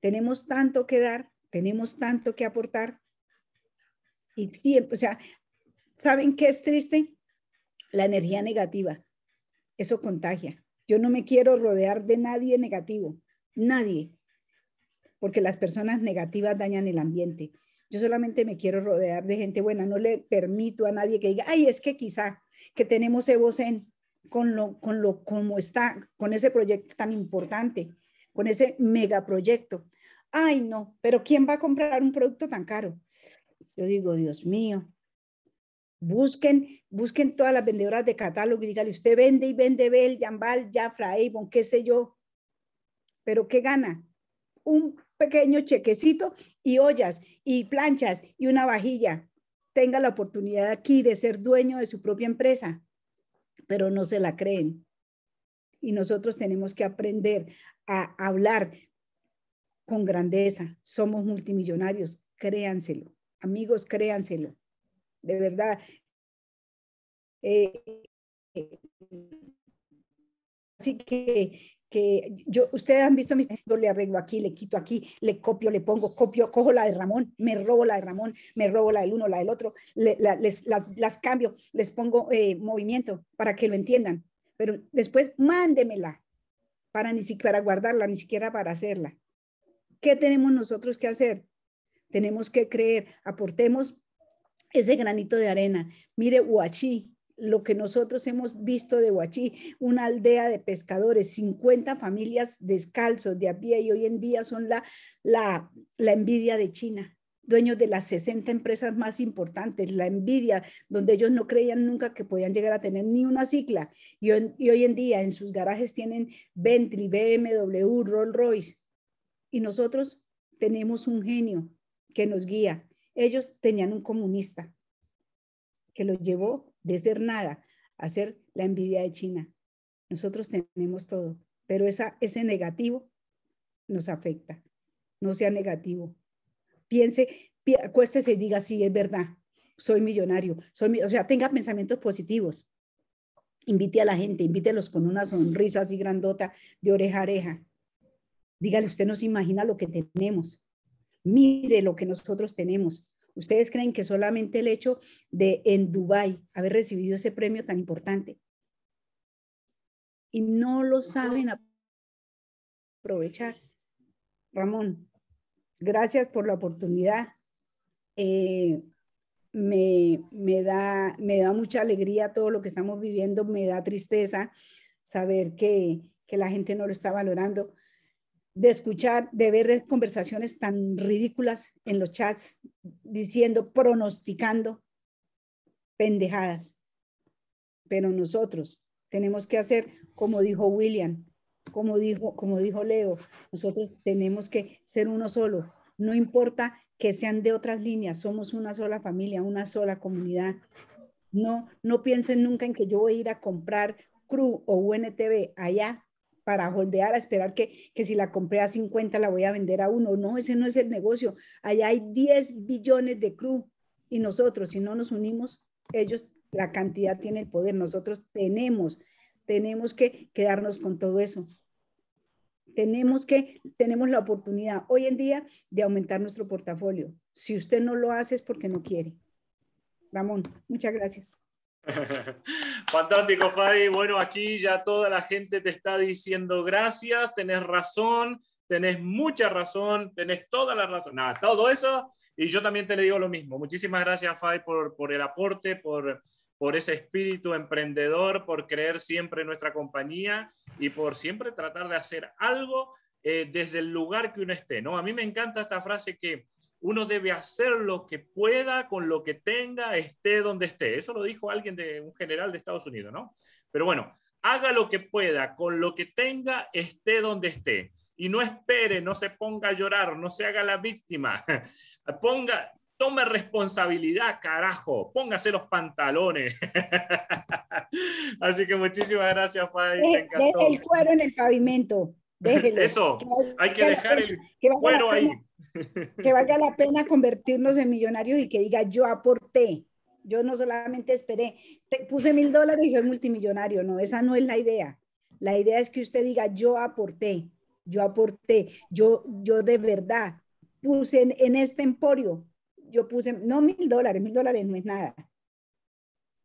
Tenemos tanto que dar, tenemos tanto que aportar. Y siempre, o sea, ¿saben qué es triste? La energía negativa. Eso contagia. Yo no me quiero rodear de nadie negativo, nadie, porque las personas negativas dañan el ambiente. Yo solamente me quiero rodear de gente buena, no le permito a nadie que diga, ay, es que quizá que tenemos Evozen con lo, con lo, como está, con ese proyecto tan importante, con ese megaproyecto. Ay, no, pero ¿quién va a comprar un producto tan caro? Yo digo, Dios mío, busquen, busquen todas las vendedoras de catálogo y dígale, usted vende y vende Bell, Jambal, Jafra, Avon, qué sé yo, pero ¿qué gana? Un pequeño chequecito y ollas y planchas y una vajilla. Tenga la oportunidad aquí de ser dueño de su propia empresa, pero no se la creen. Y nosotros tenemos que aprender a hablar con grandeza, somos multimillonarios, créanselo. Amigos, créanselo. De verdad. Eh, así que, que yo, ustedes han visto mi, yo le arreglo aquí, le quito aquí, le copio, le pongo, copio, cojo la de Ramón, me robo la de Ramón, me robo la del uno, la del otro, les, las cambio, les pongo eh, movimiento para que lo entiendan, pero después mándemela para ni siquiera guardarla, ni siquiera para hacerla. ¿Qué tenemos nosotros que hacer? Tenemos que creer, aportemos ese granito de arena. Mire, Huachí, lo que nosotros hemos visto de Huachí, una aldea de pescadores, 50 familias descalzos de a pie y hoy en día son la, la, la envidia de China dueños de las 60 empresas más importantes, la envidia, donde ellos no creían nunca que podían llegar a tener ni una cicla. Y, y hoy en día en sus garajes tienen Bentley, BMW, Rolls Royce. Y nosotros tenemos un genio que nos guía. Ellos tenían un comunista que los llevó de ser nada a ser la envidia de China. Nosotros tenemos todo, pero ese negativo nos afecta. No sea negativo. Piense, acuéstese y diga, sí, es verdad, soy millonario. Soy, o sea, tenga pensamientos positivos. Invite a la gente, invítelos con una sonrisa así grandota de oreja a oreja. Dígale, usted no se imagina lo que tenemos. Mire lo que nosotros tenemos. ¿Ustedes creen que solamente el hecho de en Dubái haber recibido ese premio tan importante y no lo saben aprovechar? Ramón, gracias por la oportunidad. Eh, me, me, da, me da mucha alegría todo lo que estamos viviendo, me da tristeza saber que, que la gente no lo está valorando de escuchar, de ver conversaciones tan ridículas en los chats diciendo, pronosticando pendejadas. Pero nosotros tenemos que hacer como dijo William, como dijo, como dijo Leo, nosotros tenemos que ser uno solo. No importa que sean de otras líneas, somos una sola familia, una sola comunidad. No, no piensen nunca en que yo voy a ir a comprar CRU o UNTV allá para holdear, a esperar que, que si la compré a 50 la voy a vender a uno. No, ese no es el negocio. Allá hay 10 billones de crew y nosotros, si no nos unimos, ellos, la cantidad tiene el poder. Nosotros tenemos, tenemos que quedarnos con todo eso. Tenemos que, tenemos la oportunidad hoy en día de aumentar nuestro portafolio. Si usted no lo hace es porque no quiere. Ramón, muchas gracias. Fantástico, Fabi. Bueno, aquí ya toda la gente te está diciendo gracias, tenés razón, tenés mucha razón, tenés toda la razón. Nada, todo eso. Y yo también te le digo lo mismo. Muchísimas gracias, Fabi, por, por el aporte, por, por ese espíritu emprendedor, por creer siempre en nuestra compañía y por siempre tratar de hacer algo eh, desde el lugar que uno esté. ¿no? A mí me encanta esta frase que uno debe hacer lo que pueda con lo que tenga, esté donde esté. Eso lo dijo alguien de un general de Estados Unidos, ¿no? Pero bueno, haga lo que pueda con lo que tenga, esté donde esté. Y no espere, no se ponga a llorar, no se haga la víctima. Ponga, tome responsabilidad, carajo. Póngase los pantalones. Así que muchísimas gracias, Fay. el cuero en el pavimento. Déjelo. Eso, hay que dejar el cuero ahí que valga la pena convertirnos en millonarios y que diga yo aporté. Yo no solamente esperé, puse mil dólares y soy multimillonario. No, esa no es la idea. La idea es que usted diga yo aporté, yo aporté, yo, yo de verdad puse en, este emporio, yo puse, no mil dólares, mil dólares no es nada.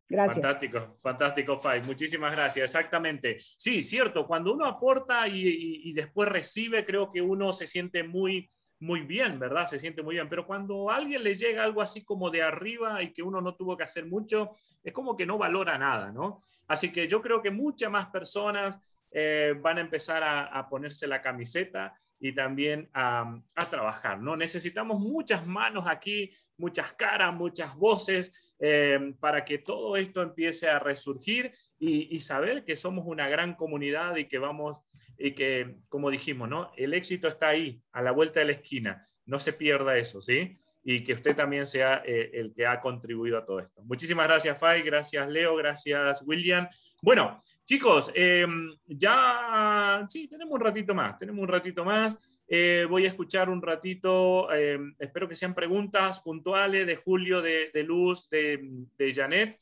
Gracias. Fantástico, fantástico, Fai. Muchísimas gracias. Exactamente. Sí, cierto. Cuando uno aporta y, y, después recibe, creo que uno se siente muy, muy bien, ¿verdad? Se siente muy bien. Pero cuando a alguien le llega algo así como de arriba y que uno no tuvo que hacer mucho, es como que no valora nada, ¿no? Así que yo creo que muchas más personas eh, van a empezar a, ponerse la camiseta y también a, trabajar, ¿no? Necesitamos muchas manos aquí, muchas caras, muchas voces eh, para que todo esto empiece a resurgir y, y saber que somos una gran comunidad y que vamos y que, como dijimos, ¿no? El éxito está ahí, a la vuelta de la esquina. No se pierda eso, ¿sí? y que usted también sea eh, el que ha contribuido a todo esto. Muchísimas gracias, Fay, gracias, Leo, gracias, William. Bueno, chicos, em, ya, sí, tenemos un ratito más, tenemos un ratito más. Eh, voy a escuchar un ratito, em, espero que sean preguntas puntuales de Julio, de, Luz, de, de Janet.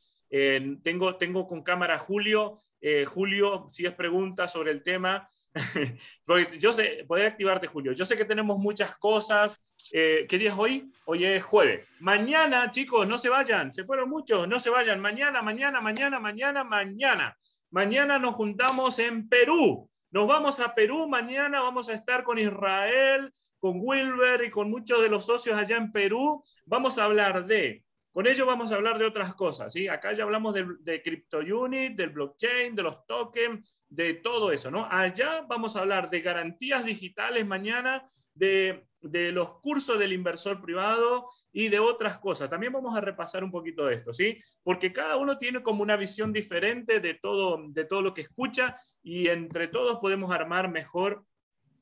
tengo, tengo con cámara Julio. Eh, Julio, si es pregunta sobre el tema, yo sé, podés activarte, Julio. Yo sé que tenemos muchas cosas. Eh, ¿Qué día es hoy? Hoy es jueves. Mañana, chicos, no se vayan. Se fueron muchos, no se vayan. Mañana, mañana, mañana, mañana, mañana. Mañana nos juntamos en Perú. Nos vamos a Perú. Mañana vamos a estar con Israel, con Wilber y con muchos de los socios allá en Perú. Vamos a hablar de con ello vamos a hablar de otras cosas, ¿sí? Acá ya hablamos de, de CryptoUnit, del blockchain, de los tokens, de todo eso, ¿no? Allá vamos a hablar de garantías digitales mañana, de, de los cursos del inversor privado y de otras cosas. También vamos a repasar un poquito de esto, ¿sí? Porque cada uno tiene como una visión diferente de todo, de todo lo que escucha y entre todos podemos armar mejor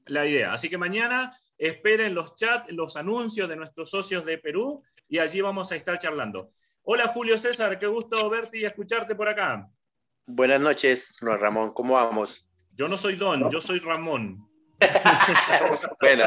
la idea. Así que mañana esperen los chats, los anuncios de nuestros socios de Perú y allí vamos a estar charlando. Hola Julio César, qué gusto verte y escucharte por acá. Buenas noches, Ramón, ¿cómo vamos? Yo no soy Don, yo soy Ramón. bueno.